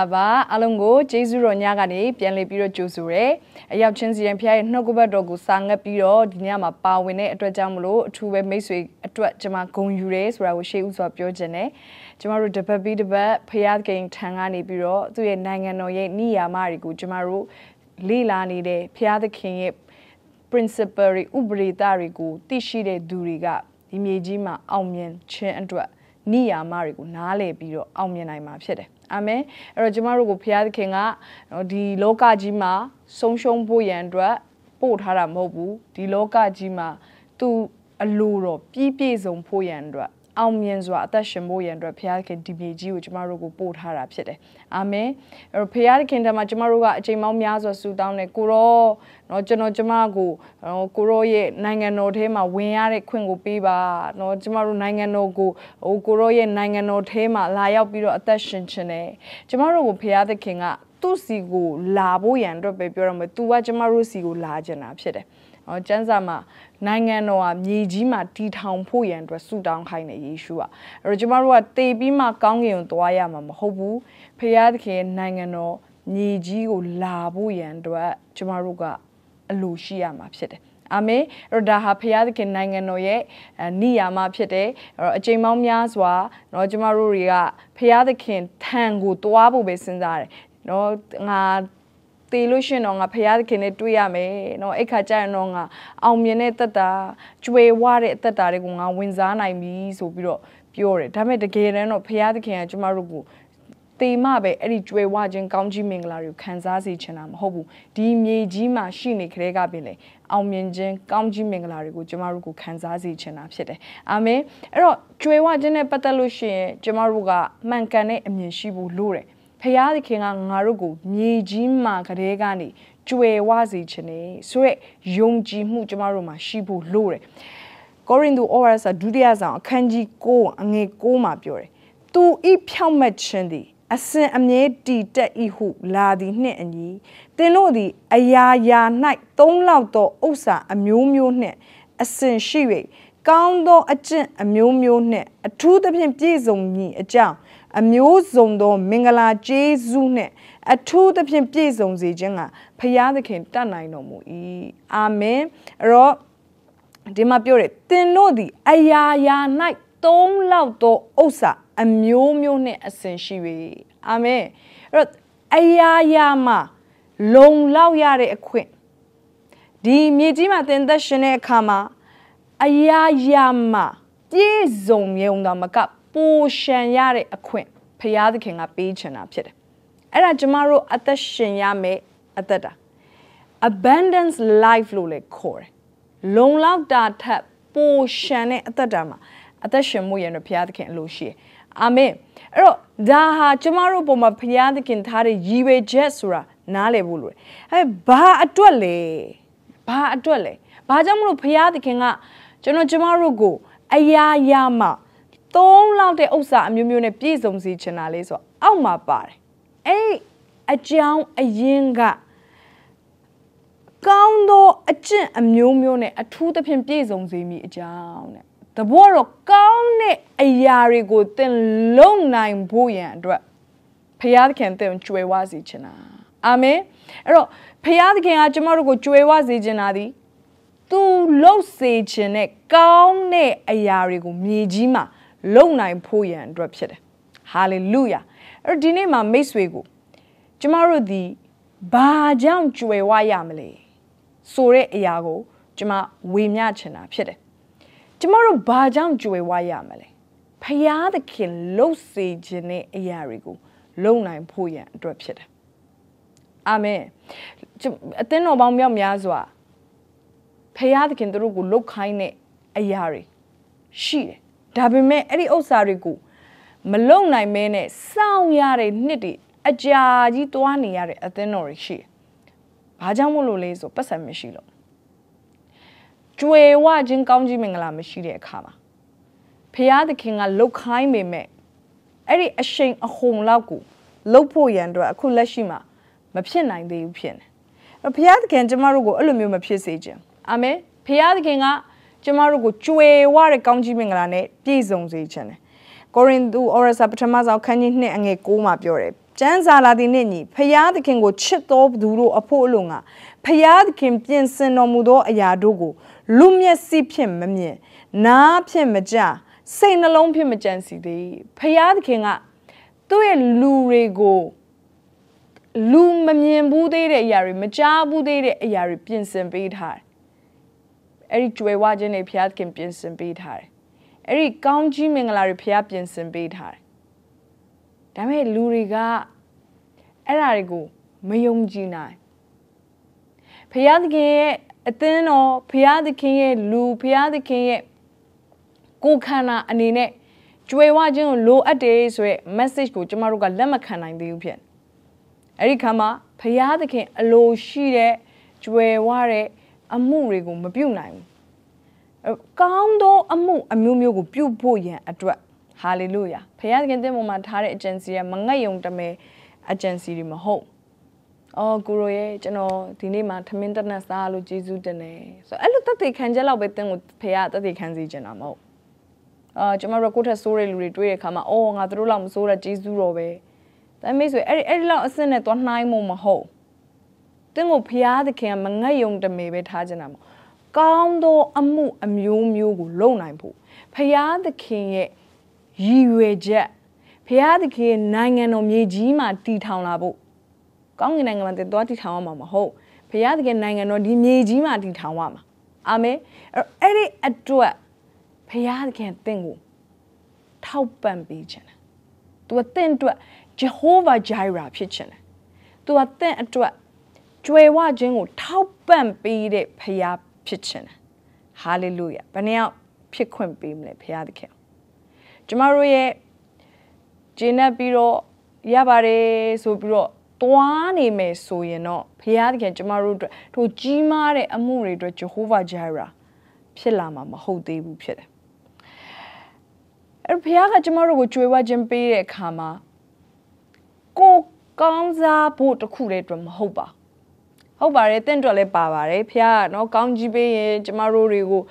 င်္ဂလာပါအားလုံးကိုကျေးဇူးတော်ညကနေပြန်လည်ပြီးတော့ကြိုဆိုရဲအရောက်ချင်းစီရင်ဖျားရဲ့နှုတ်ကပတ်တော်ကိုစာငတ်ပြီးတော့ဒီညမှာပါဝင်တဲ့အတွက်ကြောင့်မလို့အထူးပဲမိတ်ဆွေအတွက်ကျွန်မဂုဏ်ယူရဲဆိုတာကိုရှေးဥစွာပြောချင်တယ်ကျွန်တော်တို့တပတ်ပြီးတပတ်ဖျားကိန်ထံကနေပြီးတော့သူ့ရဲ့နိုင်ငံတော်ရဲ့နိယာမတွေကိုကျွန်တော်တို့လေ့လာနေတဲ့ဖျားသခင်ရဲ့ principle တွေဥပဒေသားတွေကိုသိရှိတဲ့သူတွေကဒီမြေကြီးမှာအောင်မြင်ခြင်းအတွက်နိယာမတွေကိုနားလည်ပြီးတော့အောင်မြင်နိုင်မှာဖြစ်တယ် အာမင်အဲ့တော့ကျမတို့ကိုဘုရားသခင်ကဒီလောကကြီးမှာဆုံးရှုံးဖို့ရန်အတွက်ပို့ထားတာမဟုတ်ဘူးဒီလောကကြီးမှာသူအလိုတော်ပြည့်ပြည့်စုံဖို့ရန်အတွက် အောင်မြင်စွာအသက်ရှင်ဖို့ရန်အတွက်ဘုရားခင်ဒီမြေကြီးကိုကျမတို့ကိုပို့ထားတာဖြစ်တယ်အာမင်ဘုရားခင်တမကျမတို့ကအချိန်မောင်းများစွာဆူတောင်းနေကိုရောနော်ကျွန်တော်ကျမကိုကိုရောရဲ့နိုင်ငံတော်ထဲမှာဝင်ရတဲ့ခွင့်ကိုပေးပါနော်ကျမတို့နိုင်ငံတော်ကိုဟိုကိုရောရဲ့နိုင်ငံတော်ထဲမှာလာရောက်ပြီးတော့အသက်ရှင်ခြင်းနဲ့ကျမတို့ကိုဘုရားသခင်ကသူ့စီကိုလာဖို့ရန်အတွက်ပဲပြောရမယ်။ तू ကကျမတို့စီကိုလာချင်တာဖြစ်တယ်။ ကျမ်းစာမှာနိုင်ငံတော်ဟာမြေကြီးမှာတည်ထောင်ဖို့ရန်အတွက်ဆုတောင်းခိုင်းတယ်ယေရှုကအဲ့တော့ကျမတို့ကတေပြီးမှကောင်းကင်ကိုသွားရမှာမဟုတ်ဘူးဖခင်သခင်နိုင်ငံတော်မြေကြီးကိုလာဖို့ရန်အတွက်ကျမတို့ကအလိုရှိရမှာဖြစ်တယ်အာမင်အဲ့တော့ဒါဟာဖခင်သခင်နိုင်ငံတော်ရဲ့နိယာမဖြစ်တယ်အဲ့တော့အချိန်ပေါင်းများစွာเนาะကျမတို့တွေကဖခင်သခင်ထံကိုတွားဖို့ပဲစဉ်းစားတယ်เนาะငါ သေလို့ရှင်တော့ငါဖရာသခင်နဲ့တွေ့ရမယ်เนาะအဲ့ခါကျရင်တော့ငါအောင်မြင်တဲ့သက်တာကျွေဝတဲ့အသက်တာတွေကိုငါဝင်စားနိုင်ပြီဆိုပြီးတော့ပြောတယ်ဒါပေမဲ့တကယ်တမ်းတော့ဖရာသခင်ကကျမတို့ကိုတေမပဲအဲ့ဒီကျွေဝခြင်းကောင်းကြီးမင်္ဂလာတွေကိုခံစားစေချင်တာမဟုတ်ဘူးဒီမြေကြီးမှာရှိနေကြတဲ့ကပင်လေအောင်မြင်ခြင်းကောင်းကြီးမင်္ဂလာတွေကိုကျမတို့ကိုခံစားစေချင်တာဖြစ်တယ်အာမင်အဲ့တော့ကျွေဝခြင်းနဲ့ပတ်သက်လို့ရှိရင်ကျမတို့ကမှန်ကန်တဲ့အမြင်ရှိဖို့လိုတယ် ဖရာသခင်ကငါတို့ကိုမြေကြီးမှာကလေးကနေကျွယ်ဝစေခြင်းနဲ့ဆိုရက်ယုံကြည်မှုကျမတို့မှာရှိဖို့လိုတယ်ကောရိန္သုဩဝါဒစာဒုတိယဆောင်အခန်းကြီး9အငယ်9မှာပြောတယ်သူဤဖြောင့်မတ်ခြင်းသည်အစဉ်အမြဲတည်တက်ဤဟုလာသည်နှင့်အညီသင်တို့သည်အရာရာ၌သုံးလောက်သောဥစ္စာအမျိုးမျိုးနှင့်အစဉ်ရှိ၍ကောင်းသောအကျင့်အမျိုးမျိုးနှင့်အထူးသဖြင့်ပြည့်စုံမည်အကြောင်း အမျိုးစုံသော မင်္ဂလာကျေးဇူးနှင့်အထူးသဖြင့်ပြည့်စုံစေခြင်းကဖရာသခင်တတ်နိုင်တော်မူ၏အာမင်အဲ့တော့ဒီမှာပြောတယ်သင်တို့သည်အရာရာ၌သုံးလောက်သောဥစ္စာအမျိုးမျိုးနှင့်အစဉ်ရှိ၍အာမင်အဲ့တော့အရာရာမှာလုံလောက်ရတဲ့အခွင့်ဒီမြေကြီးမှာသင်သက်ရှင်တဲ့အခါမှာအရာရာမှာပြည့်စုံရုံတော့မက ပိုရှန်ရတဲ့အခွင့်ဖရာသခင်ကပေးချင်တာဖြစ်တယ်အဲ့ဒါကျမတို့အသက်ရှင်ရမယ်အသက်တာ abundance life လို့လည်းခေါ်တယ်လုံလောက်တာထက်ပိုရှန်တဲ့အသက်တာမှာအသက်ရှင်မှုရတဲ့ဘုရားသခင်အလိုရှိတယ်အာမင်အဲ့တော့ဒါဟာကျမတို့ပုံမှာဘုရားသခင်ထားတဲ့ရည်ရွယ်ချက်ဆိုတာနားလည်ဖို့လိုတယ်အဲဘာအတွက်လဲဘာအတွက်လဲဘာကြောင့်မလို့ဘုရားသခင်ကကျွန်တော်ကျမတို့ကိုအရာရာမှာ သုံးလောက်တဲ့ဥစ္စာအမျိုးမျိုးနဲ့ပြည့်စုံစေချင်တာလေးဆိုအောက်မှာပါတယ်အဲ့အကြောင်းအရင်းကကောင်းသောအကျင့်အမျိုးမျိုးနဲ့အထူးသဖြင့်ပြည့်စုံစေမိအကြောင်းတဲ့တဘောတော့ကောင်းတဲ့အရာတွေကိုသင်လုံနိုင်ဖို့ရန်အတွက်ဖျားသခင်သင်ကြွယ်ဝစေချင်တာအာမင်အဲ့တော့ဖျားသခင်ကကျမတို့ကိုကြွယ်ဝစေချင်တာဒီသူလှုပ်စေခြင်းနဲ့ကောင်းတဲ့အရာတွေကိုမြေကြီးမှာ လုံနိုင်ဖို့ရန်အတွက်ဖြစ်တယ်ဟာလေလုယာအဲ့တော့ဒီနေ့မှာမိတ်ဆွေကိုကျမတို့ဒီဘာကြောင့်ကြွယ်ဝရမလဲဆိုတဲ့အရာကို ကျမဝေမျှချင်တာဖြစ်တယ်ကျမတို့ဘာကြောင့်ကြွယ်ဝရမလဲဖယားသခင်လှုပ်စေခြင်းတဲ့အရာတွေကိုလုံနိုင်ဖို့ရန်အတွက်ဖြစ်တယ်အာမင်အသင်းတော်ပေါင်းမြောက်များစွာဖယားသခင်တို့ကိုလှုပ်ခိုင်းတဲ့အရာတွေရှိတယ် ဒါပေမဲ့အဲ့ဒီဥစ္စာတွေကိုမလုံနိုင်မဲနဲ့စောင့်ရတဲ့နှစ်တွေအကြာကြီးတွားနေရတဲ့အသင်းတော်တွေရှိတယ်။ဘာကြောင့်မို့လို့လဲဆိုပတ်စံမရှိလို့ကျွေဝခြင်းကောင်းကြီးမင်္ဂလာမရှိတဲ့အခါမှာဖရာသခင်ကလုတ်ခိုင်းပေမဲ့အဲ့ဒီအရှိန်အဟုန်လောက်ကိုလုတ်ဖို့ရန်အတွက်အခုလက်ရှိမှာမဖြစ်နိုင်သေးဘူးဖြစ်နေ။အဲ့ဖရာသခင်ကျမတို့ကိုအဲ့လိုမျိုးမဖြစ်စေခြင်း။အာမင်။ဖရာသခင်က ကျမတို့ကိုကြွယ်ဝတဲ့ကောင်းကြီးမင်္ဂလာနဲ့ပြည့်စုံစေခြင်းတယ်ကိုရိန္သုဩရစာပထမဆုံးခန်းကြီး2အငယ်6မှာပြောတယ်ကျမ်းစာလာသည်နှင့်ညီဖျားသခင်ကိုချစ်တော်သူတို့အဖို့အလို့ငါဖျားသခင်ပြင်ဆင်တော်မူသောအရာတို့ကိုလူမျက်စိဖြင့်မမြင်နားဖြင့်မကြားစိတ်နှလုံးဖြင့်မကြံစီသေးဖျားသခင်ကသူ့ရဲ့လူတွေကိုလူမမြင်ဘူးသေးတဲ့အရာတွေမကြားဘူးသေးတဲ့အရာတွေပြင်ဆင်ပေးထားတယ် အဲ့ဒီကြွယ်ဝခြင်းတွေဖျားသခင်ပြင်ဆင်ပေးထားတယ်အဲ့ဒီကောင်းကြီးမင်္ဂလာတွေဖျားပြင်ဆင်ပေးထားတယ်ဒါပေမဲ့လူတွေကအဲ့ဒါတွေကိုမယုံကြည်နိုင်ဖျားသခင်ရဲ့အသင်းတော်ဖျားသခင်ရဲ့လူဖျားသခင်ရဲ့ကိုယ်ခန္ဓာအနေနဲ့ကြွယ်ဝခြင်းကိုလိုအပ်တယ်ဆိုရဲ message ကိုကျမတို့ကလက်မခံနိုင်သေးဘူးဖြစ်အဲ့ဒီခါမှာဖျားသခင်အလိုရှိတဲ့ကြွယ်ဝတဲ့ အမှုတွေကိုမပြုတ်နိုင်ဘူးကောင်းသောအမှုအမျိုးမျိုးကိုပြုဖို့ရန်အတွက်ဟာလေလုယာဖခင်သခင်တင်ပေါ်မှာထားတဲ့ agency ကမငတ်ယုံတမဲ agency တွေမဟုတ်အော်ကိုရိုရဲ့ကျွန်တော်ဒီနေ့မှထမင်းတက်နက်စားလို့ကျေးဇူးတင်တယ်ဆိုတော့အဲ့လိုတက်တဲ့ခံချက်လောက်ပဲတင်းကိုဖေကတက်တဲ့ခံစီချင်တာမဟုတ်အာကျွန်တော်တို့ကိုထက်ဆိုးတဲ့လူတွေတွေ့တဲ့အခါမှာအော်ငါတို့လောက်မဆိုးတဲ့ကျေးဇူးတော်ပဲဒါမိတ်ဆွေအဲ့ဒီအဲ့ဒီလောက်အစ်စ်နဲ့သွားနှိုင်းမှုမဟုတ်တ င်းကိုဖျားသခင်ကမငတ်ယုံတမေပဲထားချင်တာမဟုတ်ကောင်းသောအမှုအမျိုးမျိုးကိုလုပ်နိုင်ဖို့ဖရာသခင်ရဲ့ရည်ရွယ်ချက်ဖရာသခင်ရဲ့နိုင်ငံတော်မြေကြီးမှာတည်ထောင်လာဖို့ကောင်းကင်နိုင်ငံမှာတည်သွားတည်ထောင်ရမှာမဟုတ်ဖရာသခင်နိုင်ငံတော်ဒီမြေကြီးမှာတည်ထောင်ရမှာအာမင်အဲ့ဒီအတွက်ဖရာသခင်တင့်ကိုထောက်ပံ့ပေးခြင်းတယ်သူကတင့်အတွက် Jehovah Jireh ဖြစ်ခြင်းတယ်သူကတင့်အတွက် ကြွယ်ဝခြင်းကိုထောက်ပံ့ပေးတဲ့ဖရာဖြစ်ချင်တယ်ဟာလေလုယာဘယ်နှယောက်ဖြစ်ခွင့်ပေးမလဲဖခင်သခင်ကျမတို့ရဲ့ဂျင်းနဲ့ပြီးတော့ရပါတယ်ဆိုပြီးတော့တွားနေမယ်ဆိုရင်တော့ဖခင်သခင်ကျမတို့အတွက်တို့ကြီးမားတဲ့အမှုတွေအတွက်ဂျဟိုးဗာဂျိုင်ရာဖြစ်လာမှာမဟုတ်သေးဘူးဖြစ်တယ်အဲ့ဖခင်ကကျမတို့ကိုကြွေးဝခြင်းပေးတဲ့အခါမှာကိုကောင်းစားဖို့တခုတည်းအတွက်မဟုတ်ပါ ဟုတ်ပါတယ်တင့်တော်လည်းပါပါတယ်ဖះကနော်ကောင်းကြီးပေးရင်ကျမတို့တွေကို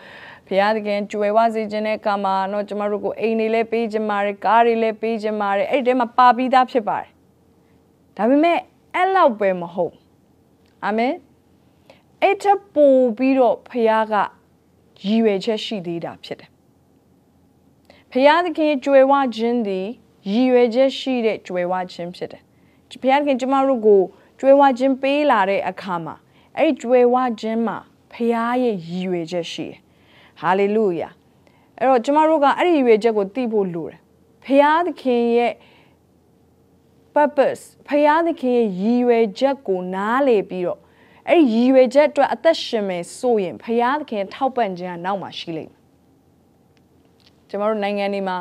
ဖះတကယ်ကြွယ်ဝစေခြင်းတဲ့ကမှာနော်ကျမတို့ကိုအိမ်တွေလည်းပေးခြင်းပါတယ်ကားတွေလည်းပေးခြင်းပါတယ်အဲ့ဒီထဲမှာပါပြီးသားဖြစ်ပါတယ်ဒါပေမဲ့အဲ့လောက်ပဲမဟုတ်အာမင်အဲ့ထပ်ပို့ပြီးတော့ဖះကရည်ရွယ်ချက်ရှိသေးတာဖြစ်တယ်ဖះသခင်ကြွယ်ဝခြင်းသည်ရည်ရွယ်ချက်ရှိတဲ့ကြွယ်ဝခြင်းဖြစ်တယ်ဖះသခင်ကျမတို့ကို ကျွေးဝခြင်းပေးလာတဲ့အခါမှာအဲ့ဒီကျွေးဝခြင်းမှာဖခင်ရဲ့ရည်ရွယ်ချက်ရှိတယ်။ဟာလေလုယာ။အဲ့တော့ကျမတို့ကအဲ့ဒီရည်ရွယ်ချက်ကိုသိဖို့လိုတယ်။ဖခင်သခင်ရဲ့ purpose ဖခင်သခင်ရဲ့ရည်ရွယ်ချက်ကိုနားလေပြီးတော့အဲ့ဒီရည်ရွယ်ချက်အတွက်အသက်ရှင်မယ်ဆိုရင်ဖခင်သခင်ထောက်ပံ့ခြင်းကနောက်မှာရှိလိမ့်မယ်။ကျမတို့နိုင်ငံတွေမှာ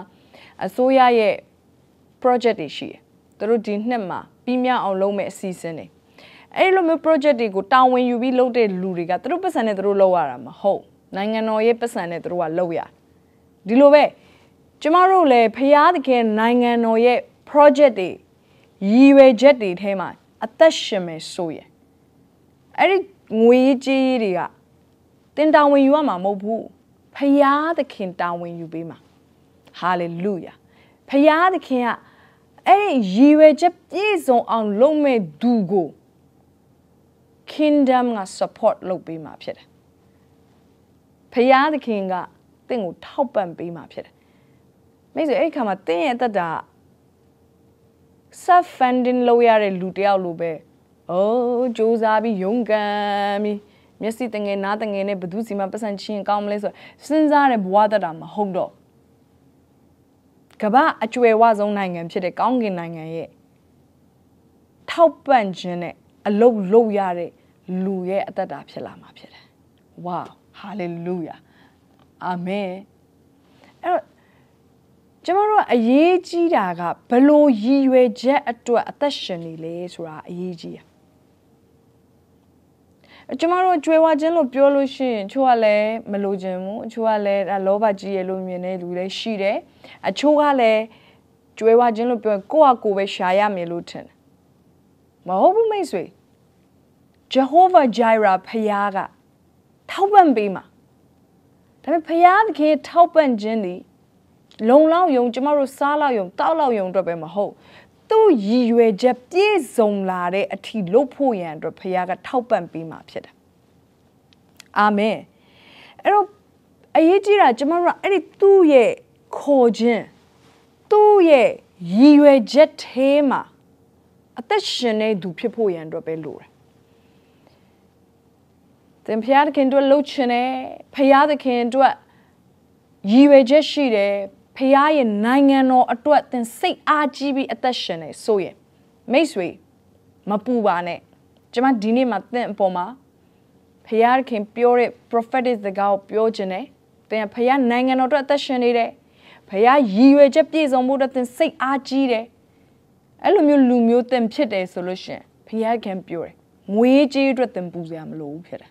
အစိုးရရဲ့ project တွေရှိတယ်။ သူတို့ဒီနှစ်မှာပြီးမြောက်အောင်လုပ်မဲ့အစီအစဉ်တွေအဲ့လိုမျိုး project တွေကိုတာဝန်ယူပြီးလုပ်တဲ့လူတွေကသူတို့ပတ်စံနဲ့သူတို့လုပ်ရတာမဟုတ်နိုင်ငံတော်ရဲ့ပတ်စံနဲ့သူတို့ကလုပ်ရဒီလိုပဲကျမတို့လည်းဖျားသခင်နိုင်ငံတော်ရဲ့ project တွေရည်ရွယ်ချက်တွေထဲမှာအသက်ရှင်မယ်ဆိုရင်အဲ့ဒီငွေကြေးတွေကတင်တာဝန်ယူရမှာမဟုတ်ဘူးဖျားသခင်တာဝန်ယူပေးမှာဟာလေလုယာဖျားသခင်က အဲ့ဒီရည်ရွယ်ချက်ပြည့်စုံအောင်လုပ်မဲ့သူကို kingdom က support လုပ်ပေးမှာဖြစ်တယ်။ဖယားသခင်ကတင့်ကိုထောက်ပံ့ပေးမှာဖြစ်တယ်။မိတ်ဆွေအဲ့ခါမှာတင်းရဲ့အသက်တာ self funding လုပ်ရတဲ့လူတယောက်လိုပဲ။အိုးစူးစမ်းပြီးရုန်းကန်ပြီးမျက်စိတငယ်နားတငယ်နဲ့ဘသူစီမှာပတ်စံချင်းကောင်းမလဲဆိုစဉ်းစားတဲ့ဘဝတတာမဟုတ်တော့ ကမ္ဘာအကျွယ်ဝဆုံးနိုင်ငံဖြစ်တဲ့ကောင်းကင်နိုင်ငံရဲ့ထောက်ပံ့ခြင်းနဲ့အလုတ်လုတ်ရတဲ့လူရဲ့အသက်တာဖြစ်လာမှာဖြစ်တယ်။ဝါဟာလေလုယာအာမင်အဲ့တော့ကျမတို့ကအရေးကြီးတာကဘလို့ရည်ရွယ်ချက်အတွက်အသက်ရှင်နေလဲဆိုတာအရေးကြီးတယ် ကျမတို့ကြွယ်ဝခြင်းလို့ပြောလို့ရှိရင်ချို့ကလည်းမလိုချင်ဘူးအချို့ကလည်းလောဘကြီးရလို့မြင်တဲ့လူလည်းရှိတယ်အချို့ကလည်းကြွယ်ဝခြင်းလို့ပြောကိုယ့်အကိုပဲရှာရမယ်လို့ထင်တယ်မဟုတ်ဘူးမိတ်ဆွေ Jehovah Jireh ဖယားကထောက်ပံ့ပေးမှာဒါပေမဲ့ဖယားတကယ်ထောက်ပံ့ခြင်းဒီလုံလောက်ယုံကျမတို့စားလောက်ယုံတောက်လောက်ယုံအတွက်ပဲမဟုတ်ဖ သူ့ရည်ရွယ်ချက်ပြည့်စုံလာတဲ့အထီလုပ်ဖို့ရန်အတွက်ဖခင်ကထောက်ပံ့ပေးမှာဖြစ်တယ်အာမင်အဲ့တော့အရေးကြီးတာကျွန်တော်တို့ကအဲ့ဒီသူ့ရဲ့ခေါ်ခြင်းသူ့ရဲ့ရည်ရွယ်ချက်သေးမှာအသက်ရှင်နေသူဖြစ်ဖို့ရန်အတွက်ပဲလိုတယ်သင်ဖျားသခင်တို့လှုပ်ချင်တယ်ဖျားသခင်တို့ရည်ရွယ်ချက်ရှိတယ် ဖျားရဲ့နိုင်ငံတော်အတွက်သင်စိတ်အားကြီးပြီးအသက်ရှင်နေဆိုရင်မိတ်ဆွေမပူပါနဲ့ကျွန်မဒီနေ့မှသင်အပေါ်မှာဖျားခင်ပြောတဲ့ prophetic စကားကိုပြောခြင်းနဲ့သင်ဖျားနိုင်ငံတော်အတွက်အသက်ရှင်နေတယ်ဖျားရည်ရွယ်ချက်ပြည့်စုံဖို့အတွက်သင်စိတ်အားကြီးတယ်အဲ့လိုမျိုးလူမျိုးသင်ဖြစ်တယ်ဆိုလို့ရှင်ဖျားခင်ပြောတယ်ငွေကြေးအတွက်သင်ပူစရာမလိုဘူးဖြစ်တယ်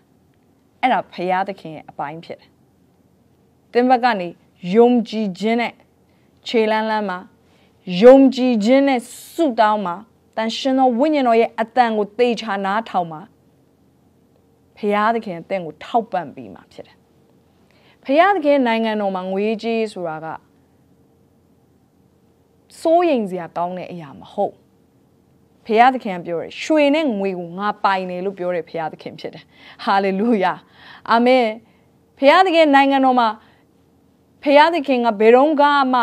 အဲ့ဒါဖျားသခင်ရဲ့အပိုင်းဖြစ်တယ်သင်ဘက်ကနေ ယုံကြည်ခြင်းနဲ့ခြေလန်းလန်းမှာယုံကြည်ခြင်းနဲ့ဆုတောင်းမှာတန်ရှင်သောဝိညာဉ်တော်ရဲ့အတန်ကိုသေချာနားထောင်မှာဖရာသခင်အသင်ကိုထောက်ပံ့ပြီးမှာဖြစ်တယ်ဖရာသခင်နိုင်ငံတော်မှာငွေကြေးဆိုတာကစိုးရိမ်စရာကောင်းတဲ့အရာမဟုတ်ဖရာသခင်ကပြောတယ်ရွှေနဲ့ငွေကိုငါပိုင်တယ်လို့ပြောတယ်ဖရာသခင်ဖြစ်တယ်ဟာလေလုယာအာမင်ဖရာသခင်နိုင်ငံတော်မှာ ဖရာသခင်ကဘယ်တော့မှ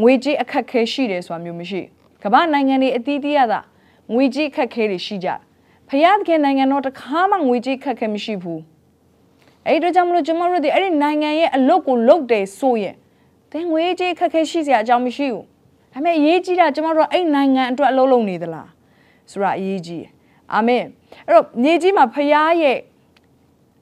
ငွေကြေးအခက်ခဲရှိတယ်ဆိုတာမျိုးမရှိကမ္ဘာနိုင်ငံတွေအသီးသီးရတာငွေကြေးအခက်ခဲတွေရှိကြဖရာသခင်နိုင်ငံတော်တခါမှငွေကြေးအခက်ခဲမရှိဘူးအဲ့ဒီတော့ကြောင့်မလို့ကျွန်တော်တို့ဒီအဲ့ဒီနိုင်ငံရဲ့အလုပ်ကိုလုပ်တယ်ဆိုရင်သင်ငွေကြေးအခက်ခဲရှိစရာအကြောင်းမရှိဘူးဒါပေမဲ့အရေးကြီးတာကျွန်တော်တို့အဲ့နိုင်ငံအတွက်အလုပ်လုပ်နေသလားဆိုတာအရေးကြီးအာမင်အဲ့တော့မြေကြီးမှာဖရာရဲ့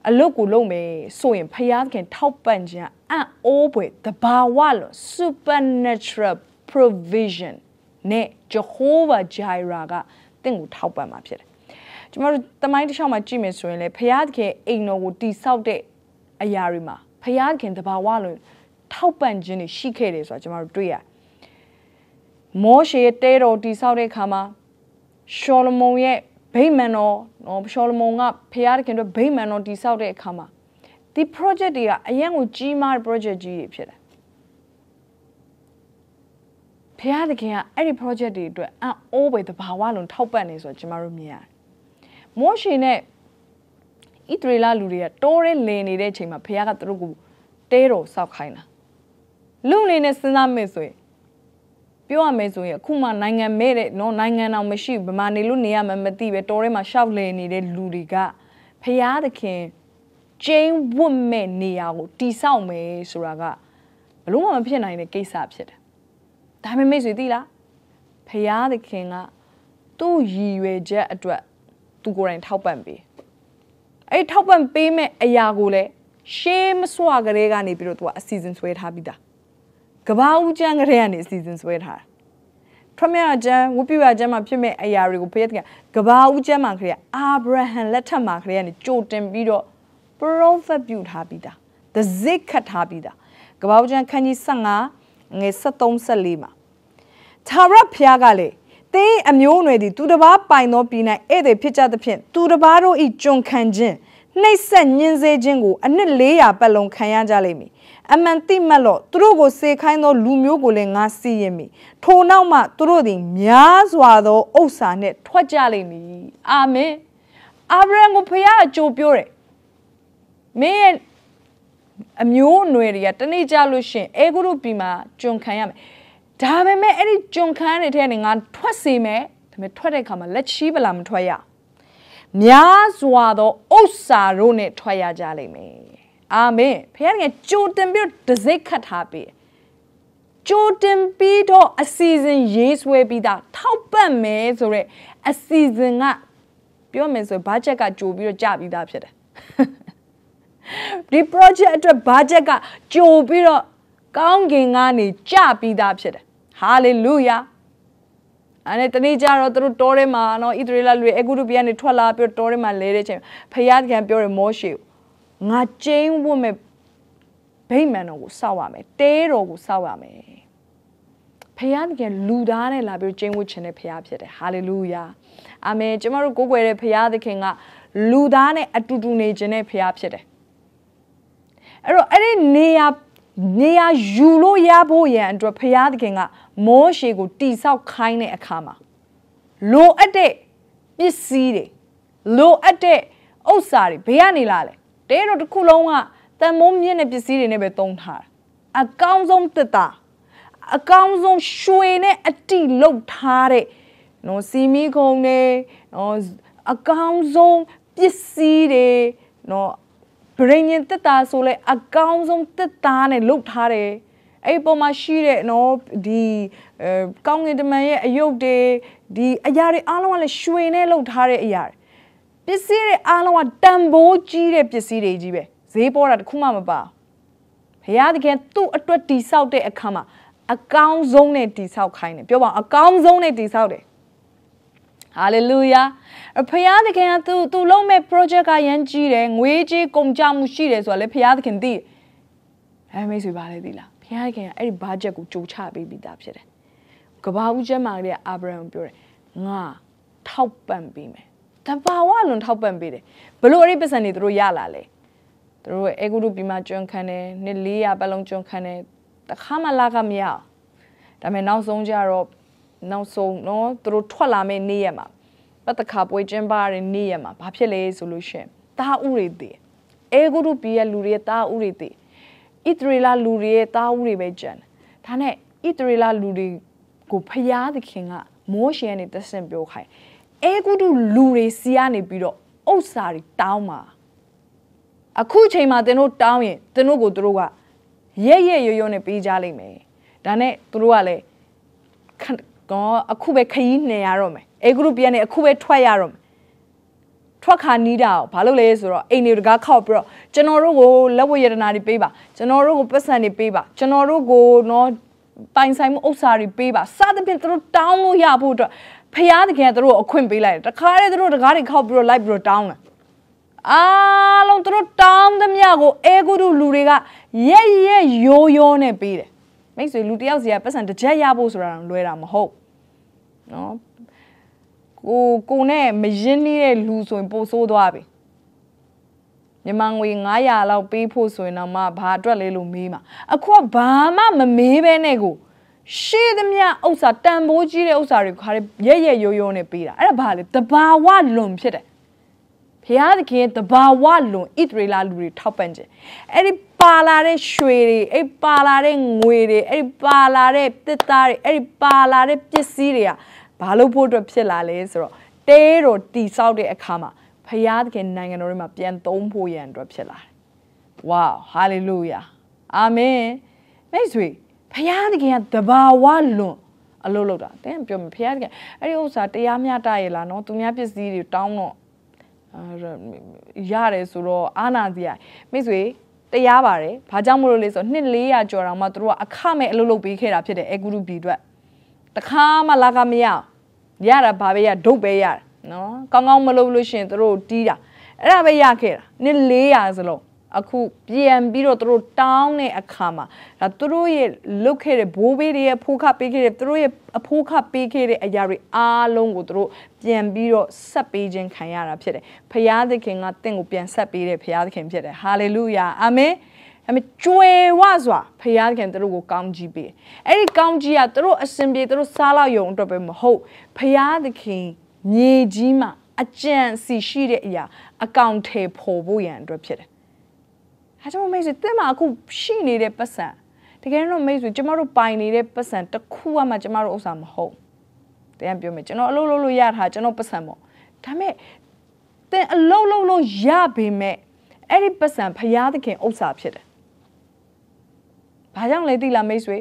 အလုတ်ကိုလုပ်မယ်ဆိုရင်ဖယားခင်ထောက်ပံ့ခြင်း အံ့အိုးပွဲတဘာဝလို့ supernatural provision နဲ့ Jehovah Jireh ကတင့်ကိုထောက်ပံ့မှာဖြစ်တယ်ကျွန်တော်တို့တမိုင်းတစ်လျှောက်မှာကြည့်မယ်ဆိုရင်လေဖယားခင်အိမ်တော်ကိုတိဆောက်တဲ့အရာတွေမှာဖယားခင်တဘာဝလို့ထောက်ပံ့ခြင်းတွေရှိခဲ့တယ်ဆိုတာကျွန်တော်တို့တွေ့ရမောရှေရဲ့တဲတော်တိဆောက်တဲ့အခါမှာရှောလမုန်ရဲ့ဗိမာန်တော်နော်ရှောလမုန်ကဖျားခင်တို့ဗိမာန်တော်တည်ဆောက်တဲ့အခါမှာ ဒီ project တွေကအရင်ကိုကြီးမားတဲ့ project ကြီးတွေဖြစ်တယ်ဖျားသခင်ကအဲ့ဒီ project တွေအတွက်အံ့အိုးပဲတဘာဝလုံးထောက်ပံ့နေဆိုတော့ကျမတို့မြင်ရတယ်။မောရှေနဲ့ဣသရေလလူတွေကတိုးရဲလင်နေတဲ့အချိန်မှာဖခင်ကသူတို့ကိုတဲတော်ဆောက်ခိုင်းတာ။လူအနေနဲ့စဉ်းစားမယ်ဆိုရင်ပြောရမယ်ဆိုရင်အခုမှနိုင်ငံမဲ့တဲ့နော်နိုင်ငံတော်မရှိဗမာနေလို့နေရမှမသိပဲတော်ထဲမှာရှောက်လည်နေတဲ့လူတွေကဖရာသခင် ကျင်းဝတ်မဲ့နေရာကိုတိဆောက်မယ်ဆိုတာကဘလို့မှမဖြစ်နိုင်တဲ့ကိစ္စဖြစ်တယ်။ဒါပေမဲ့မိတ်ဆွေသိလားဖရာသခင်ကသူ့ရည်ရွယ်ချက်အတွက်သူကိုယ်တိုင်ထောက်ပံ့ပေး။အဲ့ထောက်ပံ့ပေးမဲ့အရာကိုလည်းရှေးမစွာကလေးကနေပြီးတော့သူကအစီအစဉ်ဆွဲထားပြီးသားကဘာဦးကျန်းကလေးကနေအစီအစဉ်ဆွဲထားဖရမယာကျမ်းဝပြရကျမ်းမှာဖြစ်မဲ့အရာတွေကိုဖခင်ကကဘာဦးကျမ်းမှာခရီးအာဗြဟံလက်ထက်မှာခရီးကနေကြိုတင်ပြီးတော့ prophet ပြုထားပြီးသား the zik ခတ်ထားပြီးသားကဘာဦးကျမ်းခန်းကြီး15ငယ်73 74မှာသာရဖျားကလေတင်းအမျိုးအနွယ်သည်သူတစ်ပါးပိုင်သောပြည်၌ဧည့်သည်ဖြစ်ကြသဖြင့်သူတစ်ပါးတို့ဤကျွန်ခံခြင်းနှိပ်စက်ညှင်းဆဲခြင်းကိုအနှစ်400ပတ်လုံးခံရကြလိမ့်မည်အမှန်တိမှတ်လို့သူတို့ကိုစေခိုင်းသောလူမျိုးကိုလည်းငါစီရင်မိထိုနောက်မှသူတို့သည်များစွာသောဥစ္စာနှင့်ထွက်ကြလိမ့်မည်အာမင်အာဗြဟံကိုဖခင်အကြိုပြောတယ် မင်းရဲ့အမျိုးအနွယ်တွေကတနေ့ကြလို့ရှင်အေဂုရုပြည်မှာကျွန်ခံရမယ်ဒါပေမဲ့အဲ့ဒီကျွန်ခံရတဲ့ထဲကနေငါထွက်စေမယ်ဒါပေမဲ့ထွက်တဲ့အခါမှာလက်ချီးပလာမထွက်ရများစွာသောဥစ္စာတို့နဲ့ထွက်ရကြလိမ့်မယ်အာမင်ဖခင်ကကြိုတင်ပြီးတစိ့ခတ်ထားပေးကြိုတင်ပြီးတော့အစီအစဉ်ရေးဆွဲပြီးသားထောက်ပံ့မယ်ဆိုတော့အစီအစဉ်ကပြောမယ်ဆိုဘတ်ဂျက်ကကြိုပြီးတော့ကြပြီးသားဖြစ်တယ် ဒီ project အတွက် budget ကကြိုပြီးတော့ကောင်းကင်ကနေကြပြီးသားဖြစ်တယ် hallelujah အဲ့နဲ့တနေ့ကျတော့သူတို့တောထဲမှာနော်ဣသရေလလူတွေအဂုရုပြည်ကနေထွက်လာပြီးတော့တောထဲမှာလဲတဲ့ချိန်ဖခင်ကပြောတယ်မောရှေကိုငါကျင်းဝတ်မဲ့ဗိမာန်တော်ကိုစောက်ရမယ်တဲတော်ကိုစောက်ရမယ်ဖခင်တကယ်လူသားနဲ့လာပြီးကျင်းဝတ်ခြင်းတဲ့ဖခင်ဖြစ်တယ်ဟာလေလုယာအာမင်ကျမတို့ကိုးကွယ်တဲ့ဖခင်သခင်ကလူသားနဲ့အတူတူနေခြင်းတဲ့ဖခင်ဖြစ်တယ် အဲ့တော့အဲ့ဒီနေရာနေရာယူလို့ရဖို့ရန်အတွက်ဖရာသခင်ကမောရှေကိုတိဆောက်ခိုင်းတဲ့အခါမှာလိုအပ်တဲ့ပစ္စည်းတွေလိုအပ်တဲ့ဥစ္စာတွေဘယ်ကနေလာလဲတဲတော့တစ်ခုလုံးကတန်မိုးမြင့်တဲ့ပစ္စည်းတွေနဲ့ပဲသုံးထားတာအကောင်းဆုံးတက်တာအကောင်းဆုံးရွှေနဲ့အတိလုတ်ထားတဲ့နော်စီမီခုံတွေနော်အကောင်းဆုံးပစ္စည်းတွေနော် ဗရိညင်တက်တာဆိုလဲအကောင်းဆုံးတက်တာနဲ့လုတ်ထားတယ်အဲ့ပေါ်မှာရှိတဲ့နော်ဒီအဲကောင်းကင်တမန်ရဲ့အယုတ်တွေဒီအရာတွေအားလုံးကလည်းရွှေနဲ့လုတ်ထားတဲ့အရာတွေပစ္စည်းတွေအားလုံးကတန်ဖိုးကြီးတဲ့ပစ္စည်းတွေကြီးပဲဈေးပေါ်တာတခုမှမပါဘုရားသခင်သူ့အတွက်တိဆောက်တဲ့အခါမှာအကောင်းဆုံးနဲ့တိဆောက်ခိုင်းတယ်ပြောပါအကောင်းဆုံးနဲ့တိဆောက်တယ် ဟာလေလုယာဖခင်သခင်ကသူသူလုံးမဲ့ project ကရမ်းကြီးတယ်ငွေကြေးကုန်ကြမှုရှိတယ်ဆိုတာလေဖခင်သခင်သိအဲမိတ်ဆွေပါလေသိလားဖခင်သခင်ကအဲ့ဒီ budget ကိုကြိုချပေးပြီးသားဖြစ်တယ်ကဘာဦးကျမ်းမာကလေးကအာဗြဟံပြောတယ်ငါထောက်ပံ့ပေးမယ်တဘာဝလွန်ထောက်ပံ့ပေးတယ်ဘလို့အဲ့ဒီပတ်စံတွေသူတို့ရလာလဲသူတို့အေဂုရုပြည်မှာကျွန်းခံတယ်နှစ်400ပတ်လုံးကျွန်းခံတယ်တခါမှလာကမရဒါပေမဲ့နောက်ဆုံးကျတော့ နောက်ဆုံးเนาะသူတို့ထွက်လာမယ့်နေ့ရက်မှာပတ်တခါပွဲကျင်းပရတဲ့နေ့ရက်မှာဘာဖြစ်လဲဆိုလို့ရှင်တာဥတွေတည်အေဂုရုပြည်ရဲ့လူတွေရဲ့တာဥတွေတည်ဣသရေလလူတွေရဲ့တာဥတွေပဲကြံဒါနဲ့ဣသရေလလူတွေကိုဖျားသခင်ကမိုးရှင်ကနေတဆင့်ပြောခိုင်းအေဂုတုလူတွေစီကနေပြီးတော့ဥစ္စာတွေတောင်းပါအခုချိန်မှာသင်တို့တောင်းရင်သင်တို့ကိုသူတို့ကရဲရဲရွရွနဲ့ပေးကြလိမ့်မယ်ဒါနဲ့သူတို့ကလည်း ကောအခုပဲခရီးနှင်ရတော့မယ်အေဂရုပြန်နေအခုပဲထွက်ရတော့မယ်ထွက်ခါနီးတာဘာလို့လဲဆိုတော့အိမ်တွေတကားခောက်ပြီးတော့ကျွန်တော်တို့ကိုလက်ဝတ်ရတနာတွေပေးပါကျွန်တော်တို့ကိုပတ်စံတွေပေးပါကျွန်တော်တို့ကိုနော်ပိုင်ဆိုင်မှုဥစ္စာတွေပေးပါစသဖြင့်သူတို့တောင်းလို့ရဖို့အတွက်ဖျားတကယ်သူတို့အခွင့်ပေးလိုက်တယ်တခါတည်းသူတို့တကားတွေခောက်ပြီးတော့လိုက်ပြီးတော့တောင်းတယ်အားလုံးသူတို့တောင်းသမျှကိုအေဂုရုလူတွေကရဲ့ရဲ့ရိုးရိုးနဲ့ပေးတယ် မိတ်ဆွေလူတယောက်စီကပတ်စံတစ်ချက်ရဖို့ဆိုတာလွယ်တာမဟုတ်နော်ကိုကိုနဲ့မရင်းနှီးတဲ့လူဆိုရင်ပိုဆိုးသွားပြီမြန်မာငွေ900လောက်ပေးဖို့ဆိုရင်တော့မှဘာအတွက်လဲလို့မေးမှာအခုကဘာမှမမေးဘဲနဲ့ကိုရှေးသမျှဥစ္စာတန်ဖိုးကြီးတဲ့ဥစ္စာတွေခါရဲရဲရိုးရိုးနဲ့ပေးတာအဲ့ဒါဘာလဲတဘာဝလွန်ဖြစ်တယ်ဘုရားသခင်တဘာဝလွန်ဣသရေလလူတွေထောက်ပံ့ခြင်းအဲ့ဒီ ပါလာတဲ့ရွှေတွေအဲ့ပါလာတဲ့ငွေတွေအဲ့ပါလာတဲ့တစ်သားတွေအဲ့ပါလာတဲ့ပစ္စည်းတွေကဘာလို့ဖို့အတွက်ဖြစ်လာလဲဆိုတော့တဲတော်တိဆောက်တဲ့အခါမှာဖယားသခင်နိုင်ငံတော်တွေမှာပြန်သုံးဖို့ရန်အတွက်ဖြစ်လာတယ်။ဝါဟာလေလုယာအာမင်မိတ်ဆွေဖယားသခင်ကတဘာဝလွန်အလုပ်လုပ်တာတဲ့ပြောမယ်ဖယားသခင်အဲ့ဒီဥစ္စာတရားမျှတရလားနော်သူများပစ္စည်းတွေတောင်းတော့ရတယ်ဆိုတော့အာနာစီရမိတ်ဆွေ တရားပါတယ်ဘာကြောင့်မလို့လဲဆိုတော့နှစ်400ကျော်တောင်မှသူတို့ကအခမဲ့အလုပ်လုပ်ပေးခဲ့တာဖြစ်တယ်အဲဂုရုပြည်အတွက်တခါမှလာကမရရတာဘာပဲရဒုတ်ပဲရနော်ကောင်းကောင်းမလုပ်လို့ရှိရင်တို့တီးတာအဲ့ဒါပဲရခဲ့တာနှစ်400စလုံး အခုပြန်ပြီးတော့တို့တောင်းတဲ့အခါမှာဒါတို့ရဲ့လုတ်ခဲ့တဲ့ဘိုးဘေးတွေရဲ့ဖိုးခပေးခဲ့တဲ့တို့ရဲ့အဖိုးခပေးခဲ့တဲ့အရာတွေအားလုံးကိုတို့ပြန်ပြီးတော့ဆက်ပေးခြင်းခံရတာဖြစ်တယ်ဖခင်သခင်ကတင့်ကိုပြန်ဆက်ပေးတဲ့ဖခင်သခင်ဖြစ်တယ်ဟာလေလုယာအာမင်အမေကျွေဝစွာဖခင်ခင်တို့ကိုကောင်းကြီးပေးအဲ့ဒီကောင်းကြီးကတို့အစင်ပြေတို့စားလောက်ယုံအတွက်ပဲမဟုတ်ဖခင်သခင်မြေကြီးမှာအကြံစီရှိတဲ့အရာအကောင့်ထေပေါ်ဖို့ရန်အတွက်ဖြစ်တယ် အဲကြောင့်မိတ်ဆွေတင်းမှာအခုရှိနေတဲ့ပတ်စံတကယ်တော့မိတ်ဆွေကျမတို့ပိုင်နေတဲ့ပတ်စံတစ်ခုမှကျမတို့ဥစ္စာမဟုတ်တရားပြောမယ်ကျွန်တော်အလုပ်လုပ်လို့ရတာကျွန်တော်ပတ်စံပေါ့ဒါပေမဲ့တင်းအလုပ်လုပ်လို့ရပေမဲ့အဲ့ဒီပတ်စံဖရာသခင်ဥစ္စာဖြစ်တယ်ဘာကြောင့်လဲသိလားမိတ်ဆွေ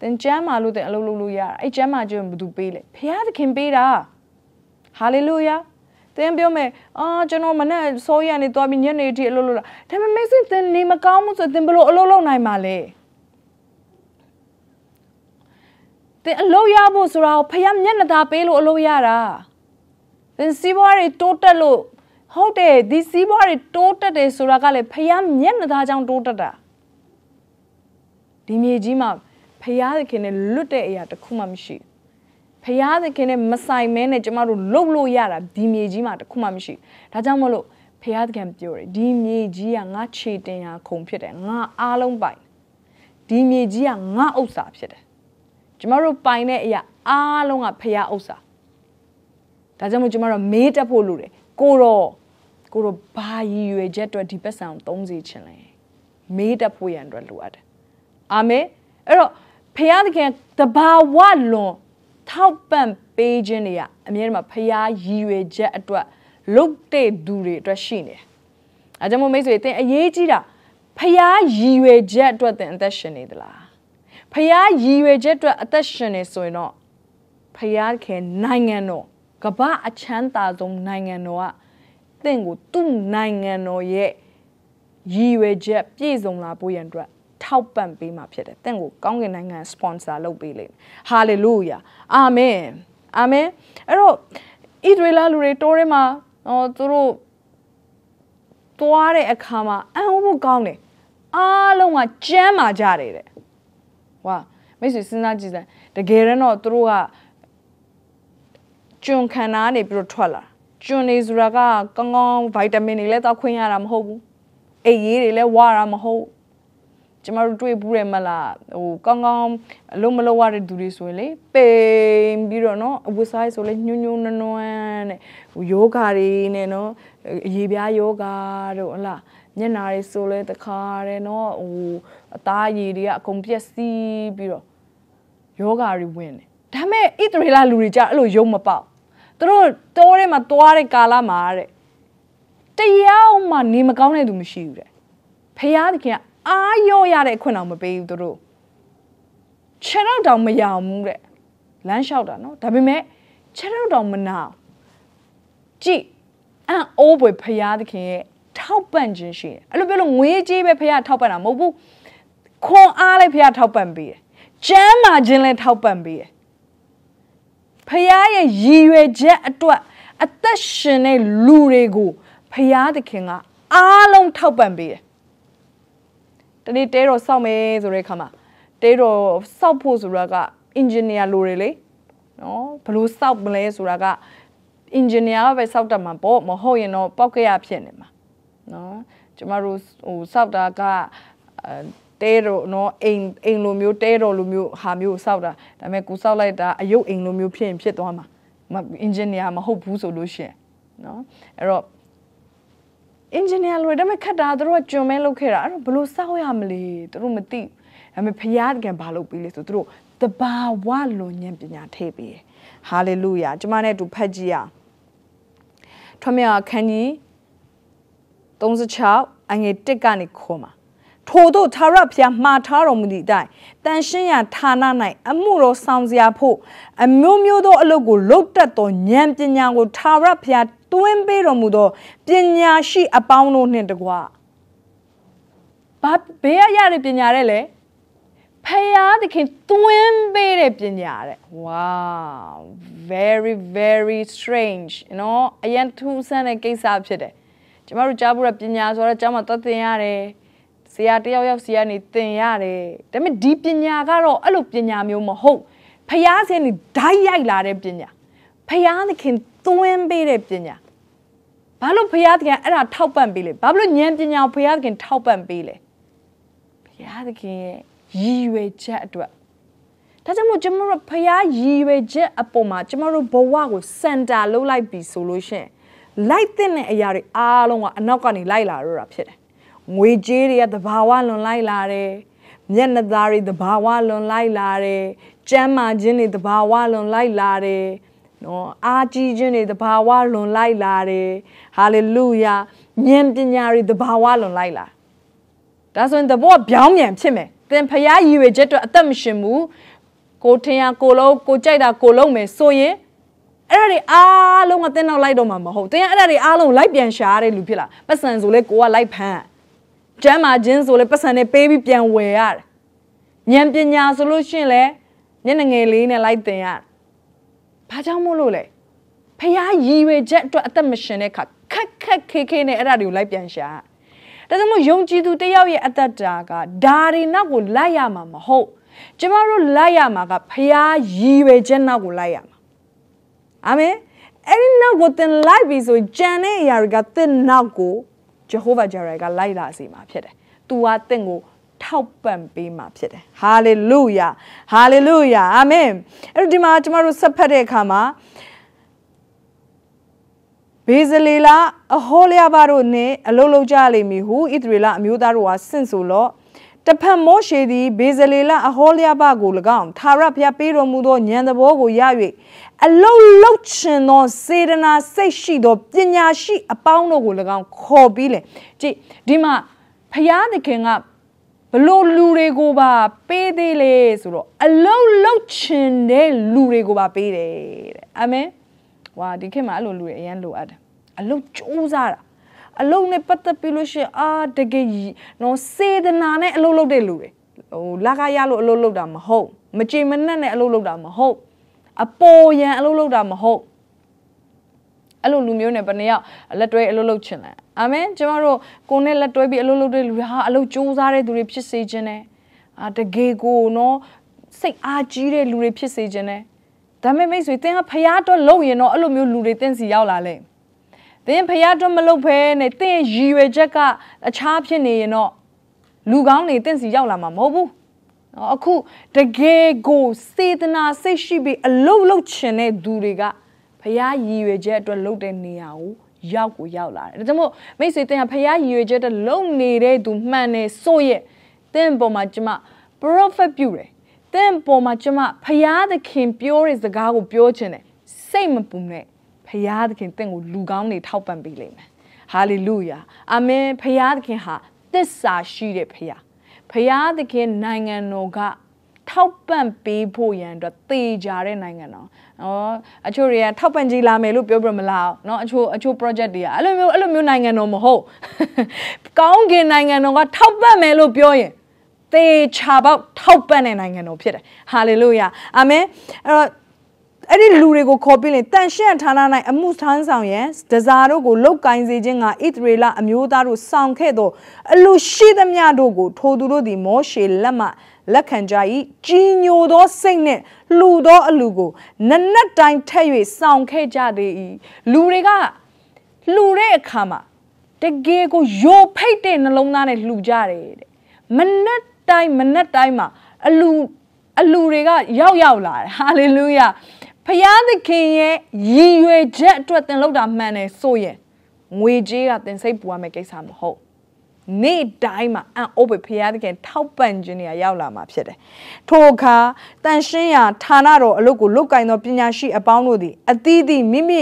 သင်ကျမ်းမာလို့သင်အလုပ်လုပ်လို့ရတာအဲ့ကျမ်းမာခြင်းဘယ်သူပေးလဲဖရာသခင်ပေးတာဟာလေလုယာ သင်ပြောမယ်အာကျွန်တော်မနဲ့စိုးရနေသွားပြီးညနေထိအလုပ်လုပ်လာဒါပေမဲ့မိတ်ဆွေသင်နေမကောင်းဘူးဆိုသင်ဘလို့အလုပ်လုပ်နိုင်မှာလဲသင်အလုပ်ရဖို့ဆိုတာကိုဖះမျက်နှာသာပေးလို့အလုပ်ရတာသင်စီးပွားတွေတိုးတက်လို့ဟုတ်တယ်ဒီစီးပွားတွေတိုးတက်တယ်ဆိုတာကလည်းဖះမျက်နှာသာကြောင့်တိုးတက်တာဒီမြေကြီးမှာဖះသခင်နဲ့လွတ်တဲ့အရာတစ်ခုမှမရှိဘူး ဖရာသခင်နဲ့မဆိုင်မဲနဲ့ကျမတို့လှုပ်လို့ရတာဒီမြေကြီးမှာတခုမှမရှိဒါကြောင့်မလို့ဖရာသခင်ပြောတယ်ဒီမြေကြီးကငါခြေတင်ရာခုံဖြစ်တယ်ငါအားလုံးပိုင်ဒီမြေကြီးကငါဥစ္စာဖြစ်တယ်ကျမတို့ပိုင်တဲ့အရာအားလုံးကဖျားဥစ္စာဒါကြောင့်မို့ကျမတို့မေးတတ်ဖို့လိုတယ်ကိုတော့ကိုတော့ဘာရည်ရွယ်ချက်အတွက်ဒီပတ်စံကိုသုံးစေခြင်းလဲမေးတတ်ဖို့ရန်အတွက်လိုအပ်တယ်အာမင်အဲ့တော့ဖျားသခင်တဘာဝလွန် ထောက်ပံ့ပေးခြင်းတွေကအမြဲတမ်းဖျားရည်ရွယ်ချက်အတွက်လုတ်တဲ့သူတွေအတွက်ရှိနေတယ်အဲကြောင့်မို့မိတ်ဆွေတင်အရေးကြီးတာဖျားရည်ရွယ်ချက်အတွက်တင်အသက်ရှင်နေသလားဖျားရည်ရွယ်ချက်အတွက်အသက်ရှင်နေဆိုရင်တော့ဖျားခင်နိုင်ငံတော်ကမ္ဘာအချမ်းသာဆုံးနိုင်ငံတော်ကတင့်ကိုသူ့နိုင်ငံတော်ရဲ့ရည်ရွယ်ချက်ပြည့်စုံလာဖို့ရန်အတွက် ထောက်ပံ့ပေးမှာဖြစ်တယ်။တင့်ကိုကောင်းကင်နိုင်ငံစပွန်ဆာလုပ်ပေးလိမ့်မယ်။ဟာလေလုယာ။အာမင်။အာမင်။အဲ့တော့ဣသရေလလူတွေတိုးထဲမှာဟောသူတို့သွားတဲ့အခါမှာအံ့ဩဖို့ကောင်းတယ်။အားလုံးကကြမ်းမာကြတယ်တဲ့။ဝါမိတ်ဆွေစဉ်းစားကြည့်စမ်းတကယ်တော့သူတို့ကကျွန်ခံနာနေပြီးတော့ထွက်လာကျွန်နေဆိုတာကကောင်းကောင်းဗိုက်တာမင်တွေလည်းတောက်ခွင့်ရတာမဟုတ်ဘူးအိပ်ရေးတွေလည်းဝါတာမဟုတ် ကျမတို့တွေ့ဘူးတယ်မလားဟိုကောင်းကောင်းအလုံးမလုံးရတဲ့သူတွေဆိုရင်လေပိန်ပြီးတော့နော်အဝတ်စားရဆိုလေညွန်းညွန်းနွမ်းနွမ်းတဲ့ဟိုယောဂါတွေနဲ့နော်အရေပြားယောဂါတို့ဟလားညနာတွေဆိုလဲတခါတယ်နော်ဟိုအသားရည်တွေကအကုန်ပြက်စီးပြီးတော့ယောဂါတွေဝင်တယ်ဒါပေမဲ့ဣသရေလလူတွေကြအဲ့လိုယုံမပေါက်သူတို့တိုးထဲမှာသွားတဲ့ကာလမှာတဲ့တရားမှနေမကောင်းတဲ့သူမရှိဘူးတဲ့ဖယားသခင်က အာရော့ရတဲ့အခွင့်အောင်မပေးဘူးသူတို့ခြေတော့တောင်မရအောင်ဘူးတဲ့လမ်းလျှောက်တာနော်ဒါပေမဲ့ခြေတော့တောင်မနာကြည့်အန်အိုးပွေဖះသခင်ရဲ့ထောက်ပံ့ခြင်းရှိတယ်အဲ့လိုပြောလို့ငွေကြေးပဲဖះထောက်ပံ့တာမဟုတ်ဘူးခွန်အားလည်းဖះထောက်ပံ့ပေးတယ်ကျမ်းမာခြင်းလည်းထောက်ပံ့ပေးတယ်ဖះရဲ့ရည်ရွယ်ချက်အတွက်အသက်ရှင်တဲ့လူတွေကိုဖះသခင်ကအားလုံးထောက်ပံ့ပေးတယ် တနေ့တဲတော်စောက်မယ်ဆိုတဲ့အခါမှာတဲတော်စောက်ဖို့ဆိုတာကအင်ဂျင်နီယာလိုတွေလေနော်ဘလို့စောက်မလဲဆိုတာကအင်ဂျင်နီယာပဲစောက်တတ်မှာပေါ့မဟုတ်ရင်တော့ပောက်ကရဖြစ်နေမှာနော်ကျမတို့ဟိုစောက်တာကတဲတော်နော်အိမ်အိမ်လိုမျိုးတဲတော်လိုမျိုးဟာမျိုးစောက်တာဒါပေမဲ့ကိုစောက်လိုက်တာအယုတ်အိမ်လိုမျိုးဖြစ်ရင်ဖြစ်သွားမှာအင်ဂျင်နီယာမဟုတ်ဘူးဆိုလို့ရှိရင်နော်အဲ့တော့ အင်ဂျင်နီယာလိုဒါပေမဲ့ခက်တာတို့ကကျွံမဲလုပ်ခဲ့တာအဲ့တော့ဘလို့စောက်ရမလဲတို့မသိဒါပေမဲ့ဖယားတကယ်ဘာလုပ်ပြီးလဲဆိုတို့တဘာဝလွန်ဉာဏ်ပညာထည့်ပေးတယ်ဟာလေလုယာကျမနဲ့အတူဖတ်ကြည့်ရထွမြေအခန်းကြီး36အငယ်1ကနေခေါ်မှာထို့သောသာရဖျားမှားထားတော်မူသည့်အတိုင်းတန်ရှင်းရာဌာန၌အမှုတော်ဆောင်စရာဖို့အမျိုးမျိုးသောအလုပ်ကိုလုပ်တတ်သောဉာဏ်ပညာကိုသာရဖျား တွင်းပေးတော်မူသောပညာရှိအပေါင်းတို့နှင့်တကွာဘာဘေးရရတဲ့ပညာတဲ့လေဖယားသခင်တွင်းပေးတဲ့ပညာတဲ့ wow very very strange နော်အရင်ထူးဆန်းတဲ့ကိစ္စဖြစ်တယ်ကျမတို့ကြားဖို့ရပညာဆိုတော့ကျောင်းမှာသွားသင်ရတယ်ဆရာတယောက်ယောက်စီကနေသင်ရတယ်ဒါပေမဲ့ဒီပညာကတော့အဲ့လိုပညာမျိုးမဟုတ်ဖယားစင်းနေဓာတ်ရိုက်လာတဲ့ပညာဖယားသခင် သွင်းပေးတဲ့ပညာဘာလို့ဖယားသခင်အဲ့ဒါထောက်ပံ့ပေးလဲဘာလို့ဉာဏ်ပညာကိုဖယားသခင်ထောက်ပံ့ပေးလဲဖယားသခင်ရဲ့ရည်ရွယ်ချက်အတွက်ဒါကြောင့်မို့ကျွန်တော်တို့ဖယားရည်ရွယ်ချက်အပေါ်မှာကျွန်တော်တို့ဘဝကိုစင်တာလုပ်လိုက်ပြီဆိုလို့ရှိရင်လိုက်တဲ့အရာတွေအားလုံးကအနောက်ကနေလိုက်လာတော့တာဖြစ်တယ်ငွေကြေးတွေကသဘာဝလွန်လိုက်လာတယ်မျက်နှာသားတွေသဘာဝလွန်လိုက်လာတယ်ကျမ်းမာခြင်းတွေသဘာဝလွန်လိုက်လာတယ် နော်အားကြီးခြင်းတွေသဘာဝလွန်လိုက်လာတယ်ဟာလေလုယာဉာဏ်ပညာတွေသဘာဝလွန်လိုက်လာဒါဆိုရင်တဘောပြောင်းပြန်ဖြစ်မယ်သင်ဖျားရည်ရွယ်ချက်တော့အသက်မရှင်ဘူးကိုထင်ရကိုလုံးကိုကြိုက်တာကိုလုံးမယ်ဆိုရင်အဲ့ဒါတွေအားလုံးကတင်းနောက်လိုက်တော့မှာမဟုတ်တင်းအဲ့ဒါတွေအားလုံးလိုက်ပြန်ရှာရတဲ့လူဖြစ်လာပတ်စံဆိုလဲကိုကလိုက်ဖမ်းကျမ်းမာခြင်းဆိုလဲပတ်စံနဲ့ပေးပြီးပြန်ဝယ်ရတယ်ဉာဏ်ပညာဆိုလို့ရှိရင်လဲမျက်နှငယ်လေးနဲ့လိုက်တင်ရတယ် ဘာကြောင့်မို့လို့လဲဖះရည်ရွယ်ချက်အတွက်အသက်မရှင်တဲ့ခါခက်ခက်ခေခေနဲ့အဲ့ဒါတွေကိုလိုက်ပြန်ရှာဒါကြောင့်မို့ယုံကြည်သူတယောက်ရဲ့အသက်တာကဒါရီနောက်ကိုလိုက်ရမှာမဟုတ်ကျမတို့လိုက်ရမှာကဖះရည်ရွယ်ချက်နောက်ကိုလိုက်ရမှာအာမင်အဲ့ဒီနောက်ကိုသင်လိုက်ပြီဆိုကြံတဲ့အရာတွေကသင်နောက်ကိုဂျေဟောဗာဂျာရိုက်ကလိုက်လာစေမှာဖြစ်တယ်။ तू ကသင်ကို ထထောက်ပံ့ပေးမှာဖြစ်တယ်ဟာလေလုယာဟာလေလုယာအာမင်အဲ့တော့ဒီမှာကျမတို့ဆက်ဖတ်တဲ့အခါမှာဘေဇလေလာအဟောလျာဘတို့နှင့်အလုံးလုံးကြလိမ့်မည်ဟုဣသရေလအမျိုးသားတို့ဟာဆင့်ဆိုလော့တဖန်မောရှေသည်ဘေဇလေလအဟောလျာဘကို၎င်းသာရဖျားပေးတော်မူသောဉာဏ်သဘောကိုရ၍အလုံးလုံးချင်သောစေတနာစိတ်ရှိသောပညာရှိအပေါင်းတို့ကို၎င်းခေါ်ပြီးလေကြည့်ဒီမှာဖျားသခင်က ဘလို့လူတွေကိုပါပေးသေးလေဆိုတော့အလုံးလုံးချင်တဲ့လူတွေကိုပါပေးတယ်တဲ့အာမင်ဝါဒီခေတ်မှာအဲ့လိုလူတွေအရန်လိုအပ်တယ်အလုံးစူးစားတာအလုံးနဲ့ပတ်သက်ပြီးလို့ရှိရင်အာတကယ်နော်စေတနာနဲ့အလုံးလုပ်တဲ့လူတွေဟိုလာခရလို့အလုံးလုပ်တာမဟုတ်မကြည်မနှက်နဲ့အလုံးလုပ်တာမဟုတ်အပေါ်ရန်အလုံးလုပ်တာမဟုတ်အဲ့လိုလူမျိုးနဲ့ဘယ်နှယောက်လက်တွဲအလုပ်လုပ်ချင်လဲ အာမင်ကျမတို့ကိုနဲ့လက်တွဲပြီးအလုပ်လုပ်တဲ့လူတွေဟာအလုပ်ကြိုးစားတဲ့သူတွေဖြစ်စေခြင်းနဲ့အာတကယ်ကိုနော်စိတ်အားကြီးတဲ့လူတွေဖြစ်စေခြင်းနဲ့ဒါပေမဲ့မိတ်ဆွေသင်ကဖျားတော့လုပ်ရင်တော့အဲ့လိုမျိုးလူတွေသင်စီရောက်လာလေသင်ဖျားတော့မလုပ်ဖဲနဲ့သင်ရည်ရွယ်ချက်ကအခြားဖြစ်နေရင်တော့လူကောင်းတွေသင်စီရောက်လာမှာမဟုတ်ဘူးအခုတကယ်ကိုစေတနာစိတ်ရှိပြီးအလုတ်လုတ်ချင်တဲ့သူတွေကဖျားရည်ရွယ်ချက်အတွက်လုပ်တဲ့နေရာကို ရောက်ကိုရောက်လာတယ်ဒါကြောင့်မို့မိတ်ဆွေတင်ကဖျားရည်ရွယ်ချက်အတွက်လုံနေတဲ့သူမှန်နေဆိုရဲ့တင်ပေါ်မှာကျမ prophet ပြုတယ်တင်ပေါ်မှာကျမဖျားသခင်ပြောတဲ့စကားကိုပြောချင်တယ်စိတ်မပူနဲ့ဖျားသခင်တင့်ကိုလူကောင်းတွေထောက်ပံ့ပေးလိမ့်မယ်ဟာလေလုယာအာမင်ဖျားသခင်ဟာသစ္စာရှိတဲ့ဖျားဖျားသခင်နိုင်ငံတော်က ထောက်ပံ့ပေးဖို့ရန်အတွက်သေချာတဲ့နိုင်ငံတော်နော်အချို့တွေကထောက်ပံ့ကြီးလာမယ်လို့ပြောပြမလားနော်အချို့အချို့ project တွေကအဲ့လိုမျိုးအဲ့လိုမျိုးနိုင်ငံတော်မဟုတ်ကောင်းကင်နိုင်ငံတော်ကထောက်ပံ့မယ်လို့ပြောရင်သေချာပေါက်ထောက်ပံ့တဲ့နိုင်ငံတော်ဖြစ်တယ်ဟာလေလုယာအာမင်အဲ့တော့အဲ့ဒီလူတွေကိုခေါ်ပြီးလင်တန်ရှင်းဌာန၌အမှုထမ်းဆောင်ရန်ဒဇာတို့ကိုလုတ်ကင်စေခြင်းကဣသရေလအမျိုးသားတို့ဆောင်ခဲ့သောအလူရှိသမျှတို့ကိုထိုသူတို့သည်မောရှေလက်မှ လက်ခံကြ၏ကြီးညိုသောစိတ်နှင့်လှူသောအလူကိုနနက်တိုင်းထက်၍ဆောင်ခဲ့ကြသေး၏လူတွေကလှူတဲ့အခါမှာတကယ်ကိုယိုဖိတ်တဲ့နှလုံးသားနဲ့လှူကြတယ်တဲ့မနက်တိုင်းမနက်တိုင်းမှာအလူအလူတွေကရောက်ရောက်လာတယ်ဟာလေလုယာဖယားသခင်ရဲ့ရည်ရွယ်ချက်အတွက်သင်လုပ်တာမှန်တယ်ဆိုရင်ငွေကြေးကသင်စိတ်ပူရမယ့်ကိစ္စမဟုတ် နေ့တိုင်းမှာအံ့ဩပဲဖရာသခင်ထောက်ပံ့ခြင်းတွေရောက်လာမှာဖြစ်တယ်။ထိုအခါတန်ရှင်းရာဌာနတော်အလုပ်ကိုလုတ်ကင်သောပညာရှိအပေါင်းတို့သည်အသီးသီးမိမိ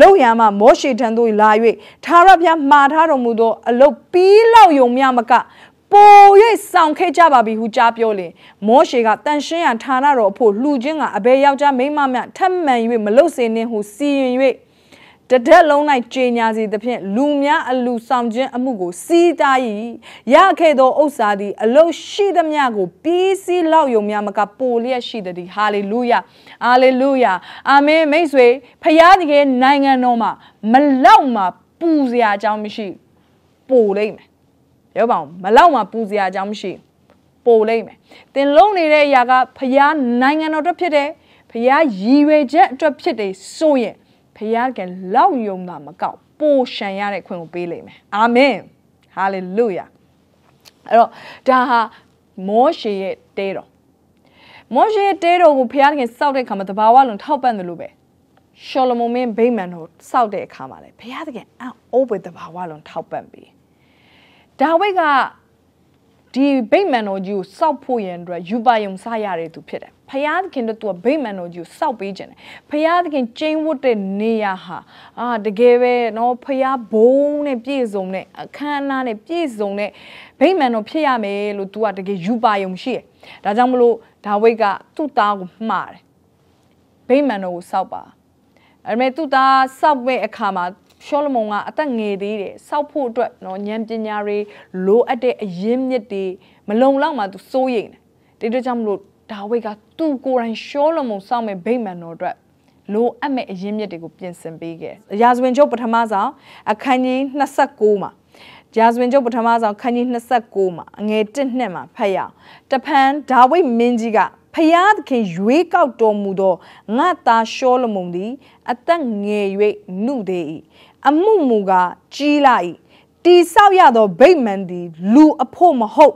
လုံရမှာမောရှေထံသို့လာ၍သာရဖျားမှားထားတော်မူသောအလုပ်ပြီးလောက်ယုံမြမကပို၍ဆောင်ခဲ့ကြပါပြီဟုကြားပြောလေမောရှေကတန်ရှင်းရန်ဌာနတော်အဖို့လှူခြင်းကအဘယ်ယောက်ျားမိန်းမများထပ်မံ၍မလုတ်စေနှင့်ဟုစီရင်၍ တဒက်လုံး၌ကြေညာစီသဖြင့်လူများအလူဆောင်ခြင်းအမှုကိုစီးတာ၏ရခဲ့သောဥစ္စာသည်အလုရှိသမျှကိုပြီးစီးလောက်ယုံများမကပိုလျက်ရှိသည်ဟာလေလုယာဟာလေလုယာအာမင်မိတ်ဆွေဖခင်တကယ်နိုင်ငံတော်မှာမလောက်မှာပူစရာအကြောင်းမရှိပိုလိမ့်မယ်ပြောပါဦးမလောက်မှာပူစရာအကြောင်းမရှိပိုလိမ့်မယ်သင်လုံးနေတဲ့အရာကဖခင်နိုင်ငံတော်အတွက်ဖြစ်တယ်ဖခင်ရည်ရွယ်ချက်အတွက်ဖြစ်တယ်ဆိုရင် ဖခင်ကလောက်ယုံတာမကောက်ပိုရှံရတဲ့ခွင့်ကိုပေးလိမ့်မယ်အာမင်ဟာလေလုယာအဲ့တော့ဒါဟာမောရှေရဲ့တဲတော်မောရှေရဲ့တဲတော်ကိုဖခင်စောက်တဲ့အခါမှာတဘာဝလုံးထောက်ပံ့တယ်လို့ပဲရှောလမုန်မင်းဗိမာန်တော်စောက်တဲ့အခါမှာလေဘုရားသခင်အံ့ဩပွေတဘာဝလုံးထောက်ပံ့ပြီးဒါဝိဒ်က ဒီဗိမာန်တော်ကြီးကိုစောက်ဖို့ရန်အတွက်ယူပါယုံစရတဲ့သူဖြစ်တယ်ဖယားသခင်တို့သူကဗိမာန်တော်ကြီးကိုစောက်ပေးခြင်းတယ်ဖယားသခင်ကျင်းဝတ်တဲ့နေရာဟာအာတကယ်ပဲเนาะဖယားဘုံနဲ့ပြည့်စုံတဲ့အခမ်းအနားနဲ့ပြည့်စုံတဲ့ဗိမာန်တော်ဖြစ်ရမယ်လို့သူကတကယ်ယူပါယုံရှိတယ်ဒါကြောင့်မလို့ဒါဝိဒ်ကသူ့သားကိုမှားတယ်ဗိမာန်တော်ကိုစောက်ပါအဲ့မဲ့သူ့သားစောက်မဲ့အခါမှာ ရှောလမုန်ကအသက်ငယ်သေးတယ်စောက်ဖို့အတွက်နော်ဉာဏ်ပညာတွေလိုအပ်တဲ့အရင်းမြစ်တွေမလုံလောက်မှသူစိုးရိမ်တယ်တိတိကျမလို့ဒါဝိတ်ကသူ့ကိုယ်တိုင်ရှောလမုန်စောက်မဲ့ဗိမာန်တော်အတွက်လိုအပ်မဲ့အရင်းမြစ်တွေကိုပြင်ဆင်ပေးခဲ့။ရာဇဝင်ချုပ်ပထမဆောင်အခန်းကြီး29မှာရာဇဝင်ချုပ်ပထမဆောင်ခန်းကြီး29မှာအငယ်1နှစ်မှာဖတ်ရအောင်။တဖန်ဒါဝိမင်းကြီးကဖယားသခင်ရွေးကောက်တော်မူသောငါသားရှောလမုန်သည်အသက်ငယ်၍နှုသေး၏ အမှုမူကားကြီးလာ၏တိဆောက်ရသောဗိမ္မာန်သည်လူအဖို့မဟုတ်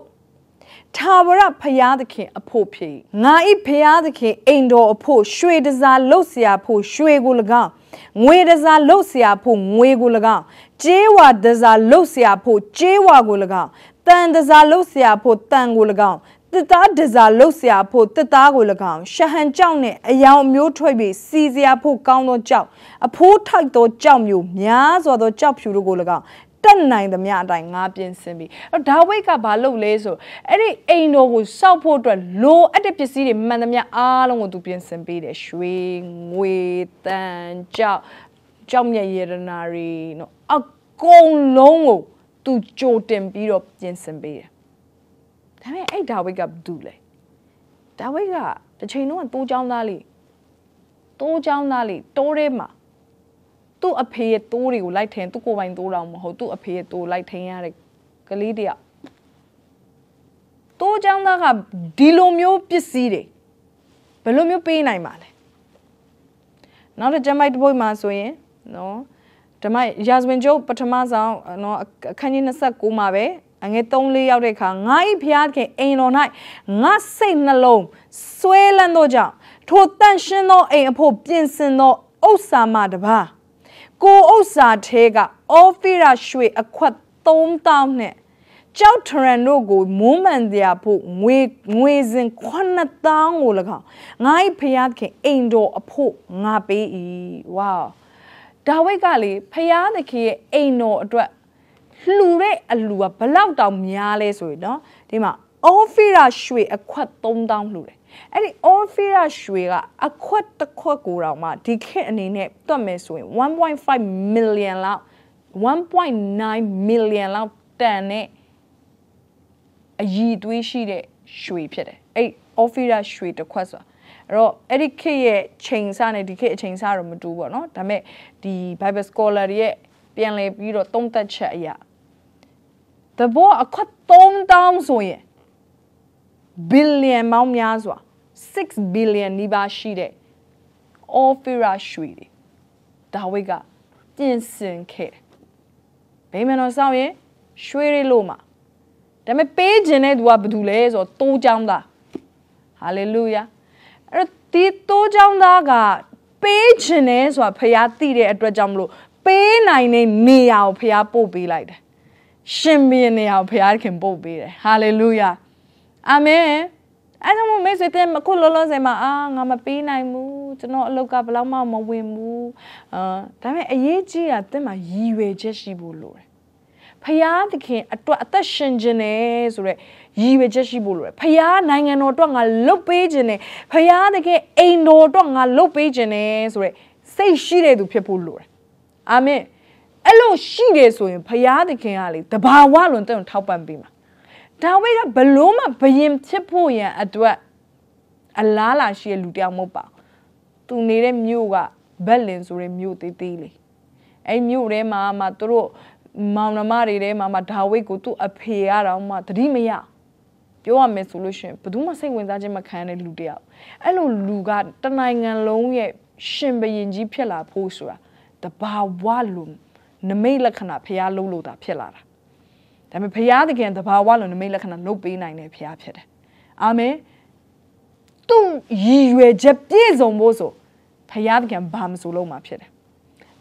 ထာဝရဖျားသခင်အဖို့ဖြစ်ငါဤဖျားသခင်အိမ်တော်အဖို့ရွှေတစားလှုပ်เสียဖို့ရွှေကို၎င်းငွေတစားလှုပ်เสียဖို့ငွေကို၎င်းကြေးဝါတစားလှုပ်เสียဖို့ကြေးဝါကို၎င်းတန်တစားလှုပ်เสียဖို့တန်ကို၎င်း တစ်သားဒဇာလုတ်ဆရာဖို့တစ်သားကို၎င်းရှဟန်ကြောက်နဲ့အယောင်မျိုးထွက်ပြီးစီစရာဖို့ကောင်းသောကြောက်အဖိုးထိုက်သောကြောက်မျိုးများစွာသောကြောက်ဖြူတို့ကို၎င်းတက်နိုင်သမျှအတိုင်းငါပြင်ဆင်ပြီအဲ့ဒါဝိတ်ကဘာလုပ်လဲဆိုအဲ့ဒီအိမ်တော်ကိုစောက်ဖို့အတွက်လိုအပ်တဲ့ပစ္စည်းတွေမှန်သမျှအားလုံးကိုသူပြင်ဆင်ပေးတယ်ရွှေငွေတန်ကြောက်ကြောက်မြတ်ရတနာတွေနော်အကုန်လုံးကိုသူကြိုတင်ပြီးတော့ပြင်ဆင်ပေးတယ် ဒါပေမဲ့အဲ့ဒါဝိတ်ကဘာတူလဲဒါဝိတ်ကတစ်ချိန်လုံးကတိုးချောင်းသားလေးတိုးချောင်းသားလေးတိုးထဲမှာသူ့အဖေရဲ့တိုးတွေကိုလိုက်ထင်သူ့ကိုယ်ပိုင်တိုးတော်မဟုတ်သူ့အဖေရဲ့တိုးလိုက်ထင်ရတဲ့ကလေးတယောက်တိုးချောင်းသားကဒီလိုမျိုးပစ္စည်းတွေဘယ်လိုမျိုးပေးနိုင်မှာလဲနောက်တစ်ဂျမိုက်တစ်ပုတ်မှာဆိုရင်နော်ဓမ္မရာဇဝင်ကျုပ်ပထမဆုံးနော်အခန်းကြီး29မှာပဲ အငယ်3လေးရောက်တဲ့အခါငါဤဖျားခင်အိမ်တော်၌ငါစိတ်နှလုံးဆွဲလန်းသောကြောင့်ထိုတန့်ရှင်းသောအိမ်အဖို့ပြင်ဆင်သောဥစ္စာမှတပါကိုဥစ္စာထဲကအော်ဖီရာရွှေအခွက်3000နဲ့ကြောက်ထရန်တို့ကိုမုံမှန်တရားဖို့ငွေငွေစဉ်9000ကို၎င်းငါ့ဖျားခင်အိမ်တော်အဖို့ငါပေး၏ဝါဒါဝိတ်ကလေဖျားသခင်ရဲ့အိမ်တော်အတွက် လှူတဲ့အလှူကဘလောက်တောင်များလဲဆိုရင်เนาะဒီမှာအော်ဖီရာရွှေအခွက်3000လှူတယ်အဲ့ဒီ Orfira ရွှေကအခွက်တစ်ခွက်ကိုတော့မှဒီခေတ်အနေနဲ့တွက်မယ်ဆိုရင်1.5 million လောက်1.9 million လောက်တန်တဲ့အည်သွေးရှိတဲ့ရွှေဖြစ်တယ်အဲ့ Orfira ရွှေတစ်ခွက်ဆိုတာအဲ့တော့အဲ့ဒီခေတ်ရဲ့ချိန်စနဲ့ဒီခေတ်အချိန်စတော့မတူဘူးပေါ့နော်ဒါပေမဲ့ဒီ Bible scholar တွေရဲ့ပြန်လည်ပြီးတော့သုံးသပ်ချက်အရာ တဘောအခွက်3000ဆိုရင် billion ပေါင်းများစွာ6 billion နီးပါးရှိတဲ့ Ophira ရွှေတွေဒါဝိတ်ကပြင်ဆင်ခဲ့တယ်။ဗိမာန်တော်ဆောင်ရင်ရွှေတွေလို့မှာဒါပေမဲ့ပေးခြင်းတဲ့သူကဘာလို့လဲဆိုတော့တိုးချောင်းသားဟာလေလုယာအဲ့တော့ဒီတိုးချောင်းသားကပေးခြင်းနဲ့ဆိုတာဖခင်သိတဲ့အတွက်ကြောင့်မလို့ပေးနိုင်တဲ့နေရာကိုဖခင်ပို့ပေးလိုက်တယ်။ ရှင်ဘီရဲ့နေရာကိုဖခင်ပို့ပေးတယ်။ဟာလေလုယာအာမင်အဲ့ဒါမှမိတ်ဆွေတဲ့ခုလောလောဆယ်မှာအာငါမပေးနိုင်ဘူးကျွန်တော်အလုပ်ကဘယ်တော့မှမဝင်ဘူးအာဒါပေမဲ့အရေးကြီးတာတဲ့မှာရည်ရွယ်ချက်ရှိဖို့လိုတယ်ဖျားသခင်အတွက်အသက်ရှင်ခြင်းနဲ့ဆိုရက်ရည်ရွယ်ချက်ရှိဖို့လိုတယ်ဖျားနိုင်ငံတော်အတွက်ငါလုတ်ပေးခြင်းနဲ့ဖျားသခင်အိမ်တော်အတွက်ငါလုတ်ပေးခြင်းနဲ့ဆိုရက်စိတ်ရှိတဲ့သူဖြစ်ဖို့လိုတယ်အာမင် အဲ့လိုရှိတယ်ဆိုရင်ဖျားသခင်ကလေတဘာဝလွန်တဲ့ထောက်ပံ့ပေးမှာဒါဝိဒ်ကဘလို့မှဘယင်ဖြစ်ဖို့ရန်အတွက်အလားလာရှိတဲ့လူတယောက်မဟုတ်ပါသူနေတဲ့မြို့ကဘက်လင်ဆိုတဲ့မြို့သေးသေးလေးအဲ့မြို့ထဲမှာမှသူတို့မောင်နှမတွေထဲမှာမှဒါဝိဒ်ကိုသူ့အဖေရတော့မှတတိမရပြောရမယ်ဆိုလို့ရှိရင်ဘယ်သူမှစိတ်ဝင်စားခြင်းမခံတဲ့လူတယောက်အဲ့လိုလူကတနိုင်ငံလုံးရဲ့ရှင်ဘရင်ကြီးဖြစ်လာဖို့ဆိုတာတဘာဝလုံး နမိတ်လက္ခဏာဖျားလုံးလို့တာဖြစ်လာတာဒါပေမဲ့ဘုရားသခင်တဘာဝလုံးနမိတ်လက္ခဏာလုပ်ပေးနိုင်တဲ့ဘုရားဖြစ်တယ်အာမင်သူ့ရည်ရွယ်ချက်ပြည့်စုံဖို့ဆိုဘုရားသခင်ဘာမဆိုလုပ်မှာဖြစ်တယ်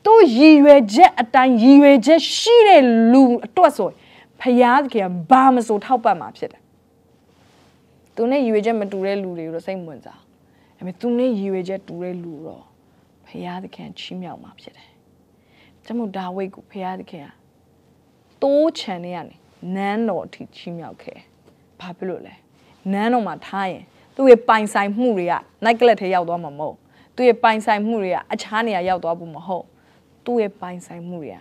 သူ့ရည်ရွယ်ချက်အတိုင်းရည်ရွယ်ချက်ရှိတဲ့လူအတွက်ဆိုဘုရားသခင်ဘာမဆိုထောက်ပံ့မှာဖြစ်တယ်သူနဲ့ရည်ရွယ်ချက်မတူတဲ့လူတွေကိုတော့စိတ်ဝင်စားဒါပေမဲ့သူနဲ့ရည်ရွယ်ချက်တူတဲ့လူတော့ဘုရားသခင်ချီးမြှောက်မှာဖြစ်တယ်။ ဒါမို့ဒါဝိတ်ကိုဘုရားသခင်ကတိုးချန်နေရနေနန်းတော်အထိချီးမြှောက်ခဲ့။ဘာဖြစ်လို့လဲ။နန်းတော်မှာထားရင်သူ့ရဲ့ပိုင်ဆိုင်မှုတွေကနိုက်ကလပ်ထဲရောက်သွားမှာမဟုတ်။သူ့ရဲ့ပိုင်ဆိုင်မှုတွေကအခြားနေရာရောက်သွားဖို့မဟုတ်။သူ့ရဲ့ပိုင်ဆိုင်မှုတွေက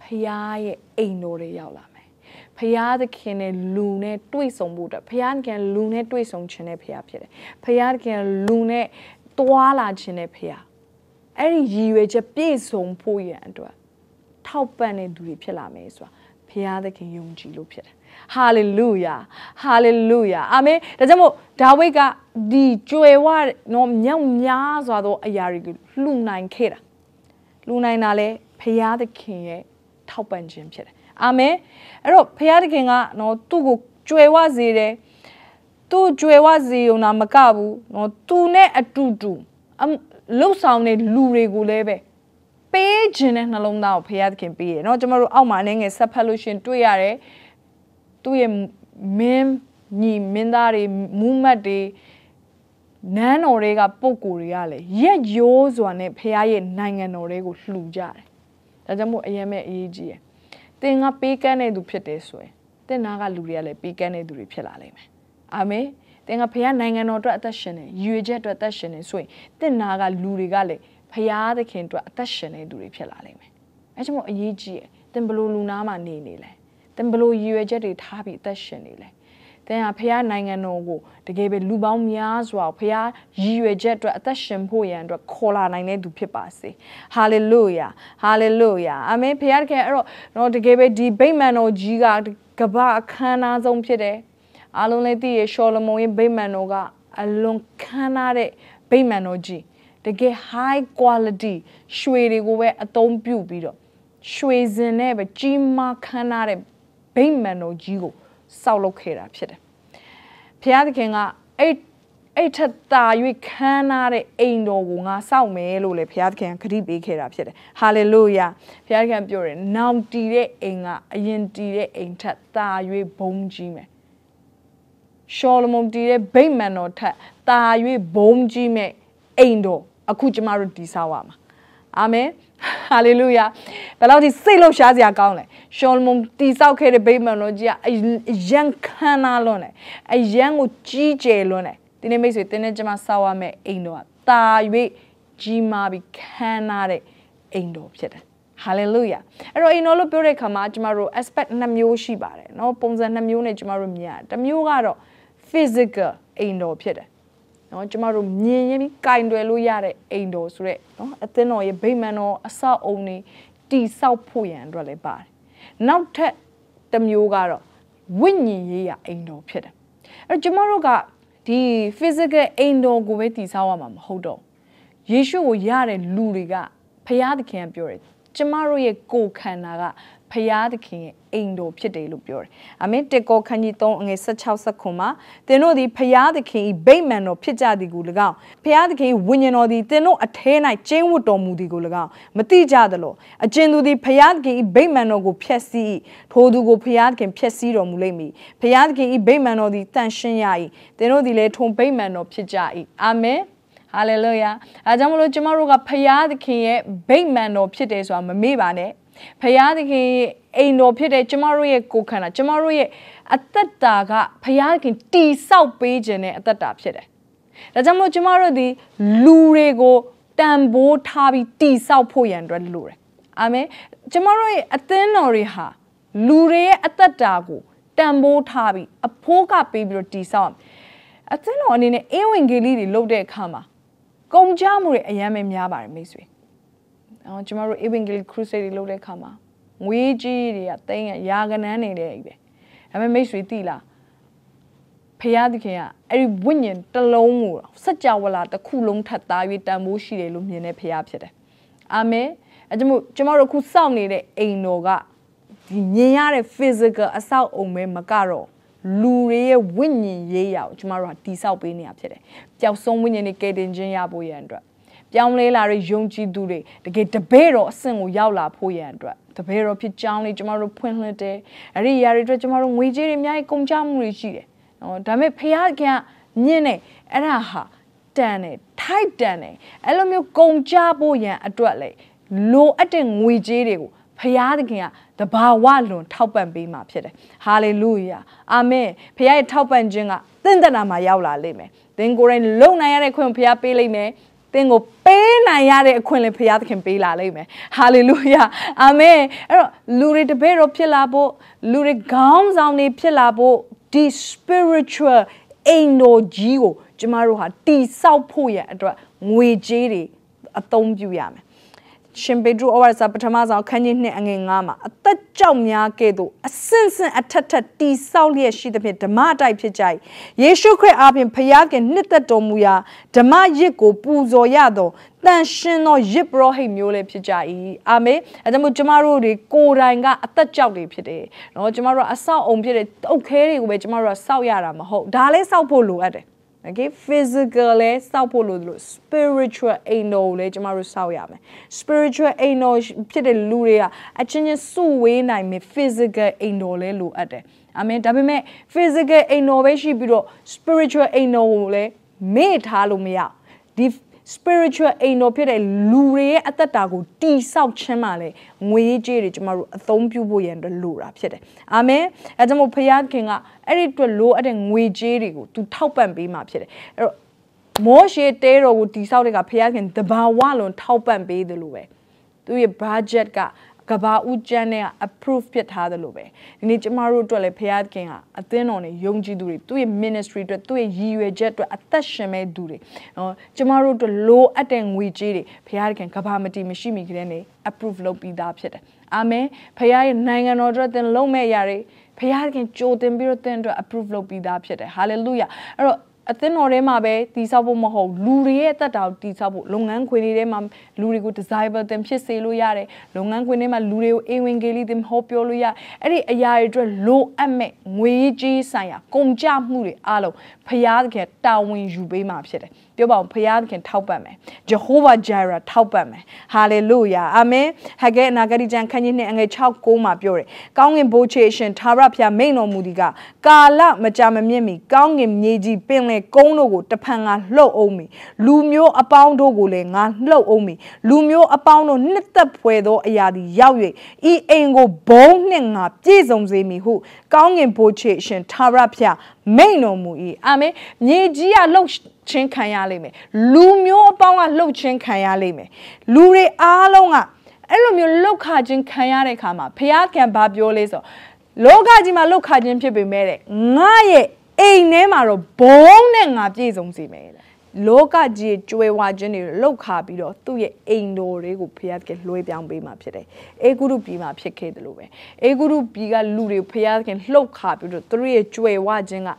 ဖခင်ရဲ့အိမ်တော်တွေရောက်လာမယ်။ဖခင်သခင်နဲ့လူနဲ့တွေ့ဆုံဖို့အတွက်ဖခင်ကလူနဲ့တွေ့ဆုံခြင်းနဲ့ဖခင်ဖြစ်တယ်။ဖခင်ကလူနဲ့တွာလာခြင်းနဲ့ဖခင်အဲ့ဒီရည်ရွယ်ချက်ပြည့်စုံဖို့ရန်အတွက် ထောက်ပံ့တဲ့သူတွေဖြစ်လာမယ်ဆိုတာဖခင်သခင်ယုံကြည်လို့ဖြစ်တယ်ဟာလေလုယာဟာလေလုယာအာမင်ဒါကြောင့်မို့ဒါဝိဒ်ကဒီကြွယ်ဝနော်မြောက်များစွာသောအရာတွေကိုလှူနိုင်ခဲ့တာလှူနိုင်တာလဲဖခင်သခင်ရဲ့ထောက်ပံ့ခြင်းဖြစ်တယ်အာမင်အဲ့တော့ဖခင်သခင်ကနော်သူ့ကိုကြွယ်ဝစေတယ်သူကြွယ်ဝစီုံနာမကဘူးနော်သူနဲ့အတူတူလှုပ်ဆောင်တဲ့လူတွေကိုလည်းပဲ ပေးခြင်းတဲ့နှလုံးသားကိုဖခင်သခင်ပေးရเนาะကျွန်တော်တို့အောက်မှာအနေငယ်ဆက်ဖတ်လို့ရှင်တွေ့ရတယ်သူ့ရဲ့မင်းညီမင်းသားတွေမူးမတ်တွေနန်းတော်တွေကပုံကိုယ်တွေကလည်းရက်ရိုးစွာနဲ့ဖခင်ရဲ့နိုင်ငံတော်တွေကိုလှူကြတယ်ဒါကြောင့်မို့အရင်မဲ့အရေးကြီးရယ်တင်ကပေးကမ်းတဲ့သူဖြစ်တယ်ဆိုရင်တင်နာကလူတွေကလည်းပေးကမ်းတဲ့သူတွေဖြစ်လာလိမ့်မယ်အာမင်တင်ကဖခင်နိုင်ငံတော်အတွက်အသက်ရှင်တယ်ရွေချက်အတွက်အသက်ရှင်တယ်ဆိုရင်တင်နာကလူတွေကလည်း ဖရာသခင်အတွက်အသက်ရှင်နေသူတွေဖြစ်လာလိမ့်မယ်။အဲကြောင့်အရေးကြီးတယ်။သင်ဘလို့လူနာမှာနေနေလဲ။သင်ဘလို့ရည်ရွယ်ချက်တွေထားပြီးအသက်ရှင်နေလဲ။သင်ဟာဖရာနိုင်ငံတော်ကိုတကယ်ပဲလူပေါင်းများစွာဖရာရည်ရွယ်ချက်အတွက်အသက်ရှင်ဖို့ရန်အတွက်ခေါ်လာနိုင်တဲ့သူဖြစ်ပါစေ။ဟာလေလုယာ။ဟာလေလုယာ။အာမင်ဖရာတကယ်အဲ့တော့တော့တကယ်ပဲဒီဗိမာန်တော်ကြီးကကမ္ဘာအခမ်းအနားဆုံးဖြစ်တယ်။အားလုံးလည်းသိရရှောလမုန်ရဲ့ဗိမာန်တော်ကအလွန်ခမ်းနားတဲ့ဗိမာန်တော်ကြီး တကယ် high quality ရွှေတွေကိုပဲအသုံးပြုပြီးတော့ရွှေစင်နဲ့ပဲကြီးမားခမ်းနားတဲ့ဗိမာန်တော်ကြီးကိုစောက်လုပ်ခဲ့တာဖြစ်တယ်။ဘုရားသခင်ကအဲ့အဲ့ထက်သာ၍ခမ်းနားတဲ့အိမ်တော်ကိုငါစောက်မယ်လို့လေဘုရားသခင်ကခရီးပေးခဲ့တာဖြစ်တယ်။ဟာလေလုယာ။ဘုရားသခင်ပြောတယ်။နောင်တည်တဲ့အိမ်ကအရင်တည်တဲ့အိမ်ထက်သာ၍ဘုံကြီးမယ်။ရှောလမုန်တည်တဲ့ဗိမာန်တော်ထက်သာ၍ဘုံကြီးမဲ့အိမ်တော် အခုကျမတို့တည်ဆောက်ရမှာအာမင်ဟာလေလုယာဘယ်လောက်ဒီစိတ်လှုပ်ရှားစရာကောင်းလဲရှောလမုန်တည်ဆောက်ခဲ့တဲ့ဗိမာန်တော်ကြီးကအယံခမ်းနားလွန်းတယ်အယံကိုကြီးကျယ်လွန်းတယ်ဒီနေ့မိတ်ဆွေတင်းနဲ့ကျမဆောက်ရမယ့်အိမ်တော်ကတာ၍ကြီးမားပြီးခမ်းနားတဲ့အိမ်တော်ဖြစ်တယ် hallelujah အဲ့တော့အိမ်တော်လို့ပြောတဲ့ခါမှာကျမတို့ aspect နှစ်မျိုးရှိပါတယ်เนาะပုံစံနှစ်မျိုးနဲ့ကျမတို့မြင်ရတယ်တစ်မျိုးကတော့ physical အိမ်တော်ဖြစ်တယ် နော်ကျမတို့မြင်ရင်ပြီးကင်တွယ်လို့ရတဲ့အိမ်တော်ဆိုရက်နော်အသင်းတော်ရဲ့ဗိမာန်တော်အဆောက်အုံတွေတိဆောက်ဖို့ရန်အတွက်လည်းပါတယ်နောက်ထပ်တစ်မျိုးကတော့ဝိညာဉ်ရေးရအိမ်တော်ဖြစ်တယ်အဲကျမတို့ကဒီ physical အိမ်တော်ကိုပဲတည်ဆောက်ရမှာမဟုတ်တော့ယေရှုကိုရတဲ့လူတွေကဖျားသခင်ကပြောတယ်ကျမတို့ရဲ့ကိုယ်ခန္ဓာကဖရာသခင်ရဲ့ အိမ်တော်ဖြစ်တယ်လို့ပြောတယ်။အာမင်တေကောခန်းကြီး3အငယ်16ဆက်ခွန်မှာသင်တို့သည်ဖရာသခင်၏ဗိမာန်တော်ဖြစ်ကြသည်ကို၎င်းဖရာသခင်၏ဝိညာဉ်တော်သည်သင်တို့အထဲ၌ကျင်းဝတ်တော်မူသည်ကို၎င်းမသိကြသလိုအကျဉ်သူသည်ဖရာသခင်၏ဗိမာန်တော်ကိုဖျက်ဆီးထိုသူကိုဖရာသခင်ဖျက်ဆီးတော်မူလိမ့်မည်။ဖရာသခင်၏ဗိမာန်တော်သည်တန်ရှင်းရ၏သင်တို့သည်လည်းထုံဗိမာန်တော်ဖြစ်ကြ၏။အာမင်ဟာလေလုယာအဲကြောင့်မလို့ကျမတို့ကဖရာသခင်ရဲ့ဗိမာန်တော်ဖြစ်တယ်ဆိုတာမမေ့ပါနဲ့ ဖရာသခင်အိမ်တော်ဖြစ်တဲ့ကျမတို့ရဲ့ကိုယ်ခန္ဓာကျမတို့ရဲ့အသက်တာကဖရာသခင်တီဆောက်ပေးခြင်းနဲ့အသက်တာဖြစ်တယ်။ဒါကြောင့်မို့ကျမတို့ဒီလူတွေကိုတန်ဖိုးထားပြီးတီဆောက်ဖို့ရန်အတွက်လိုတယ်။အာမင်။ကျမတို့ရဲ့အသင်းတော်တွေဟာလူတွေရဲ့အသက်တာကိုတန်ဖိုးထားပြီးအဖိုးကပေးပြီးတော့တီဆောက်အသင်းတော်အနေနဲ့အင်ဝင်ဂေလိတွေလုပ်တဲ့အခါမှာကုန်ကြမှုတွေအများပဲများပါတယ်မိတ်ဆွေ။ အော်ကျမတို့ Evangelical Crusade တွေလုပ်တဲ့အခါမှာငွေကြီးတွေကတိန်းရာကနန်းနေတဲ့အိပဲဒါပေမဲ့မိတ်ဆွေသိလားဖရာသခင်ကအဲ့ဒီဝိညာဉ်တစ်လုံးကိုစัจ java လာတစ်ခုလုံးထပ်သား၍တန်ဖိုးရှိတယ်လို့မြင်တဲ့ဖရာဖြစ်တယ်အာမင်အဲကြောင့်ကျမတို့ခုစောင့်နေတဲ့အိမ်တော်ကဒီမြင်ရတဲ့ physical အဆောက်အုံပဲမကတော့လူတွေရဲ့ဝိညာဉ်ရေးရအောင်ကျမတို့ကတိဆောက်ပေးနေတာဖြစ်တယ်။ပျောက်ဆုံးဝိညာဉ်တွေကယ်တင်ခြင်းရဖို့ရန်အတွက် ပြောင်းလဲလာတဲ့ယုံကြည်သူတွေတကယ်တပည့်တော်အဆင့်ကိုရောက်လာဖို့ရန်အတွက်တပည့်တော်ဖြစ်ကြောင်းလေးကျမတို့ဖွင့်လှစ်တယ်အဲ့ဒီຢာတွေအတွက်ကျမတို့ငွေကြေးတွေအများကြီးကုန်ကြမှုတွေရှိတယ်နော်ဒါပေမဲ့ဖခင်ကမြင့်နေအဲ့ဒါဟာတန်တယ်ထိုက်တန်တယ်အဲ့လိုမျိုးကုန်ကြဖို့ရန်အတွက်လေလိုအပ်တဲ့ငွေကြေးတွေကိုဖခင်သခင်ကတဘာဝလွန်ထောက်ပံ့ပေးမှာဖြစ်တယ်ဟာလေလုယာအာမင်ဖခင်ရဲ့ထောက်ပံ့ခြင်းကသင်္တနာမှာရောက်လာလိမ့်မယ်သင်ကိုယ်တိုင်လုံနိုင်ရတဲ့ခွင့်ဖခင်ပေးလိမ့်မယ် သင်ကိုပေးနိုင်ရတဲ့အခွင့်လည်းဖခင်သခင်ပေးလာလိမ့်မယ်ဟာလေလုယာအာမင်အဲ့တော့လူတွေတပည့်တော်ဖြစ်လာဖို့လူတွေခေါင်းဆောင်တွေဖြစ်လာဖို့ဒီ spiritual အိမ်တော်ကြီးကိုကျမတို့ဟာတိဆောက်ဖို့ရအတွက်ငွေကြေးတွေအသုံးပြုရမယ် ရှင်ပေဒရုဩဝါဒစာပထမဆုံးခန်းကြီးနှစ်အငယ်9မှာအသက်ကြောက်များကဲ့သို့အစင်စင်အထက်ထက်တိဆောက်လျက်ရှိသဖြင့်ဓမ္မအတိုက်ဖြစ်ကြ၏ယေရှုခရစ်အားဖြင့်ဖျားခင်နှစ်သက်တော်မူရာဓမ္မရစ်ကိုပူဇော်ရသောတန်ရှင်သောရစ်ပရောဟိတ်မျိုးလည်းဖြစ်ကြ၏အာမင်အဲဒါမို့ကျမတို့တွေကိုယ်တိုင်ကအသက်ကြောက်တွေဖြစ်တယ်နော်ကျမတို့ကအဆောက်အုံဖြစ်တဲ့အုတ်ခဲတွေကိုပဲကျမတို့ကစောက်ရတာမဟုတ်ဒါလည်းစောက်ဖို့လိုအပ်တယ် okay physical လဲစောက်ဖို့လို့လို့ spiritual အိမ်တော်ကိုလည်းကျမတို့စောက်ရမယ် spiritual အိမ်တော်ဖြစ်တဲ့လူတွေကအချင်းချင်းစုဝေးနိုင်မယ် physical အိမ်တော်လဲလိုအပ်တယ်အာမင်ဒါပေမဲ့ physical အိမ်တော်ပဲရှိပြီးတော့ spiritual အိမ်တော်ကိုလည်းမေ့ထားလို့မရဒီ spiritual အိမ်တော်ဖြစ်တဲ့လူတွေရဲ့အသက်တာကိုတိဆောက်ခြင်းမှလည်းငွေကြေးတွေကျမတို့အသုံးပြုဖို့ရန်အတွက်လိုတာဖြစ်တယ်အာမင်အဲကြောင့်မို့ဖခင်ကအဲ့ဒီအတွက်လိုအပ်တဲ့ငွေကြေးတွေကိုသူထောက်ပံ့ပေးမှာဖြစ်တယ်အဲ့တော့မောရှေတဲတော်ကိုတိဆောက်တဲ့ကဖခင်တဘာဝလုံးထောက်ပံ့ပေးတယ်လို့ပဲသူရဲ့ budget က ကဘာဦးကျန်းနဲ့ approve ဖြစ်ထားသလိုပဲဒီနေ့ကျမတို့အတွက်လည်းဖခင်ခင်ကအသင်းတော်နဲ့ယုံကြည်သူတွေသူ့ရဲ့ ministry အတွက်သူ့ရဲ့ရည်ရွယ်ချက်အတွက်အသက်ရှင်မဲ့သူတွေနော်ကျမတို့အတွက်လိုအပ်တဲ့ငွေကြေးတွေဖခင်ခင်ကဘာမတီမရှိမီကလေးနဲ့ approve လုပ်ပြီးသားဖြစ်တယ်အာမင်ဖခင်ရဲ့နိုင်ငံတော်အတွက်သင်လုံးမဲ့ຢာတွေဖခင်ကြိုတင်ပြီးတော့သင်အတွက် approve လုပ်ပြီးသားဖြစ်တယ် hallelujah အဲ့တော့ အသင်းတော်ထဲမှာပဲတည်ဆောက်ဖို့မဟုတ်လူတွေရဲ့အသက်တာကိုတည်ဆောက်ဖို့လုပ်ငန်းခွင်တွေထဲမှာလူတွေကို desirable တင်ဖြစ်စေလို့ရတယ်လုပ်ငန်းခွင်ထဲမှာလူတွေကိုအဝင်ကလေးတင်ဟောပြောလို့ရအဲ့ဒီအရာတွေအတွက်လိုအပ်မဲ့ငွေကြီးဆိုင်ရာကုန်ကြမှုတွေအားလုံးဖရားသခင်တာဝန်ယူပေးမှာဖြစ်တယ် ပြောပါဦးဖရားသခင်ထောက်ပံ့မယ်ဂျဟောဗာဂျိုင်ရာထောက်ပံ့မယ်ဟာလေလုယာအာမင်ဟဂဲအနာဂတိကျမ်းခန်းကြီးနဲ့အငယ်6 9မှာပြောတယ်ကောင်းကင်ဘိုးချေရှင်သာရဖျားမိန်တော်မူဒီကကာလမကြာမမြင့်မီကောင်းကင်မြေကြီးပင်လေကုန်းတို့ကိုတဖန်ငါလှုပ်အောင်မီလူမျိုးအပေါင်းတို့ကိုလည်းငါလှုပ်အောင်မီလူမျိုးအပေါင်းတို့နှစ်သက်ဖွယ်သောအရာသည်ရောက်၍ဤအိမ်ကိုဘုံနှင့်ငါပြည့်စုံစေမည်ဟုကောင်းကင်ဘိုးချေရှင်သာရဖျားမိန်တော်မူ၏အာမင်မြေကြီးကလှုပ် ချင်းခံရလိမ့်မယ်လူမျိုးအပေါင်းကလှုပ်ချင်းခံရလိမ့်မယ်လူတွေအားလုံးကအဲ့လိုမျိုးလှုပ်ခခြင်းခံရတဲ့အခါမှာဖခင်ကဘာပြောလဲဆိုလောကကြီးမှာလှုပ်ခခြင်းဖြစ်ပေမဲ့တဲ့ငါရဲ့အိမ်ထဲမှာတော့ဘုံနဲ့ငါပြည့်စုံစေမယ်တဲ့လောကကြီးကျွဲဝါခြင်းတွေလောက်ခါပြီးတော့သူ့ရဲ့အိမ်တော်တွေကိုဖျားကလွှဲပြောင်းပေးမှာဖြစ်တယ်။အေဂုရုပြည်မှာဖြစ်ခဲ့တယ်လို့ပဲ။အေဂုရုပြည်ကလူတွေဖျားကလှုပ်ခါပြီးတော့သူတို့ရဲ့ကျွဲဝါခြင်းက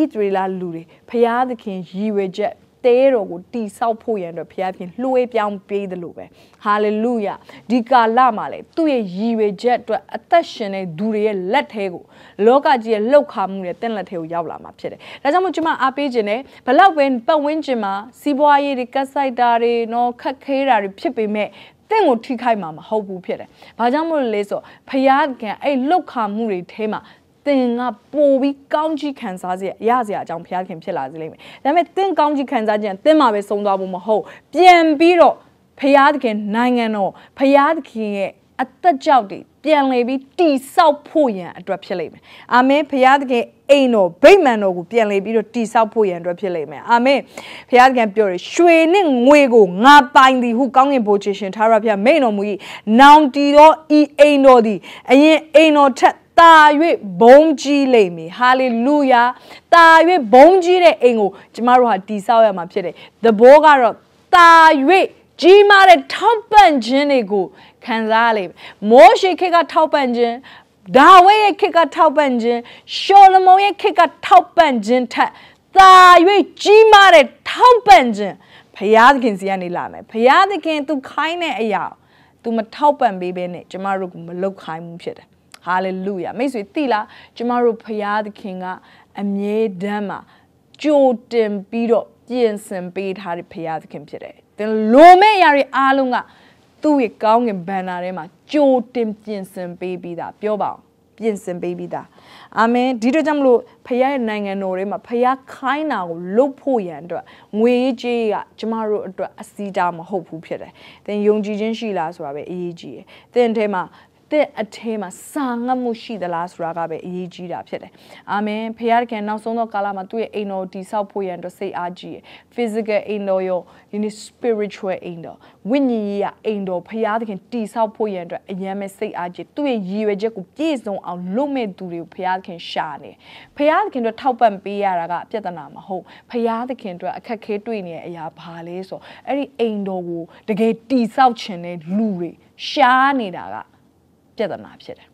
ဣသရေလလူတွေဖျားသခင်ရည်ဝဲချက်တဲတော်ကိုတိဆောက်ဖို့ရန်အတွက်ဘုရားပြင်လှွေးပြောင်းပေးတယ်လို့ပဲဟာလေလုယာဒီကာလမှာလေသူ့ရဲ့ရည်ရွယ်ချက်အတွက်အသက်ရှင်တဲ့သူတွေရဲ့လက်ထဲကိုလောကကြီးရဲ့လှုပ်ခါမှုတွေတင့်လက်ထဲကိုရောက်လာမှာဖြစ်တယ်ဒါကြောင့်မို့ကျွန်မအားပေးခြင်းနဲ့ဘလောက်ပဲပတ်ဝန်းကျင်မှာစီးပွားရေးတွေကတ်ဆိုင်တာတွေနော်ခက်ခဲတာတွေဖြစ်ပေမဲ့တင့်ကိုထိခိုက်မှာမဟုတ်ဘူးဖြစ်တယ်။ဘာကြောင့်မို့လဲဆိုဖယားကအဲ့လှုပ်ခါမှုတွေထဲမှာ သင်ကပိုပြီးကောင်းကြီးခံစားစေရစရာအကြောင်းဘုရားခင်ဖြစ်လာစေလိမ့်မယ်။ဒါပေမဲ့သင်ကောင်းကြီးခံစားခြင်းသင်မှာပဲဆုံးသွားဖို့မဟုတ်ပြန်ပြီးတော့ဘုရားသခင်နိုင်ငံတော်ဘုရားသခင်ရဲ့အသက်ကြောက်တွေပြန်လေပြီးတိဆောက်ဖို့ရန်အတွက်ဖြစ်လိမ့်မယ်။အာမင်ဘုရားသခင်အိမ်တော်ဗိမာန်တော်ကိုပြန်လေပြီးတော့တိဆောက်ဖို့ရန်အတွက်ဖြစ်လိမ့်မယ်။အာမင်ဘုရားသခင်ပြောတယ်ရွှေနဲ့ငွေကိုငါပိုင်သည်ဟုကောင်းကင်ဘိုးချရှင်ထားရဖျားမိန်တော်မူ၏။နောင်တီသောဤအိမ်တော်သည်အရင်အိမ်တော်ထက် တာ၍ဘုံကြီးလိမ့်မည်ဟာလေလုယာတာ၍ဘုံကြီးတဲ့အိမ်ကိုကျမတို့ဟာတည်ဆောက်ရမှာဖြစ်တယ်သဘောကတော့တာ၍ကြီးမားတဲ့ထောက်ပံ့ခြင်းတွေကိုခံစားရလိမ့်မယ်မောရှေခေတ်ကထောက်ပံ့ခြင်းဒါဝိရဲ့ခေတ်ကထောက်ပံ့ခြင်းရှောလမုန်ရဲ့ခေတ်ကထောက်ပံ့ခြင်းထက်သာ၍ကြီးမားတဲ့ထောက်ပံ့ခြင်းဘုရားသခင်စီကနေလာမယ်ဘုရားသခင်သူခိုင်းတဲ့အရာ तू မထောက်ပံ့ပေးဘဲနဲ့ကျမတို့ကမလုပ်ခိုင်းဘူးဖြစ်တယ် ဟာလေလုယာမိတ်ဆွေသိလားကျမတို့ဖရာသခင်ကအမြဲတမ်းမှာကြိုတင်ပြီးတော့ပြင်ဆင်ပေးထားတဲ့ဖရာသခင်ဖြစ်တယ်သင်လိုမဲ့အရာတွေအားလုံးကသူ့ရဲ့ကောင်းကင်ဘန်နာထဲမှာကြိုတင်ပြင်ဆင်ပေးပြီးသားပြောပါအောင်ပြင်ဆင်ပေးပြီးသားအာမင်ဒီတော့ကြောင့်မလို့ဖခင်ရဲ့နိုင်ငံတော်ထဲမှာဖခင်ခိုင်းတာကိုလုပ်ဖို့ရန်အတွက်ငွေကြေးကကျမတို့အတွက်အစီအတာမဟုတ်ဘူးဖြစ်တယ်။သင်ယုံကြည်ခြင်းရှိလားဆိုတာပဲအရေးကြီးတယ်။သင်ထဲမှာ တဲ့အထဲမှာစာငတ်မှုရှိသလားဆိုတာကပဲအရေးကြီးတာဖြစ်တယ်။အာမင်။ဖခင်ကနောက်ဆုံးသောကာလမှာသူ့ရဲ့အိမ်တော်တည်ဆောက်ဖို့ရန်အတွက်စိတ်အားကြီးရယ်။ physical အိမ်တော်ရောဒီနေ့ spiritual အိမ်တော်ဝိညာဉ်ရေးအိမ်တော်ဖခင်တည်ဆောက်ဖို့ရန်အတွက်အယံမဲ့စိတ်အားကြီးသူ့ရဲ့ရည်ရွယ်ချက်ကိုပြည့်စုံအောင်လုပ်မဲ့သူတွေကိုဖခင်ရှာနေ။ဖခင်တို့ထောက်ပံ့ပေးရတာကပြဿနာမဟုတ်။ဖခင်တို့အခက်ခဲတွေ့နေတဲ့အရာဘာလဲဆိုအဲ့ဒီအိမ်တော်ကိုတကယ်တည်ဆောက်ခြင်းတဲ့လူတွေရှားနေတာက ပြဿနာဖြစ်တယ်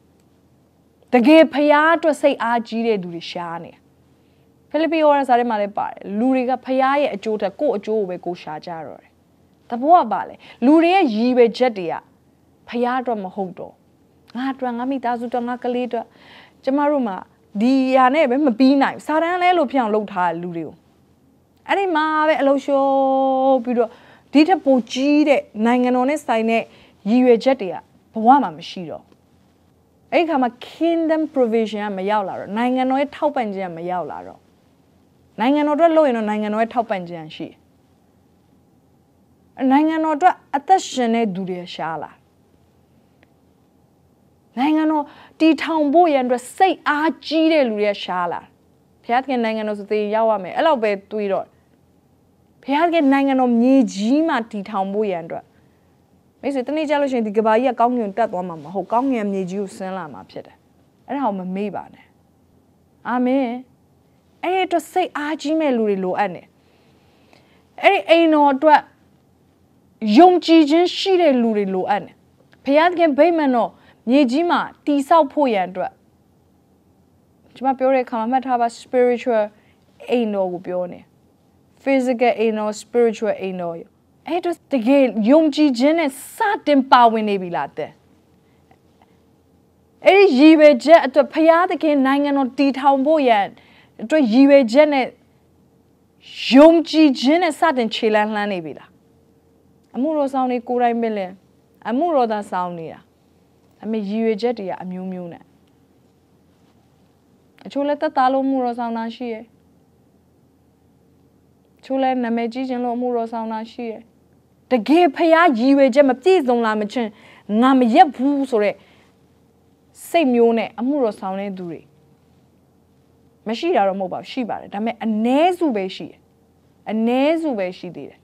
တကယ်ဖျားအတွက်စိတ်အားကြီးတဲ့လူတွေရှားနေဖိလိပ္ပိဩရစာထဲမှာလည်းပါတယ်လူတွေကဖျားရဲ့အကျိုးထက်ကိုယ့်အကျိုးကိုပဲကိုရှာကြတော့တယ်တဘောကပါလေလူတွေရဲ့ရည်ပဲချက်တွေကဖျားအတွက်မဟုတ်တော့ငါအတွက်ငါမိသားစုအတွက်ငါကလေးအတွက်ကျမတို့မှာဒီဟာနဲ့ပဲမပြီးနိုင်စာတန်းလဲလို့ဖြစ်အောင်လုပ်ထားတဲ့လူတွေကိုအဲ့ဒီမှာပဲအလုံးရှုံးပြီးတော့ဒီထက်ပိုကြီးတဲ့နိုင်ငံတော်နဲ့ဆိုင်တဲ့ရည်ရွယ်ချက်တွေကဘဝမှာမရှိတော့ အဲ့ဒီခါမှာ kingdom provision ကမရောက်လာတော့နိုင်ငံတော်ရဲ့ထောက်ပံ့ခြင်းကမရောက်လာတော့နိုင်ငံတော်အတွက်လုပ်ရင်တော့နိုင်ငံတော်ရဲ့ထောက်ပံ့ခြင်းရှိနိုင်ငံတော်အတွက်အသက်ရှင်တဲ့သူတွေရှားလာနိုင်ငံတော်တီထောင်ဖို့ရန်အတွက်စိတ်အားကြီးတဲ့လူတွေရှားလာဘုရားသခင်နိုင်ငံတော်စသေးရောက်ရမယ်အဲ့လောက်ပဲတွေးတော့ဘုရားသခင်နိုင်ငံတော်မြေကြီးမှာတီထောင်ဖို့ရန်အတွက် မိတ်ဆွေတနေ့ကြလို့ရှိရင်ဒီကဘာကြီးကကောင်းကင်တက်သွားမှာမဟုတ်ကောင်းကင်မြေကြီးကိုဆင်းလာမှာဖြစ်တယ်အဲ့ဒါကိုမမေ့ပါနဲ့အာမင်အဲ့ဒီအတွက်စိတ်အားကြီးမဲ့လူတွေလိုအပ်နေအဲ့ဒီအိမ်တော်အတွက်ယုံကြည်ခြင်းရှိတဲ့လူတွေလိုအပ်နေဘုရားသခင်ဗိမာန်တော်မြေကြီးမှာတိဆောက်ဖို့ရန်အတွက်ကျွန်မပြောတဲ့အခါမှာမှတ်ထားပါ spiritual အိမ်တော်ကိုပြောနေ physical အိမ်တော် spiritual အိမ်တော် အဲ့တော့တကယ်ယုံကြည်ခြင်းနဲ့စတင်ပါဝင်နေပြီလားတဲ့အဲ့ဒီရည်ပဲချက်အတွက်ဖရာသခင်နိုင်ငံတော်တည်ထောင်ဖို့ရန်အတွက်ရည်ပဲချက်နဲ့ယုံကြည်ခြင်းနဲ့စတင်ခြေလှမ်းလှမ်းနေပြီလားအမှုတော်ဆောင်တွေကိုယ်တိုင်ပဲလဲအမှုတော်သားဆောင်နေတာအမေရည်ရွယ်ချက်တွေကအမျိုးမျိုးနဲ့အချို့လဲတက်တာလို့မှုတော်ဆောင်တာရှိရယ်ချို့လဲနာမည်ကြီးခြင်းလို့မှုတော်ဆောင်တာရှိရယ် တကယ်ဖះရည်ရွယ်ချက်မပြည့်စုံလာမချင်းငါမရက်ဘူးဆိုတော့စိတ်မျိုးနဲ့အမှုတော်ဆောင်တဲ့သူတွေမရှိတာတော့မဟုတ်ပါဘူးရှိပါတယ်ဒါပေမဲ့အ ਨੇ စုပဲရှိတယ်အ ਨੇ စုပဲရှိသေးတယ်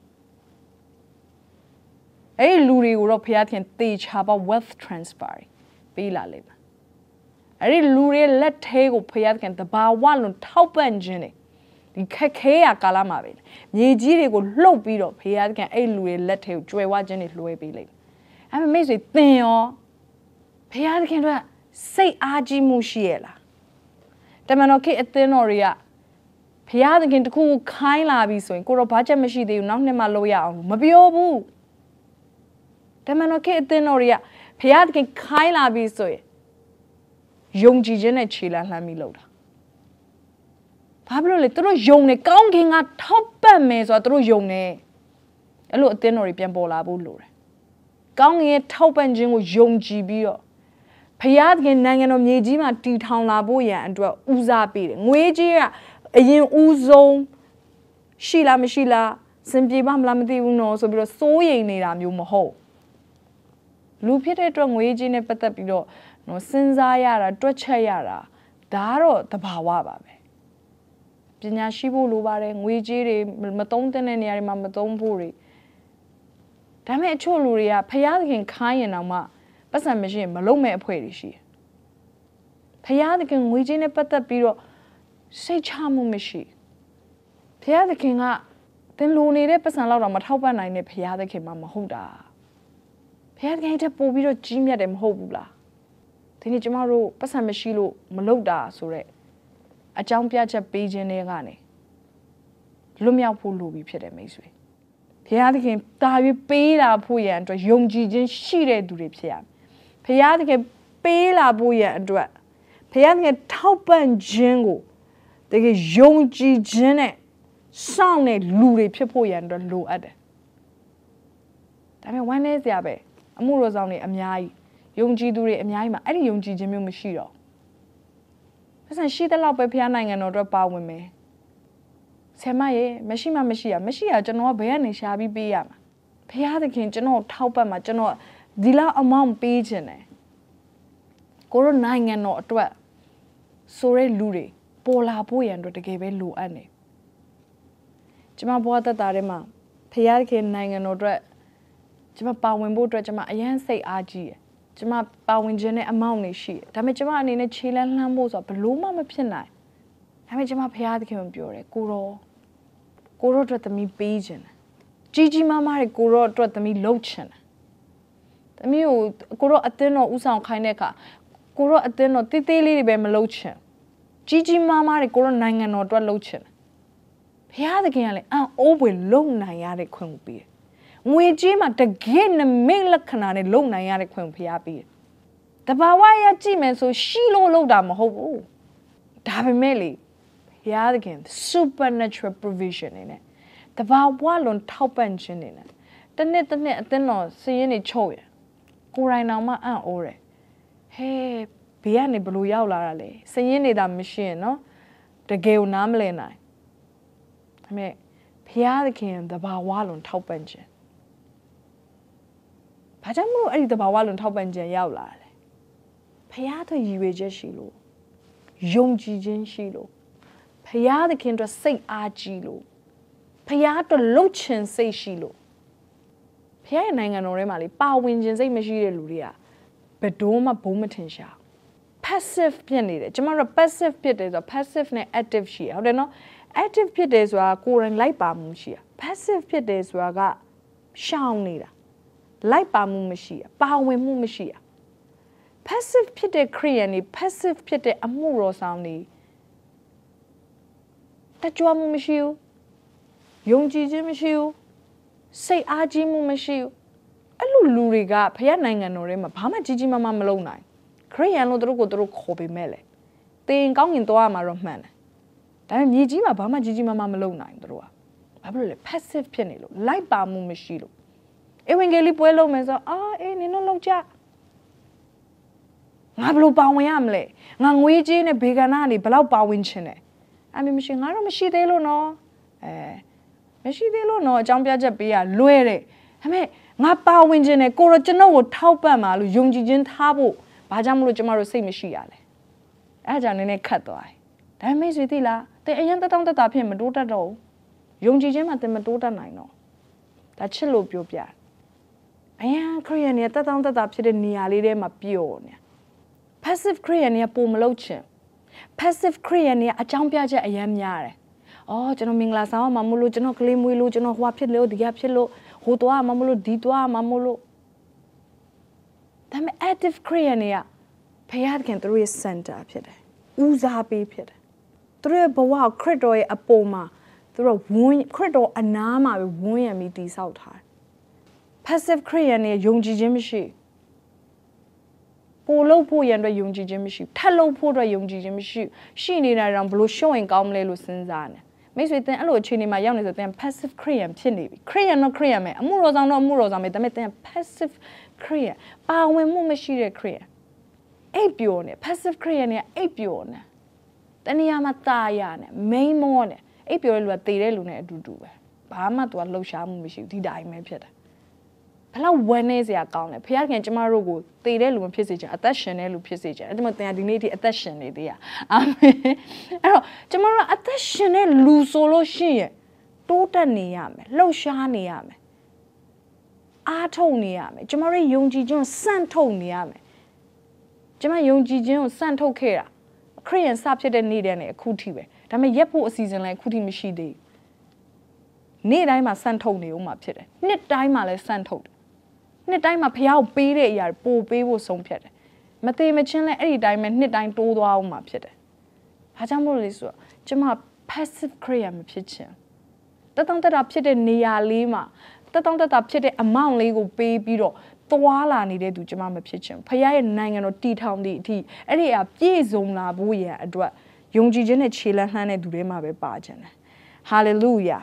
အဲ့ဒီလူတွေကိုတော့ဖះသခင်တေချာပါ wealth transfer ပေးလာလိမ့်မယ်အဲ့ဒီလူတွေလက်ထဲကိုဖះသခင်တဘာဝလုံးထောက်ပံ့ခြင်းတွေ ဒီခက်ခဲရကာလမှာပဲမြေကြီးတွေကိုလှုပ်ပြီးတော့ဖေရကန်အဲ့လူတွေလက်ထဲကိုကျွယ်ဝခြင်းတွေလွှဲပေးလိုက်အဲ့မမိတ်ဆွေသင်ရောဖေရကန်တို့စိတ်အားကြီးမှုရှိရလားတမန်တော်ခေအသင်းတော်တွေကဖရာသခင်တခုခိုင်းလာပြီဆိုရင်ကိုတော့ဘာချက်မရှိသေးဘူးနောက်နှစ်မှလုပ်ရအောင်မပြောဘူးတမန်တော်ခေအသင်းတော်တွေကဖရာသခင်ခိုင်းလာပြီဆိုရင်ယုံကြည်ခြင်းနဲ့ခြေလှမ်းလှမ်းပြီးလုပ်တာ ဘာဖြစ်လို့လဲသူတို့ယုံနေကောင်းကင်ကထောက်ပံ့မယ်ဆိုတာသူတို့ယုံနေအဲ့လိုအသင်းတော်တွေပြန်ပေါ်လာဖို့လိုတယ်ကောင်းကင်ရဲ့ထောက်ပံ့ခြင်းကိုယုံကြည်ပြီးတော့ဖျားသခင်နိုင်ငံတော်မြေကြီးမှာတည်ထောင်လာဖို့ရန်အတွက်ဦးစားပေးတယ်ငွေကြီးကအရင်ဦးဆုံးရှိလားမရှိလားစင်ပြေပါမလားမသိဘူးနော်ဆိုပြီးတော့စိုးရိမ်နေတာမျိုးမဟုတ်လူဖြစ်တဲ့အတွက်ငွေကြီးနဲ့ပတ်သက်ပြီးတော့နော်စဉ်းစားရတာတွက်ချက်ရတာဒါကတော့သဘာဝပါပဲ ပညာရှိဖို့လိုပါတယ်ငွေကြေးတွေမသုံးတဲ့နေရာတွေမှာမသုံးဖို့တွေဒါပေမဲ့အချို့လူတွေကဖျားသခင်ခိုင်းရင်တော့မှပတ်စံမရှိရင်မလုံးမဲ့အဖွဲ့တွေရှိတယ်ဖျားသခင်ငွေကြေးနဲ့ပတ်သက်ပြီးတော့စိတ်ချမှုမရှိဖျားသခင်ကသင်လိုနေတဲ့ပတ်စံလောက်တော့မထောက်ပံ့နိုင်တဲ့ဖျားသခင်မှမဟုတ်တာဖျားသခင်တက်ပို့ပြီးတော့ကြီးမြတ်တယ်မဟုတ်ဘူးလားဒီနေ့ကျမတို့ပတ်စံမရှိလို့မလုပ်တာဆိုတော့ အကြောင်းပြချက်ပေးခြင်းတွေကနေလွတ်မြောက်ဖို့လိုပြီဖြစ်တယ်မိတ်ဆွေဘုရားသခင်တာ၍ပေးလာဖို့ရန်အတွက်ယုံကြည်ခြင်းရှိတဲ့သူတွေဖြစ်ရမယ်ဘုရားသခင်ပေးလာဖို့ရန်အတွက်ဘုရားသခင်ထောက်ပံ့ခြင်းကိုတကယ်ယုံကြည်ခြင်းနဲ့စောင့်တဲ့လူတွေဖြစ်ဖို့ရန်အတွက်လိုအပ်တယ်ဒါပေမဲ့ဝမ်းနည်းစရာပဲအမှုတော်ဆောင်တွေအများကြီးယုံကြည်သူတွေအများကြီးမှာအဲ့ဒီယုံကြည်ခြင်းမျိုးမရှိတော့ ပတ်စံရှိတဲ့လောက်ပဲဖះနိုင်ငံတော်အတွက်ပါဝင်မယ်ဆယ်မရေမရှိမှမရှိရမရှိရကျွန်တော်ကဘယ်ကနေရှာပြီးပေးရမှာဖះသခင်ကျွန်တော်ထောက်ပတ်မှာကျွန်တော်ဒီလောက် amount ပေးခြင်းတယ်ကိုရိုနိုင်ငံတော်အတွက်ဆိုရဲလူတွေပေါ်လာဖို့ရန်အတွက်တကယ်ပဲလိုအပ်နေကျမဘဝသက်တာထဲမှာဖခင်နိုင်ငံတော်အတွက်ကျမပါဝင်ဖို့အတွက်ကျမအရန်စိတ်အားကြီးတယ် ကျမပါဝင်ခြင်းနဲ့အမောင့်နေရှိတယ်ဒါပေမဲ့ကျမအနေနဲ့ခြေလန်းလှမ်းဖို့ဆိုတာဘလို့မှမဖြစ်နိုင်ဒါပေမဲ့ကျမဖခင်ကိုပြောတယ်ကိုရောကိုရောအတွက်သမီးပေးခြင်းကြီးကြီးမားမားတွေကိုရောအတွက်သမီးလှုပ်ချင်တယ်သမီးကိုကိုရောအတင်းတော်ဥဆောင်ခိုင်းတဲ့အခါကိုရောအတင်းတော်တေးသေးလေးတွေပဲမလှုပ်ချင်ကြီးကြီးမားမားတွေကိုရောနိုင်ငံတော်အတွက်လှုပ်ချင်တယ်ဘုရားသခင်ကလည်းအံ့အိုးပွေလုံနိုင်ရတဲ့ခွင့်ကိုပေးတယ် ငွေကြေးမှာတကယ်နမိတ်လက္ခဏာနဲ့လုံနိုင်ရတဲ့ခွင့်ကိုဖျားပေးတယ်။တဘာဝရကြည့်မယ်ဆိုရှိလို့လုံတာမဟုတ်ဘူး။ဒါပေမဲ့လေဘုရားသခင် supernatural provision နေနဲ့တဘာဝလွန်ထောက်ပံ့ခြင်းနေနဲ့တနေ့တနေ့အသင်းတော်စည်ရင်နေချုပ်ရကိုရိုင်းတော်မှအံ့ဩတယ်။ဟဲဘေးကနေဘလို့ရောက်လာတာလဲစည်ရင်နေတာမရှိရင်နော်တကယ်ကိုနားမလည်နိုင်။ဒါပေမဲ့ဘုရားသခင်တဘာဝလွန်ထောက်ပံ့ခြင်း ဘာကြောင့်မို့အဲ့ဒီတဘာဝလုံးထောက်ပံ့ခြင်းရောက်လာလဲဖះတို့ရည်ရွယ်ချက်ရှိလို့ယုံကြည်ခြင်းရှိလို့ဖះသခင်တို့စိတ်အားကြီးလို့ဖះတို့လှုပ်ချင်စိတ်ရှိလို့ဖះရဲ့နိုင်ငံတော်ထဲမှာလေပါဝင်ခြင်းစိတ်မရှိတဲ့လူတွေကဘယ်တော့မှဘုံမထင်ရှား passive ဖြစ်နေတယ်ကျမတို့ passive ဖြစ်တယ်ဆိုတော့ passive နဲ့ active ရှိရဟုတ်တယ်နော် active ဖြစ်တယ်ဆိုတာကိုယ်တိုင်လိုက်ပါမှုရှိရ passive ဖြစ်တယ်ဆိုတာကရှောင်နေတာ လိုက်ပါမှုမရှိရပါဝင်မှုမရှိရ passive ဖြစ်တဲ့ Korean တွေ passive ဖြစ်တဲ့အမှုတော်ဆောင်တွေတကြွမှုမရှိဘူးယုံကြည်ခြင်းမရှိဘူးစိတ်အားကြီးမှုမရှိဘူးအဲ့လိုလူတွေကဖခင်နိုင်ငံတော်ထဲမှာဘာမှကြီးကြီးမားမားမလုပ်နိုင်ခရိယန်လို့သူတို့ကိုသူတို့ခေါ်ပေမဲ့လေတင်ကောင်းရင်သွားမှာတော့မှန်တယ်ဒါပေမဲ့မြေကြီးမှာဘာမှကြီးကြီးမားမားမလုပ်နိုင်သူတို့ကဘာဖြစ်လို့လဲ passive ဖြစ်နေလို့လိုက်ပါမှုမရှိလို့ ဧဝံဂေလိပွဲလုပ်မယ်ဆိုအာအေးနင်တို့လုပ်ကြငါဘလို့ပါဝင်ရမလဲငါငွေကြေးနဲ့ဘေကနာကနေဘလောက်ပါဝင်ချင်တယ်အမေမရှိငါတော့မရှိသေးလို့နော်အဲမရှိသေးလို့နော်အကြောင်းပြချက်ပေးရလွဲတယ်ဒါပေမဲ့ငါပါဝင်ခြင်းနဲ့ကိုရကျွန်တော်ကိုထောက်ပံ့ပါလို့ယုံကြည်ခြင်းထားဖို့ဘာကြောင့်မလို့ကျမတို့စိတ်မရှိရလဲအဲဒါကြောင့်နည်းနည်းခတ်သွားတယ်ဒါပေမဲ့ဆွေသိလားတင်အရင်တတောင်းတတာဖြစ်မတိုးတတ်တော့ဘူးယုံကြည်ခြင်းမှာတင်မတိုးတတ်နိုင်တော့ဒါချစ်လို့ပြောပြတယ် အရန်ခရီးယန်တွေကတက်တောင်းတက်တာဖြစ်တဲ့နေရာလေးထဲမှာပျော်နေ passive ခရီးယန်တွေကပုံမလုပ်ချင် passive ခရီးယန်တွေကအကြောင်းပြချက်အရန်များတယ်။အော်ကျွန်တော်မင်္ဂလာဆောင်မှာမလို့ကျွန်တော်ကလေးမွေးလို့ကျွန်တော်ဟိုဖြစ်လို့ဒီကဖြစ်လို့ဟိုသွားမှာမလို့ဒီသွားမှာမလို့ဒါပေမဲ့ active ခရီးယန်တွေကဖယားခင်သူတို့ရဲ့ center ဖြစ်တယ်။ဦးစားပေးဖြစ်တယ်။သူတို့ရဲ့ဘဝခရစ်တော်ရဲ့အပေါ်မှာသူတို့ဝန်းခရစ်တော်အနားမှာပဲဝန်းရံပြီးတည်ဆောက်ထားတယ် passive Korean နဲ့ယုံကြည်ခြင်းမရှိပို့လို့ဖို့ရန်အတွက်ယုံကြည်ခြင်းမရှိထပ်လို့ဖို့အတွက်ယုံကြည်ခြင်းမရှိရှိနေတာတောင်ဘလို့ရှုံးရင်ကောင်းမလဲလို့စဉ်းစားနေမိတ်ဆွေတင်အဲ့လိုအခြေအနေမှာရောက်နေဆိုတင် passive Korean ဖြစ်နေပြီ Korean တော့ Korean ပဲအမှုတော်ဆောင်တော့အမှုတော်ဆောင်ပဲဒါပေမဲ့တင် passive Korean ပါဝင်မှုမရှိတဲ့ Korean အိပ်ပျော်နေ passive Korean เนี่ยအိပ်ပျော်နေတနည်းအားမှာตายရနေ main မောနေအိပ်ပျော်တဲ့လူကတည်တဲ့လူနဲ့အတူတူပဲဘာမှသူကလှုပ်ရှားမှုမရှိဘူးဒီတိုင်းပဲဖြစ်တယ် ဘလောက်ဝမ်းနေစရာကောင်းလဲဖခင်ကျမတို့ကိုတည်တဲ့လူမဖြစ်စေချင်အသက်ရှင်တဲ့လူဖြစ်စေချင်အဲ့ဒီမှာတင်ဒီနေ့ဒီအသက်ရှင်နေသေးရအာမင်အဲ့တော့ကျမတို့အသက်ရှင်တဲ့လူဆိုလို့ရှိရင်တိုးတက်နေရမယ်လှုပ်ရှားနေရမယ်အားထုတ်နေရမယ်ကျမတို့ယုံကြည်ခြင်းကိုစန့်ထုတ်နေရမယ်ကျမယုံကြည်ခြင်းကိုစန့်ထုတ်ခဲ့တာခရိယန်စဖြစ်တဲ့နေ့တည်းနဲ့အခုထိပဲဒါပေမဲ့ရက်ဖို့အစီအစဉ်လည်းအခုထိမရှိသေးဘူးနေ့တိုင်းမှာစန့်ထုတ်နေဦးမှာဖြစ်တယ်နှစ်တိုင်းမှာလည်းစန့်ထုတ်တယ် နှစ်တိုင်းမှာဖះကိုပေးတဲ့အရာပို့ပေးဖို့ဆုံးဖြတ်တယ်မသေးမချင်းလဲအဲ့ဒီတိုင်းပဲနှစ်တိုင်းတိုးသွားအောင်မှာဖြစ်တယ်ဘာကြောင့်မို့လဲဆိုတော့ကျမ passive career မဖြစ်ချင်တတောင်းတတာဖြစ်တဲ့နေရာလေးမှာတတောင်းတတာဖြစ်တဲ့ amount လေးကိုပေးပြီးတော့သွားလာနေတဲ့သူကျမမဖြစ်ချင်ဖခင်ရဲ့နိုင်ငံတော်တည်ထောင်သည့်အထိအဲ့ဒီအပြည့်စုံလာဖို့ရန်အတွက်ယုံကြည်ခြင်းနဲ့ခြေလှမ်းလှမ်းတဲ့သူတွေမှာပဲပါခြင်းတယ်ဟာလေလုယာ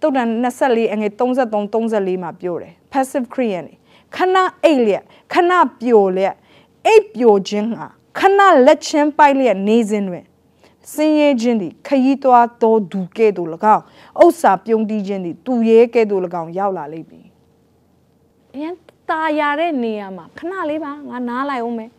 တုတ်တန်24အငယ်33 34မှာပြောတယ် passive Christian ခဏအိတ်လျက်ခဏပျော်လျက်အိတ်ပျော်ခြင်းဟာခဏလက်ချင်းပိုက်လျက်နေစဉ်တွင်စင်းရဲခြင်းသည်ခရီးသွားသောသူကဲ့သို့၎င်းဥစ္စာပြုံးတီးခြင်းသည်သူရဲကဲ့သို့၎င်းရောက်လာလိမ့်မည်။အရင်ตาရတဲ့နေရာမှာခဏလေးပါငါနားလိုက်အောင်မယ်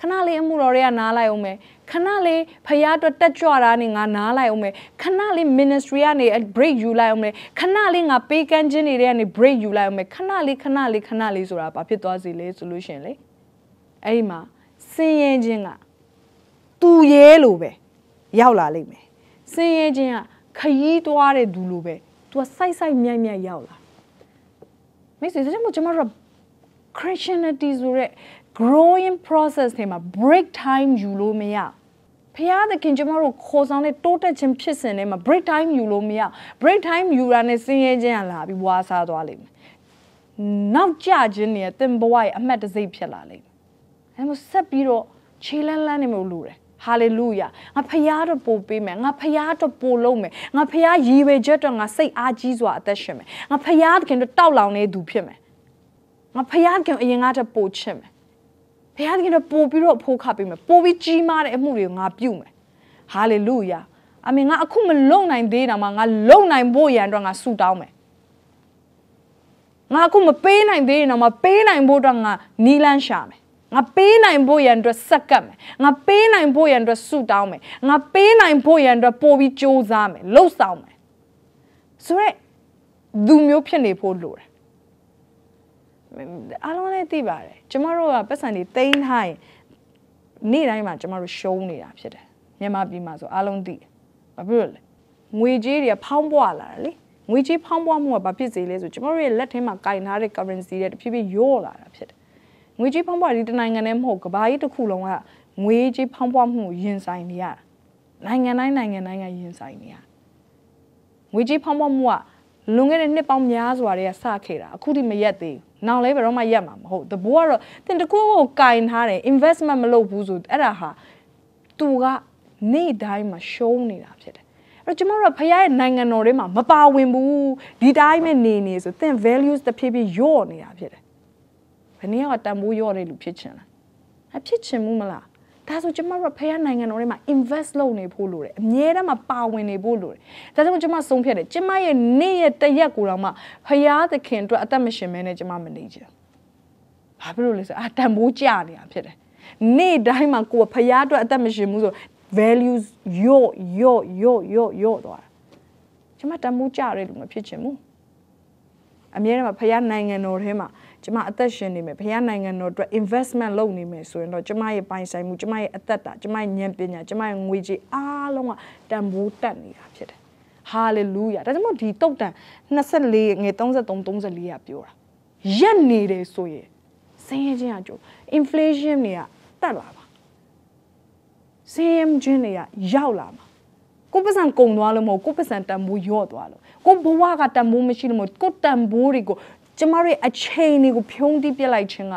ခဏလေးအမှုတော်တွေကနားလိုက်အောင်မယ် ခဏလေးဖရားအတွက်တက်ကြွတာနေငါနားလိုက်အောင်မယ်ခဏလေး ministry ကနေ break ယူလိုက်အောင်မယ်ခဏလေးငါပေးကမ်းခြင်းတွေကနေ break ယူလိုက်အောင်မယ်ခဏလေးခဏလေးခဏလေးဆိုတာဘာဖြစ်သွားစီလဲဆိုလို့ရှင်လေအဲ့ဒီမှာစင်ရင်ခြင်းကသူရဲလို့ပဲရောက်လာလိမ့်မယ်စင်ရဲခြင်းကခยีးသွားတဲ့သူလိုပဲ तू စိုက်စိုက်မြိုက်မြိုက်ရောက်လာမိတ်ဆွေဒါကြောင့်မို့ကျွန်တော်တို့ Christianity ဆိုတဲ့ growing process ထဲမှာ break time ယူလို့မရ ဖျားသခင်ကျမတို့ခေါ်ဆောင်တဲ့တိုးတက်ခြင်းဖြစ်စဉ်ထဲမှာ break time ယူလို့မရ break time ယူတာနဲ့ဆင်းရဲခြင်းကလာပြီးဝါစားသွားလိမ့်မယ်နောက်ကျခြင်းနဲ့သင်ဘဝရဲ့အမှတ်တစိမ့်ဖြစ်လာလိမ့်မယ်အဲမှာဆက်ပြီးတော့ခြေလန်းလန်းနေမလို့တယ်ဟာလေလုယာငါဖရားတော့ပို့ပေးမယ်ငါဖရားတော့ပို့လုံးမယ်ငါဖရားရည်ဝယ်ချက်တော့ငါစိတ်အားကြီးစွာအသက်ရှင်မယ်ငါဖရားသခင်တော့တောက်လောင်နေသူဖြစ်မယ်ငါဖရားသခင်အရင်ကတည်းကပို့ချင်မယ် ဖရားသခင်တော့ပို့ပြီးတော့အဖို့ခပေးမယ်ပို့ပြီးကြီးမားတဲ့အမှုတွေကိုငါပြုမယ်ဟာလေလုယာအမေငါအခုမလုံနိုင်သေးတာမှငါလုံနိုင်ဖို့ရန်တော့ငါဆူတောင်းမယ်ငါအခုမပေးနိုင်သေးရင်တော့မပေးနိုင်ဖို့တော့ငါနီလန်းရှာမယ်ငါပေးနိုင်ဖို့ရန်အတွက်စက်ကပ်မယ်ငါပေးနိုင်ဖို့ရန်အတွက်ဆုတောင်းမယ်ငါပေးနိုင်ဖို့ရန်အတွက်ပို့ပြီးစူးစမ်းမယ်လှုပ်ဆောင်မယ်ဆိုရက်သူမျိုးဖြစ်နေဖို့လိုတယ် အားလုံးလည်းသိပါတယ်ကျမတို့ကပတ်စံတွေတိန်းထားရင်နေ့တိုင်းမှာကျမတို့ရှုံးနေတာဖြစ်တယ်မြန်မာပြည်မှာဆိုအားလုံးသိဘာဖြစ်လို့လဲငွေကြေးတွေကဖောင်းပွားလာတယ်လေငွေကြေးဖောင်းပွားမှုကဘာဖြစ်စေလဲဆိုကျမတို့ရဲ့လက်ထဲမှာကင်ထားတဲ့ currency တွေတဖြည်းဖြည်းရော့လာတာဖြစ်တယ်ငွေကြေးဖောင်းပွားဒီတနိုင်ငံနဲ့မဟုတ်ကဘာကြီးတစ်ခုလုံးကငွေကြေးဖောင်းပွားမှုရင်ဆိုင်နေရနိုင်ငံတိုင်းနိုင်ငံတိုင်းကရင်ဆိုင်နေရငွေကြေးဖောင်းပွားမှုက လွန်ခဲ့တဲ့နှစ်ပေါင်းများစွာတည်းကစခဲ့တာအခုထိမရက်သေးဘူးနောက်လဲဘယ်တော့မှရက်မှာမဟုတ်တဘောကတော့တင်တကူကိုကင်ထားတယ် investment မလုပ်ဘူးဆိုအဲ့ဒါဟာသူကနေ့တိုင်းမှာရှုံးနေတာဖြစ်တယ်အဲ့တော့ကျမတို့ကဖခင်ရဲ့နိုင်ငံတော်ထဲမှာမပါဝင်ဘူးဒီတိုင်းပဲနေနေဆိုသင် values တစ်ဖြည်းဖြည်းညော့နေတာဖြစ်တယ်ဘယ်နည်းကတန်ဖိုးရော့တဲ့လူဖြစ်ချင်လားအဖြစ်ချင်မှုမလား ဒါဆိုကျမတို့ဖះနိုင်ငံတော်ထဲမှာ invest လုပ်နေဖို့လိုတယ်အမြဲတမ်းမှာပါဝင်နေဖို့လိုတယ်ဒါကြောင့်ကျမဆုံးဖြတ်တယ်ကျမရဲ့နေ့ရက်တရက်ကိုတော့မှဖះသခင်အတွက်အသက်မရှင်မဲနဲ့ကျမမနေချင်ဘာဖြစ်လို့လဲဆိုအာတန်ဖိုးကြနေတာဖြစ်တယ်နေ့တိုင်းမှာကိုယ်ဖះအတွက်အသက်မရှင်ဘူးဆို values ယော့ယော့ယော့ယော့ယော့သွားကျမတန်ဖိုးကြတဲ့လူမဖြစ်ချင်ဘူးအမြဲတမ်းမှာဖះနိုင်ငံတော်ထဲမှာ ကျမအသက်ရှင်နေမယ်ဘုရားနိုင်ငံတော်အတွက် investment လုပ်နေမယ်ဆိုရင်တော့ကျမရဲ့ပိုင်ဆိုင်မှုကျမရဲ့အသက်တာကျမရဲ့ဉာဏ်ပညာကျမရဲ့ငွေကြေးအားလုံးကတန်ဖိုးတက်နေတာဖြစ်တယ်ဟာလေလုယာဒါကြောင့်ဒီတုတ်တန်24ငွေ33 34ကပြောတာရက်နေတယ်ဆိုရင်ဆင်းရဲခြင်းအကျိုး inflation တွေကတက်လာပါဆင်းရဲခြင်းတွေကရောက်လာမှာကိုပစံကုံသွားလို့မဟုတ်ကိုပစံတန်ဖိုးရော့သွားလို့ကိုဘဝကတန်ဖိုးမရှိလို့မဟုတ်ကိုတန်ဖိုးတွေကို ကျမတို့အချိန်တွေကိုဖြုံးတိပြစ်လိုက်ခြင်းက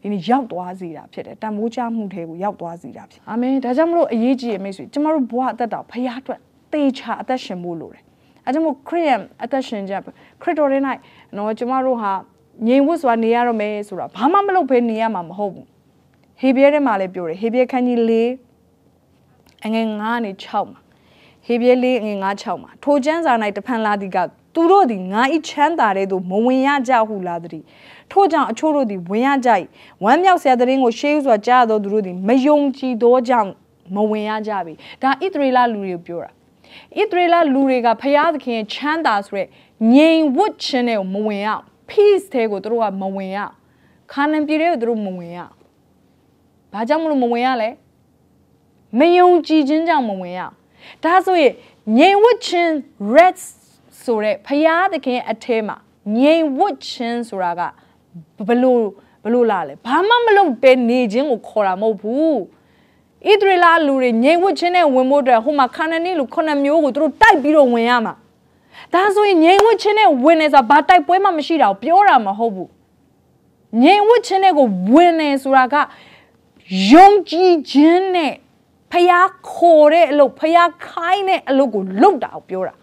ဒီနေ့ရောက်သွားစေတာဖြစ်တယ်တန်ဖိုးချမှုတွေကိုရောက်သွားစေတာဖြစ်အာမင်ဒါကြောင့်မလို့အရေးကြီးရမိတ်ဆွေကျမတို့ဘဝအသက်တာဖခင်အတွက်တေချာအသက်ရှင်ဖို့လိုတယ်အဲကြောင့်မို့ခရစ်ယာန်အသက်ရှင်ကြခရစ်တော်ရဲ့၌နော်ကျမတို့ဟာငြိမ်ဝတ်စွာနေရတော့မယ်ဆိုတာဘာမှမလုပ်ဘဲနေရမှာမဟုတ်ဘူးဟေဘရဲထဲမှာလည်းပြောတယ်ဟေဘရဲခန်းကြီး၄အငယ်9နဲ့6မှာဟေဘရဲ၄အငယ်9 6မှာထိုကျမ်းစာ၌တဖန်လာသည်က သူတို့သည်ငါဤချမ်းသာတဲ့သို့မဝင်ရကြဟုလာသည်ထို့ကြောင့်အချို့တို့သည်ဝင်ရကြ၏ဝမ်းမြောက်စရာတရင်ကိုရှေးဥစွာကြားသောသူတို့သည်မယုံကြည်သောကြောင့်မဝင်ရကြပြီဒါဣသရေလလူတွေကိုပြောတာဣသရေလလူတွေကဖျားသခင်ချမ်းသာဆိုရက်ငြိမ်ဝတ်ခြင်းတွေကိုမဝင်ရ peace တဲ့ကိုတို့ကမဝင်ရခါနန်ပြည်တွေကိုတို့မဝင်ရဘာကြောင့်မလို့မဝင်ရလဲမယုံကြည်ခြင်းကြောင့်မဝင်ရဒါဆိုရင်ငြိမ်ဝတ်ခြင်း rest ဆိုတဲ့ဖရာသခင်အထဲမှာငြိမ်ဝတ်ခြင်းဆိုတာကဘလို့ဘလို့လာလဲဘာမှမလုပ်ပဲနေခြင်းကိုခေါ်တာမဟုတ်ဘူးဣသရေလလူတွေငြိမ်ဝတ်ခြင်းနဲ့ဝင်ဖို့အတွက်ဟိုမှာခါနနီလူခုနှစ်မျိုးကိုသူတို့တိုက်ပြီးတော့ဝင်ရမှာဒါဆိုရင်ငြိမ်ဝတ်ခြင်းနဲ့ဝင်နေဆိုတာဘာတိုက်ပွဲမှမရှိတာကိုပြောတာမဟုတ်ဘူးငြိမ်ဝတ်ခြင်းနဲ့ကိုဝင်နေဆိုတာကယုံကြည်ခြင်းနဲ့ဖျားခေါ်တဲ့အလုပ်ဖျားခိုင်းတဲ့အလုပ်ကိုလုပ်တာကိုပြောတာ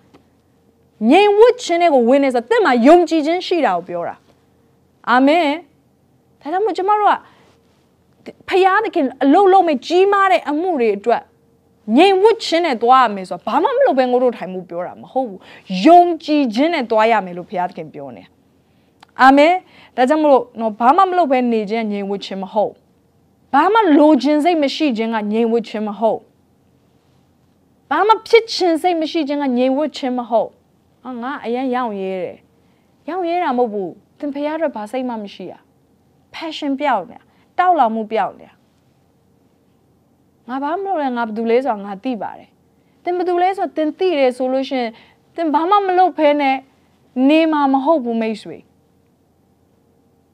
ငြိမ်ဝတ်ခြင်းတွေကိုဝင်နေဆိုတဲ့မှာယုံကြည်ခြင်းရှိတာကိုပြောတာအာမင်ဒါကြောင့်မို့ကျမတို့ကဖယားသခင်အလုံးလုံးမဲ့ကြီးမားတဲ့အမှုတွေအတွက်ငြိမ်ဝတ်ခြင်းနဲ့သွားရမယ်ဆိုတော့ဘာမှမလုပ်ဘဲငို့တို့ထိုင်မှုပြောတာမဟုတ်ဘူးယုံကြည်ခြင်းနဲ့သွားရမယ်လို့ဘုရားသခင်ပြောနေအာမင်ဒါကြောင့်မလို့တော့ဘာမှမလုပ်ဘဲနေခြင်းငြိမ်ဝတ်ခြင်းမဟုတ်ဘာမှလိုချင်စိတ်မရှိခြင်းကငြိမ်ဝှက်ခြင်းမဟုတ်ဘာမှဖြစ်ချင်စိတ်မရှိခြင်းကငြိမ်ဝှက်ခြင်းမဟုတ် အာငါအရင်ရောင်ရဲတယ်ရောင်ရဲတာမဟုတ်ဘူးသင်ဖရားအတွက်ဘာစိတ်မှမရှိရ passion ပြောက်နေတောက်လောင်မှုပြောက်နေငါဘာမလုပ်လဲငါဘာတူလဲဆိုတာငါသိပါတယ်သင်ဘာတူလဲဆိုတော့သင်သိတယ်ဆိုလို့ရှိရင်သင်ဘာမှမလုပ်ဖဲနဲ့နေမှာမဟုတ်ဘူးမိတ်ဆွေ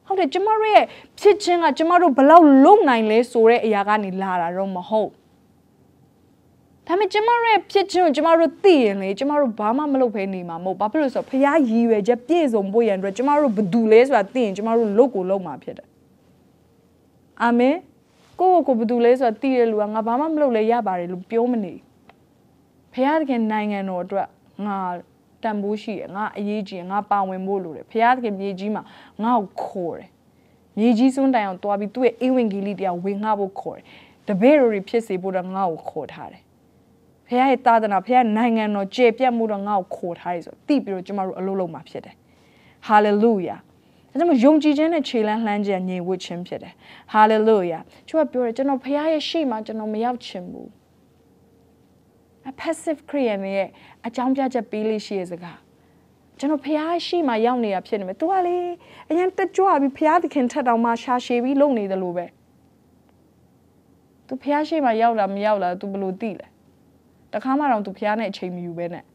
ဟုတ်တယ်ကျမတို့ရဲ့ဖြစ်ချင်းကကျမတို့ဘလောက်လုံနိုင်လဲဆိုတဲ့အရာကနေလာတာတော့မဟုတ် ဒါပေမဲ့ကျမတို့ရဲ့ဖြစ်ချင်းကိုကျမတို့သိရင်လေကျမတို့ဘာမှမလုပ်ဖဲနေမှာမဟုတ်ဘာဖြစ်လို့ဆိုတော့ဖခင်ရည်ရွယ်ချက်ပြည့်စုံဖို့ရန်အတွက်ကျမတို့ဘယ်သူလဲဆိုတာသိရင်ကျမတို့လုပ်ကိုလုပ်မှာဖြစ်တယ်အာမင်ကိုယ့်ကိုယ်ဘယ်သူလဲဆိုတာသိတဲ့လူကငါဘာမှမလုပ်လဲရပါတယ်လို့ပြောမနေဖခင်တကယ်နိုင်ငံတော်အတွက်ငါတန်ဖိုးရှိတယ်ငါအရေးကြီးငါပါဝင်ဖို့လိုတယ်ဖခင်တကယ်မြေကြီးမှာငါ့ကိုခေါ်တယ်မြေကြီးစွန်းတိုင်အောင်တွားပြီးသူ့ရဲ့အိဝံဂေလိတရားဝင်ငှဖို့ခေါ်တယ်တပည့်တော်တွေဖြစ်စေဖို့တော့ငါ့ကိုခေါ်ထားတယ် ဖခင်ရဲ့သာသနာဖခင်နိုင်ငံတော်ကျေပြတ်မှုတော့ငါ့ကိုခေါ်ထားတယ်ဆိုတော့သိပြီးတော့ကျမတို့အလုပ်လုပ်မှာဖြစ်တယ်ဟာလေလုယာဒါကြောင့်ယုံကြည်ခြင်းနဲ့ခြေလန်းလှမ်းခြင်းညီဝတ်ခြင်းဖြစ်တယ်ဟာလေလုယာကျွန်တော်ပြောတယ်ကျွန်တော်ဖခင်ရဲ့ရှေ့မှာကျွန်တော်မရောက်ချင်ဘူး passive Korean ရဲ့အကြောင်းပြချက်ပေးလေးရှိရစကားကျွန်တော်ဖះရှိမှရောက်နေတာဖြစ်နေမယ်။ तू ကလေအရင်တက်ကြွပြီးဖះသခင်ထက်တောင်မှရှာရှည်ပြီးလုံနေတယ်လို့ပဲ။ तू ဖះရှိမှရောက်လာမရောက်လာ तू ဘယ်လိုသိလဲ။ တခါမှတော့ तू ဖះနဲ့အချိန်မယူပဲနဲ့။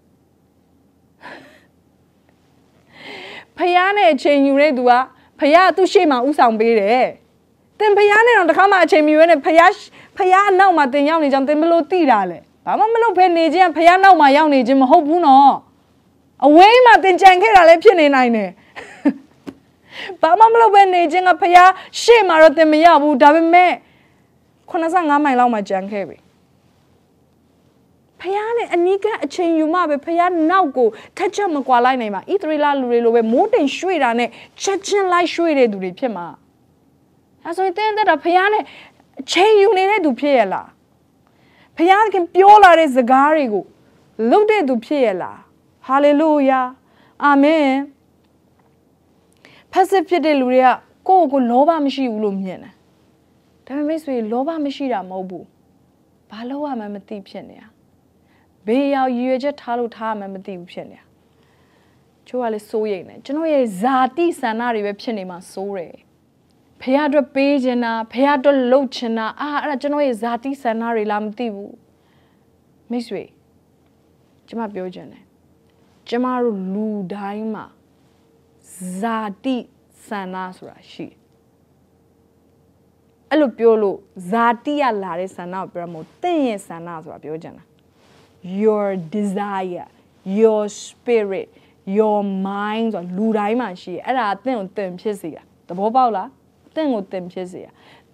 ဖះနဲ့အချိန်ယူတဲ့ तू ကဖះသူ့ရှေ့မှာဥဆောင်ပေးတယ်။တင်ဖះနဲ့တော့တခါမှအချိန်မယူပဲနဲ့ဖះဖះအနောက်မှာတင်ရောက်နေကြတင်ဘယ်လိုသိတာလဲ။ဘာမှမလုပ်ဖဲနေခြင်းဖះနောက်မှာရောက်နေခြင်းမဟုတ်ဘူးနော်အဝေးမှာတင်ကြံခဲ့တာလည်းဖြစ်နေနိုင်တယ်ဘာမှမလုပ်ဘဲနေခြင်းကဖះရှေ့မှာတော့တင်မရဘူးဒါပေမဲ့85မိုင်လောက်မှကြံခဲ့ပြီ ဖះနဲ့အနီးကအချိန်ယူမှပဲဖះနောက်ကိုထက်ချက်မကွာလိုက်နိုင်ပါဣသရေလလူတွေလိုပဲမိုးတိမ်ရွှေ့တာနဲ့ချက်ချင်းလိုက်ရွှေ့တဲ့သူတွေဖြစ်မှာအဲဆိုရင်တင်းတဲ့တော့ဖះနဲ့အချိန်ယူနေတဲ့သူဖြစ်ရလားဖခင်ပြောလာတဲ့စကားတွေကိုလုပ်တဲ့သူဖြစ်ရလားဟာလေလုယာအာမင်ဖက်စစ်ဖြစ်တဲ့လူတွေကကိုယ့်ကိုယ်လောဘမရှိဘူးလို့မြင်တယ်ဒါပေမဲ့ဆိုရင်လောဘမရှိတာမဟုတ်ဘူးဘာလို့ရမှမသိဖြစ်နေတာ ဘေးရောက်ရည်ရွယ်ချက်ထားလို့ထားမှမသိဘူးဖြစ်နေတာချိုးကလည်းစိုးရိမ်နေကျွန်တော်ရဲ့ဇာတိဆန္ဒတွေပဲဖြစ်နေမှာစိုးတယ်ဖះအတွက်ပေးချင်တာဖះအတွက်လှုပ်ချင်တာအာအဲ့ဒါကျွန်တော်ရဲ့ဇာတိဆန္ဒတွေလားမသိဘူးမိတ်ဆွေကျမပြောချင်တယ်ကျမတို့လူတိုင်းမှာဇာတိဆန္ဒဆိုတာရှိအဲ့လိုပြောလို့ဇာတိရလာတဲ့ဆန္ဒကိုပြောမို့တင့်ရဲ့ဆန္ဒဆိုတာပြောချင်တာ your desire your spirit your mind ဆိုတာလူတိုင်းမှာရှိတယ်အဲ့ဒါအသင်ကိုသင်ဖြစ်စေတာသဘောပေါက်လားတင့်ကိုတင်ဖြစ်စေရ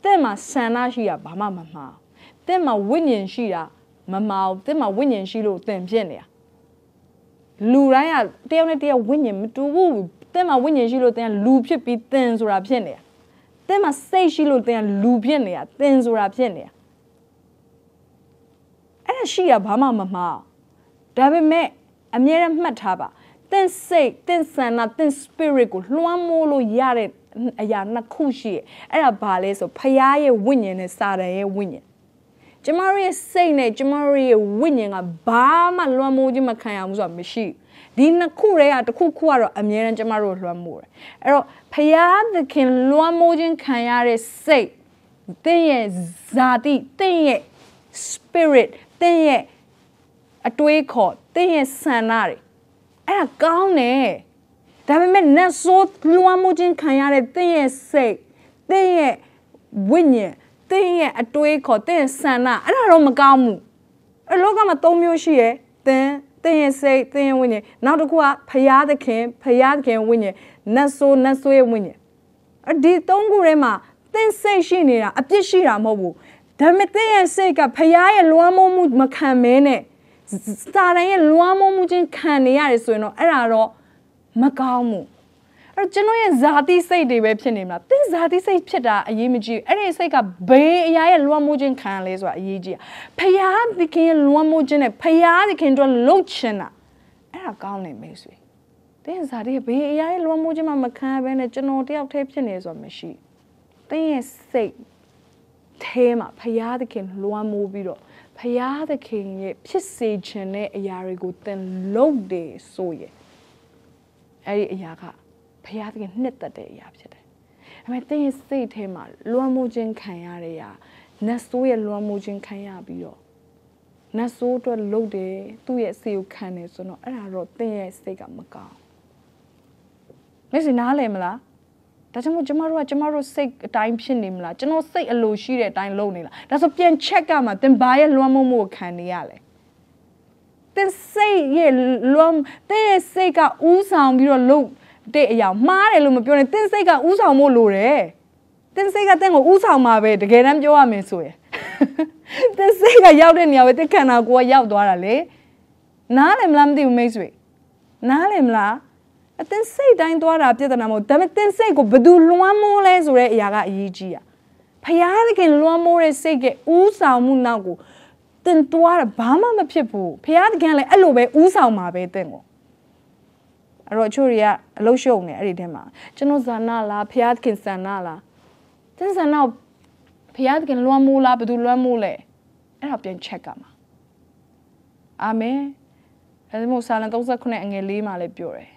တင့်မှာဆန္ဒရှိတာဘာမှမမှားတင့်မှာဝိညာဉ်ရှိတာမမှားတင့်မှာဝိညာဉ်ရှိလို့တင်ဖြစ်နေတာလူတိုင်းကတယောက်နဲ့တယောက်ဝိညာဉ်မတူဘူးတင့်မှာဝိညာဉ်ရှိလို့တင်လူဖြစ်ပြီးတင်ဆိုတာဖြစ်နေတာတင့်မှာစိတ်ရှိလို့တင်လူဖြစ်နေတာတင်ဆိုတာဖြစ်နေတာအဲ့ဒါ ရှိရဘာမှမမှားဒါပေမဲ့အမြဲတမ်းမှတ်ထားပါတင့်စိတ်တင့်ဆန္ဒတင့် spirit ကိုလွှမ်းမိုးလို့ရတဲ့အရာနှစ်ခုရှိတယ်အဲ့ဒါဘာလဲဆိုဖရားရဲ့ဝိညာဉ်နဲ့စာတန်ရဲ့ဝိညာဉ်ကျမတို့ရဲ့စိတ်နဲ့ကျမတို့ရဲ့ဝိညာဉ်ကဘာမှလွှမ်းမိုးခြင်းမခံရဘူးဆိုတာမရှိဒီနှစ်ခုတည်းကတစ်ခုခုကတော့အမြဲတမ်းကျမတို့လွှမ်းမိုးတယ်အဲ့တော့ဖရားသခင်လွှမ်းမိုးခြင်းခံရတဲ့စိတ်သင်ရဲ့ဇာတိသင်ရဲ့ spirit သင်ရဲ့အတွေးခေါ်သင်ရဲ့ဆန္ဒတွေအဲ့ဒါကောင်းတယ်ဒါပေမဲ့နတ်ဆိုးလွှမ်းမိုးခြင်းခံရတဲ့သင်ရဲ့စိတ်သင်ရဲ့ဝိညာဉ်သင်ရဲ့အတွေးခေါ်သင်ရဲ့ဆန္ဒအဲ့ဒါတော့မကောင်းဘူးအဲ့လောကမှာ၃မျိုးရှိရယ်သင်သင်ရဲ့စိတ်သင်ရဲ့ဝိညာဉ်နောက်တစ်ခုကဖရာသခင်ဖရာသခင်ဝိညာဉ်နတ်ဆိုးနတ်ဆိုးရဲ့ဝိညာဉ်အဒီ၃ခုထဲမှာသင်စိတ်ရှိနေတာအပြစ်ရှိတာမဟုတ်ဘူး ဒါပေမဲ့သင်ရဲ့စိတ်ကဖရာရဲ့လွှမ်းမိုးမှုမခံမဲနဲ့စာရန်ရဲ့လွှမ်းမိုးမှုချင်းခံနေရတယ်ဆိုရင်တော့အဲ့ဒါတော့မကောင်းဘူးအဲ့ကျွန်တော်ရဲ့ဇာတိစိတ်တွေပဲဖြစ်နေမှာသင်ဇာတိစိတ်ဖြစ်တာအရေးမကြီးအဲ့ဒီစိတ်ကဘေးအရာရဲ့လွှမ်းမိုးခြင်းခံလဲဆိုတာအရေးကြီးဖယားသခင်ရဲ့လွှမ်းမိုးခြင်းနဲ့ဖယားသခင်တို့လှုပ်ချင်တာအဲ့ဒါကောင်းနေမေးဆွေသင်ဇာတိဘေးအရာရဲ့လွှမ်းမိုးခြင်းမှမခံဘဲနဲ့ကျွန်တော်တယောက်တည်းဖြစ်နေဆိုတာမရှိသင်ရဲ့စိတ် ထထဲမှာဖရာသခင်လွှမ်းမိုးပြီးတော့ဖရာသခင်ရဲ့ဖြစ်စေခြင်းတဲ့အရာတွေကိုသင်လုပ်တယ်ဆိုရင်အဲ့ဒီအရာကဖရာသခင်နှစ်သက်တဲ့အရာဖြစ်တယ်။ဒါပေမဲ့သင်ရဲ့စိတ်ထဲမှာလွှမ်းမိုးခြင်းခံရတဲ့အရာနတ်ဆိုးရဲ့လွှမ်းမိုးခြင်းခံရပြီးတော့နတ်ဆိုးအတွက်လုပ်တယ်သူ့ရဲ့စိတ်ကိုခံတယ်ဆိုတော့အဲ့ဒါတော့သင်ရဲ့စိတ်ကမကောင်း။မင်းစနားလည်မလား။ ဒါကြောင့်မို့ကျမတို့ကကျမတို့စိတ်အတိုင်းဖြစ်နေမလားကျွန်တော်စိတ်အလိုရှိတဲ့အတိုင်းလုပ်နေလားဒါဆိုပြန် check ကမှသင်ဘာရဲ့လွှမ်းမိုးမှုကိုခံနေရလဲသင်စိတ်ရဲ့လွှမ်းသင်ရဲ့စိတ်ကဥဆောင်ပြီးတော့လုပ်တဲ့အရာမှားတယ်လို့မပြောနဲ့သင်စိတ်ကဥဆောင်ဖို့လိုတယ်သင်စိတ်ကသင်ကိုဥဆောင်မှာပဲတကယ်တမ်းပြောရမယ်ဆိုရင်သင်စိတ်ကရောက်တဲ့နေရာပဲသင်ခန္ဓာကိုယ်ကရောက်သွားတာလေနားလည်မလားမသိဘူးမိတ်ဆွေနားလည်မလား အသင်စိတ်တိုင်းသွားတာပြဿနာမဟုတ်ဒါပေမဲ့သင်စိတ်ကိုဘယ်သူလွှမ်းမိုးလဲဆိုတဲ့အရာကအရေးကြီးอ่ะဖယားသခင်လွှမ်းမိုးတဲ့စိတ်ကဥဆောင်မှုနောက်ကိုသင်သွားတာဘာမှမဖြစ်ဘူးဖယားသခင်လည်းအဲ့လိုပဲဥဆောင်မှာပဲသင်ကိုအဲ့တော့အချို့တွေကအလုရှုံနေအဲ့ဒီထဲမှာကျွန်တော်ဇာနာလားဖယားသခင်ဇာနာလားသင်ဇာနာဖယားသခင်လွှမ်းမိုးလားဘယ်သူလွှမ်းမိုးလဲအဲ့ဒါပြန် check ကမှာအာမင်အဲ့ဒီမို့ဆာလံ39အငယ်၄မှာလည်းပြောတယ်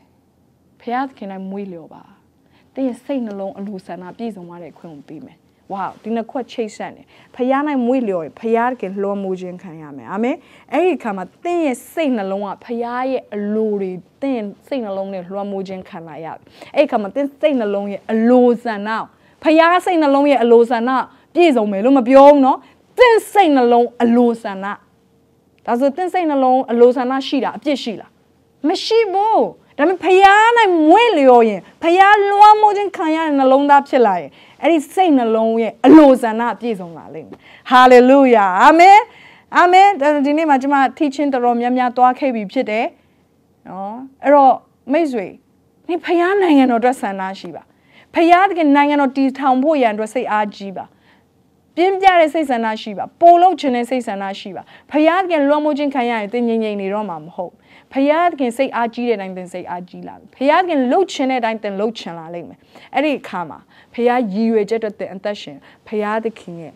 ဖះသခင်တိုင်းမွေးလျော်ပါတင်းရဲ့စိတ်နှလုံးအလိုဆန္ဒပြည့်စုံသွားတဲ့ခွင့်ကိုပေးမယ်ဝါဒီနှစ်ခွက်ချိတ်ဆက်နေဖះနိုင်မွေးလျော်ရင်ဖះတကယ်လွှမ်းမိုးခြင်းခံရမယ်အာမင်အဲ့ဒီအခါမှာတင်းရဲ့စိတ်နှလုံးကဖះရဲ့အလိုတွေတင်းရဲ့စိတ်နှလုံးနဲ့လွှမ်းမိုးခြင်းခံလာရပြီအဲ့ဒီအခါမှာတင်းစိတ်နှလုံးရဲ့အလိုဆန္ဒဖះစိတ်နှလုံးရဲ့အလိုဆန္ဒပြည့်စုံမယ်လို့မပြောဘူးเนาะတင်းစိတ်နှလုံးအလိုဆန္ဒဒါဆိုတင်းစိတ်နှလုံးအလိုဆန္ဒရှိတာအပြစ်ရှိလားမရှိဘူး ဒါပေမဲ့ဖယားနဲ့မွေ့လျော်ရင်ဖယားလွှမ်းမိုးခြင်းခံရတဲ့နှလုံးသားဖြစ်လာရင်အဲ့ဒီစိတ်နှလုံးရဲ့အလိုဆန္ဒပြည့်စုံလာလိမ့်မယ်ဟာလေလုယာအာမင်အာမင်ဒီနေ့မှာကျွန်မ teaching တော်တော်များများသွားခဲ့ပြီဖြစ်တယ်နော်အဲ့တော့မိတ်ဆွေနေဖယားနိုင်ငံတော်အတွက်ဆန္ဒရှိပါဖယားတကယ်နိုင်ငံတော်တည်ထောင်ဖို့ရန်အတွက်စိတ်အားကြီးပါပြင်းပြတဲ့စိတ်ဆန္ဒရှိပါပိုလို့ခြင်းတဲ့စိတ်ဆန္ဒရှိပါဖယားတကယ်လွှမ်းမိုးခြင်းခံရရင်တင်းငြိမ်ငြိမ်နေတော့မှာမဟုတ် ဖယားသခင်စိတ်အားကြီးတဲ့အတိုင်းသင်စိတ်အားကြီးလာပြီဖယားသခင်လှုပ်ချင်တဲ့အတိုင်းသင်လှုပ်ချင်လာလိမ့်မယ်အဲ့ဒီအခါမှာဖယားရည်ရွယ်ချက်အတွက်သင်အသက်ရှင်ဖယားသခင်ရဲ့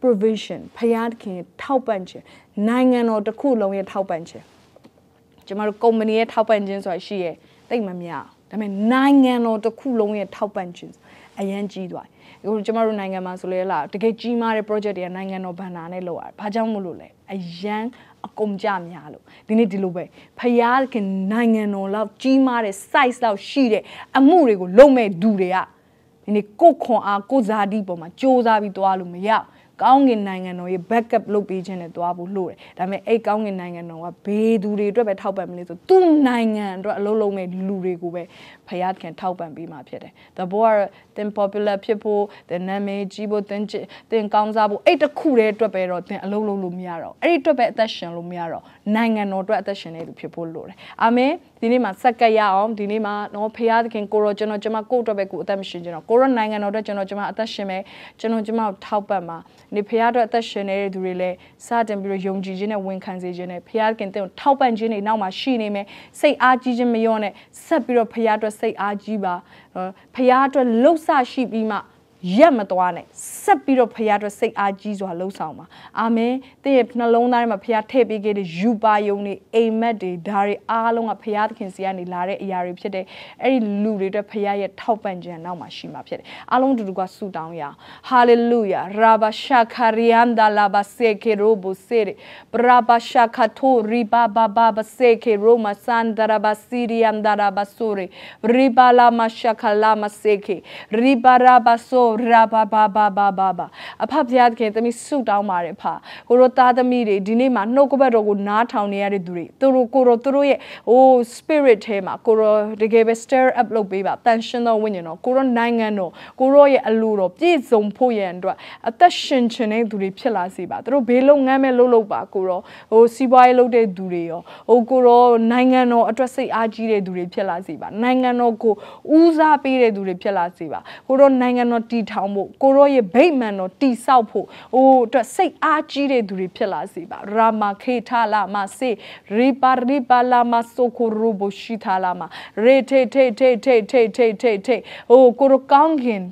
provision ဖယားသခင်ရဲ့ထောက်ပံ့ခြင်းနိုင်ငံတော်တစ်ခုလုံးရဲ့ထောက်ပံ့ခြင်းကျမတို့ company ရဲ့ထောက်ပံ့ခြင်းဆိုတာရှိရဲ့တိတ်မများဒါပေမဲ့နိုင်ငံတော်တစ်ခုလုံးရဲ့ထောက်ပံ့ခြင်းအရန်ကြီးသွား အခုကျမတို့နိုင်ငံမှာဆိုလေလားတကယ်ကြီးမားတဲ့ project တွေကနိုင်ငံတော်ဘဏ္ဍာနဲ့လုပ်ရတယ်။ဘာကြောင့်မလို့လဲ။အရန်အကုန်ကြများလို့ဒီနေ့ဒီလိုပဲဖယားခင်နိုင်ငံတော်လောက်ကြီးမားတဲ့ size လောက်ရှိတဲ့အမှုတွေကိုလုပ်မဲ့သူတွေကဒီနေ့ကိုခွန်အားကိုဇာတိပေါ်မှာစ조사ပြီးသွားလို့မရဘူး ကောင်းကင်နိုင်ငံတော်ရဲ့ backup လုပ်ပေးခြင်းနဲ့သွားဖို့လို့တယ်ဒါပေမဲ့အဲ့ကောင်းကင်နိုင်ငံတော်ကဘေးသူတွေအတွက်ပဲထောက်ပံ့မလို့ဆိုသူ့နိုင်ငံအတွက်အလုပ်လုပ်မဲ့လူတွေကိုပဲဖယားခင်ထောက်ပံ့ပေးမှာဖြစ်တယ်တဘောကသင် popular ဖြစ်ဖို့သင်နာမည်ကြီးဖို့သင်သင်ကောင်းစားဖို့အဲ့တခုတည်းအတွက်ပဲတော့သင်အလုပ်လုပ်လို့မရတော့အဲ့ဒီအတွက်ပဲအသက်ရှင်လို့မရတော့နိုင်ငံတော်အတွက်အသက်ရှင်နေသူဖြစ်ဖို့လိုတယ်အာမင်ဒီနေ့မှာစက်ကရအောင်ဒီနေ့မှာနော်ဖယားသခင်ကိုရောကျွန်တော်ကျွန်မကိုအတွက်ပဲကိုအသက်မရှင်ကျွန်တော်ကိုရောနိုင်ငံတော်အတွက်ကျွန်တော်ကျွန်မအသက်ရှင်မယ်ကျွန်တော်ကျွန်မထောက်ပံ့မှာနေဖရားအတွက်အသက်ရှင်နေတဲ့သူတွေလည်းစတင်ပြီးတော့ယုံကြည်ခြင်းနဲ့ဝန်ခံစေခြင်းနဲ့ဖရားခင်တဲ့ထောက်ပံ့ခြင်းတွေနောက်မှာရှိနေမယ်စိတ်အားကြီးခြင်းမလျော့နဲ့ဆက်ပြီးတော့ဖရားအတွက်စိတ်အားကြီးပါဖရားအတွက်လှုပ်ဆရှိပြီးမှ ရက်မသွားနဲ့ဆက်ပြီးတော့ဖခင်အတွက်စိတ်အားကြီးစွာလှုပ်ဆောင်ပါအာမင်တင့်ရဲ့နှလုံးသားထဲမှာဖခင်ထည့်ပေးခဲ့တဲ့ယူပါယုံတွေအိမ်မက်တွေဒါတွေအားလုံးကဖခင်သခင်စီကနေလာတဲ့အရာတွေဖြစ်တဲ့အဲ့ဒီလူတွေအတွက်ဖခင်ရဲ့ထောက်ပံ့ခြင်းနောက်မှာရှိမှာဖြစ်တယ်အားလုံးတူတူကဆုတောင်းရအောင်ဟာလေလုယာရာဘာရှာခရီယန်ဒါလာဘာစေကေရိုဘိုစေရဘရာဘာရှာခတိုရီဘာဘာဘာဘစေကေရိုမဆန်ဒရာဘာစီရီယန်ဒါရာဘာဆိုရီရီဘာလာမရှာခလာမစေကေရီဘာရာဘာဆိုရာဘာဘာဘာဘာဘာဘာအဖဖျားသခင်သမီးဆုတောင်းပါတယ်ဖာကိုရောသားသမီးတွေဒီနေ့မှာနှုတ်ကပတ်တော်ကိုနားထောင်နေရတဲ့သူတွေသူတို့ကိုရောသူတို့ရဲ့ဟို spirit ထဲမှာကိုရောတကယ်ပဲ stir up လုပ်ပေးပါတန်ရှင်သောဝိညာဉ်တော်ကိုရောနိုင်ငံတော်ကိုရောရဲ့အလိုတော်ပြည့်စုံဖို့ရန်အတွက်အသက်ရှင်ခြင်းတဲ့သူတွေဖြစ်လာစေပါသူတို့ဘေးလုံးငန်းမဲ့လှုပ်လှုပ်ပါကိုရောဟိုစီးပွားရေးလုပ်တဲ့သူတွေရောဟိုကိုရောနိုင်ငံတော်အတွက်စိတ်အားကြီးတဲ့သူတွေဖြစ်လာစေပါနိုင်ငံတော်ကိုဦးစားပေးတဲ့သူတွေဖြစ်လာစေပါကိုရောနိုင်ငံတော်တည်ထောင်ဖို့ကိုရောရဲ့ဗိမာန်တော်တိဆောက်ဖို့ဟိုအတွက်စိတ်အားကြီးတဲ့သူတွေဖြစ်လာစေပါရာမာခေထလာမစေရိပါရိပါလာမဆိုကိုရူဘရှိထလာမရေထေထေထေထေထေထေထေထေဟိုကိုရောကောင်းခင်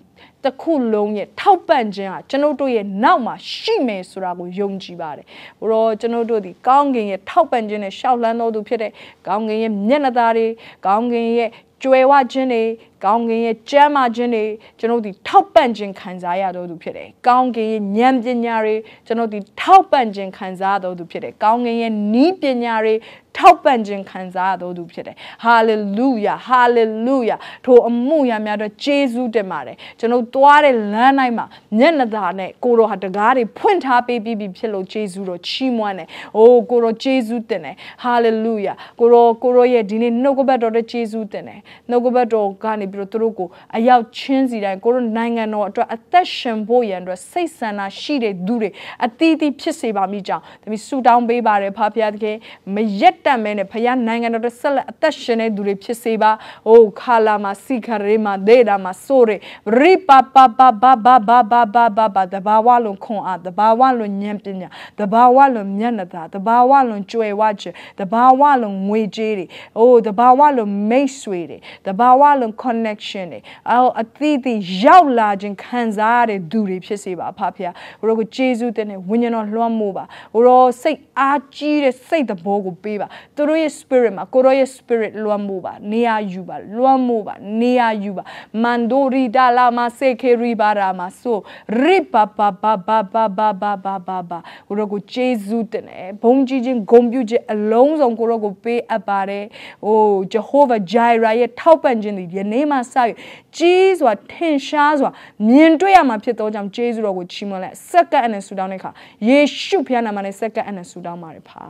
တစ်ခုလုံးရဲ့ထောက်ပံ့ခြင်းဟာကျွန်ုပ်တို့ရဲ့နောက်မှာရှိမယ်ဆိုတာကိုယုံကြည်ပါတယ်။ဘရောကျွန်ုပ်တို့ဒီကောင်းကင်ရဲ့ထောက်ပံ့ခြင်းနဲ့ရှောက်လန်းတော်သူဖြစ်တဲ့ကောင်းကင်ရဲ့မျက်နှာသားတွေကောင်းကင်ရဲ့ကြွယ်ဝခြင်းတွေ ကောင်းကင်ရဲ့ကြမ်းမာခြင်းတွေကျွန်တော်တို့ဒီထောက်ပံ့ခြင်းခံစားရတော်သူဖြစ်တယ်။ကောင်းကင်ရဲ့ဉာဏ်ပညာတွေကျွန်တော်ဒီထောက်ပံ့ခြင်းခံစားတော်သူဖြစ်တယ်။ကောင်းကင်ရဲ့နီးပညာတွေထောက်ပံ့ခြင်းခံစားတော်သူဖြစ်တယ်။ဟာလေလုယာဟာလေလုယာထိုအမှုရာများတော့ဂျေဇုတင်ပါတယ်။ကျွန်တော်သွားတဲ့လမ်းတိုင်းမှာမျက်နှာသာနဲ့ကိုတော်ဟာတကားတွေဖွင့်ထားပေးပြီးပြီဖြစ်လို့ဂျေဇုတော်ချီးမွမ်းတယ်။အိုးကိုတော်ဂျေဇုတင်တယ်။ဟာလေလုယာကိုတော်ကိုတော်ရဲ့ဒီနေ့နှုတ်ကပတ်တော်တဲ့ဂျေဇုတင်တယ်။နှုတ်ကပတ်တော်ကနေပြီးတော့သူတို့ကိုအရောက်ချင်းစီတိုင်းကိုတို့နိုင်ငံတော်အတွက်အသက်ရှင်ဖို့ရန်အတွက်စိတ်ဆန္ဒရှိတဲ့သူတွေအသီးသီးဖြစ်စေပါမိကြောင်းတမီဆူတောင်းပေးပါတယ်ဖာဖျားသခင်မရက်တတ်မဲနဲ့ဖယားနိုင်ငံတော်အတွက်ဆက်လက်အသက်ရှင်တဲ့သူတွေဖြစ်စေပါ။အိုခါလာမှာစီခရေမှာဒေတာမှာဆိုရရိပပပပပပပပပပတဘာဝလုံးခွန်အားတဘာဝလုံးဉာဏ်ပညာတဘာဝလုံးမျက်နှာသာတဘာဝလုံးကြွယ်ဝခြင်းတဘာဝလုံးငွေကြေးတွေအိုတဘာဝလုံးမိတ်ဆွေတွေတဘာဝလုံး connection တွေအော်အသီးသီးရောက်လာခြင်းခံစားရတဲ့သူတွေဖြစ်စေပါဖဖခင်ဘုရားကိုကျေးဇူးတင်တဲ့ဝိညာဉ်တော်လွှမ်းမိုးပါဘုရားစိတ်အားကြီးတဲ့စိတ်တဘောကိုပေးပါသူတို့ရဲ့ spirit မှာကိုရောရဲ့ spirit လွှမ်းမိုးပါနေရာယူပါလွှမ်းမိုးပါနေရာယူပါမန်ဒိုရီဒါလာမစေခေရီဘာရာမဆိုရိပပပပပပပပပပကိုရောကိုကျေးဇူးတင်တယ်ဘုန်းကြီးချင်းဂုဏ်ပြုခြင်းအလုံးစုံကိုရောကိုပေးအပ်ပါတယ်။အိုး Jehovah Jireh ရဲ့ထောက်ပံ့ခြင်းဒီယနေ့မှစ၍ကြီးစွာထင်ရှားစွာမြင်တွေ့ရမှာဖြစ်သောကြောင့်ကျေးဇူးတော်ကိုချီးမွမ်းလိုက်စက္ကန့်နဲ့ဆူတောင်းတဲ့အခါယေရှုဖခင်နာမနဲ့စက္ကန့်နဲ့ဆူတောင်းပါတယ်ဖာ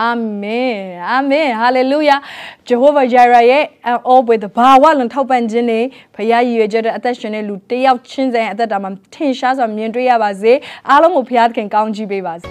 အာမင်အာမင်ဟာလေလုယာဂျေဟောဗာဂျာရာရဲ့အောဘွေတဘာဝလွန်ထောက်ပံ့ခြင်းတွေဖခင်ရည်ရွယ်ချက်တဲ့အသက်ရှင်တဲ့လူတယောက်ချင်းစီအသက်တာမှာထင်ရှားစွာမြင်တွေ့ရပါစေအားလုံးကိုဖခင်ကောင်းချီးပေးပါစေ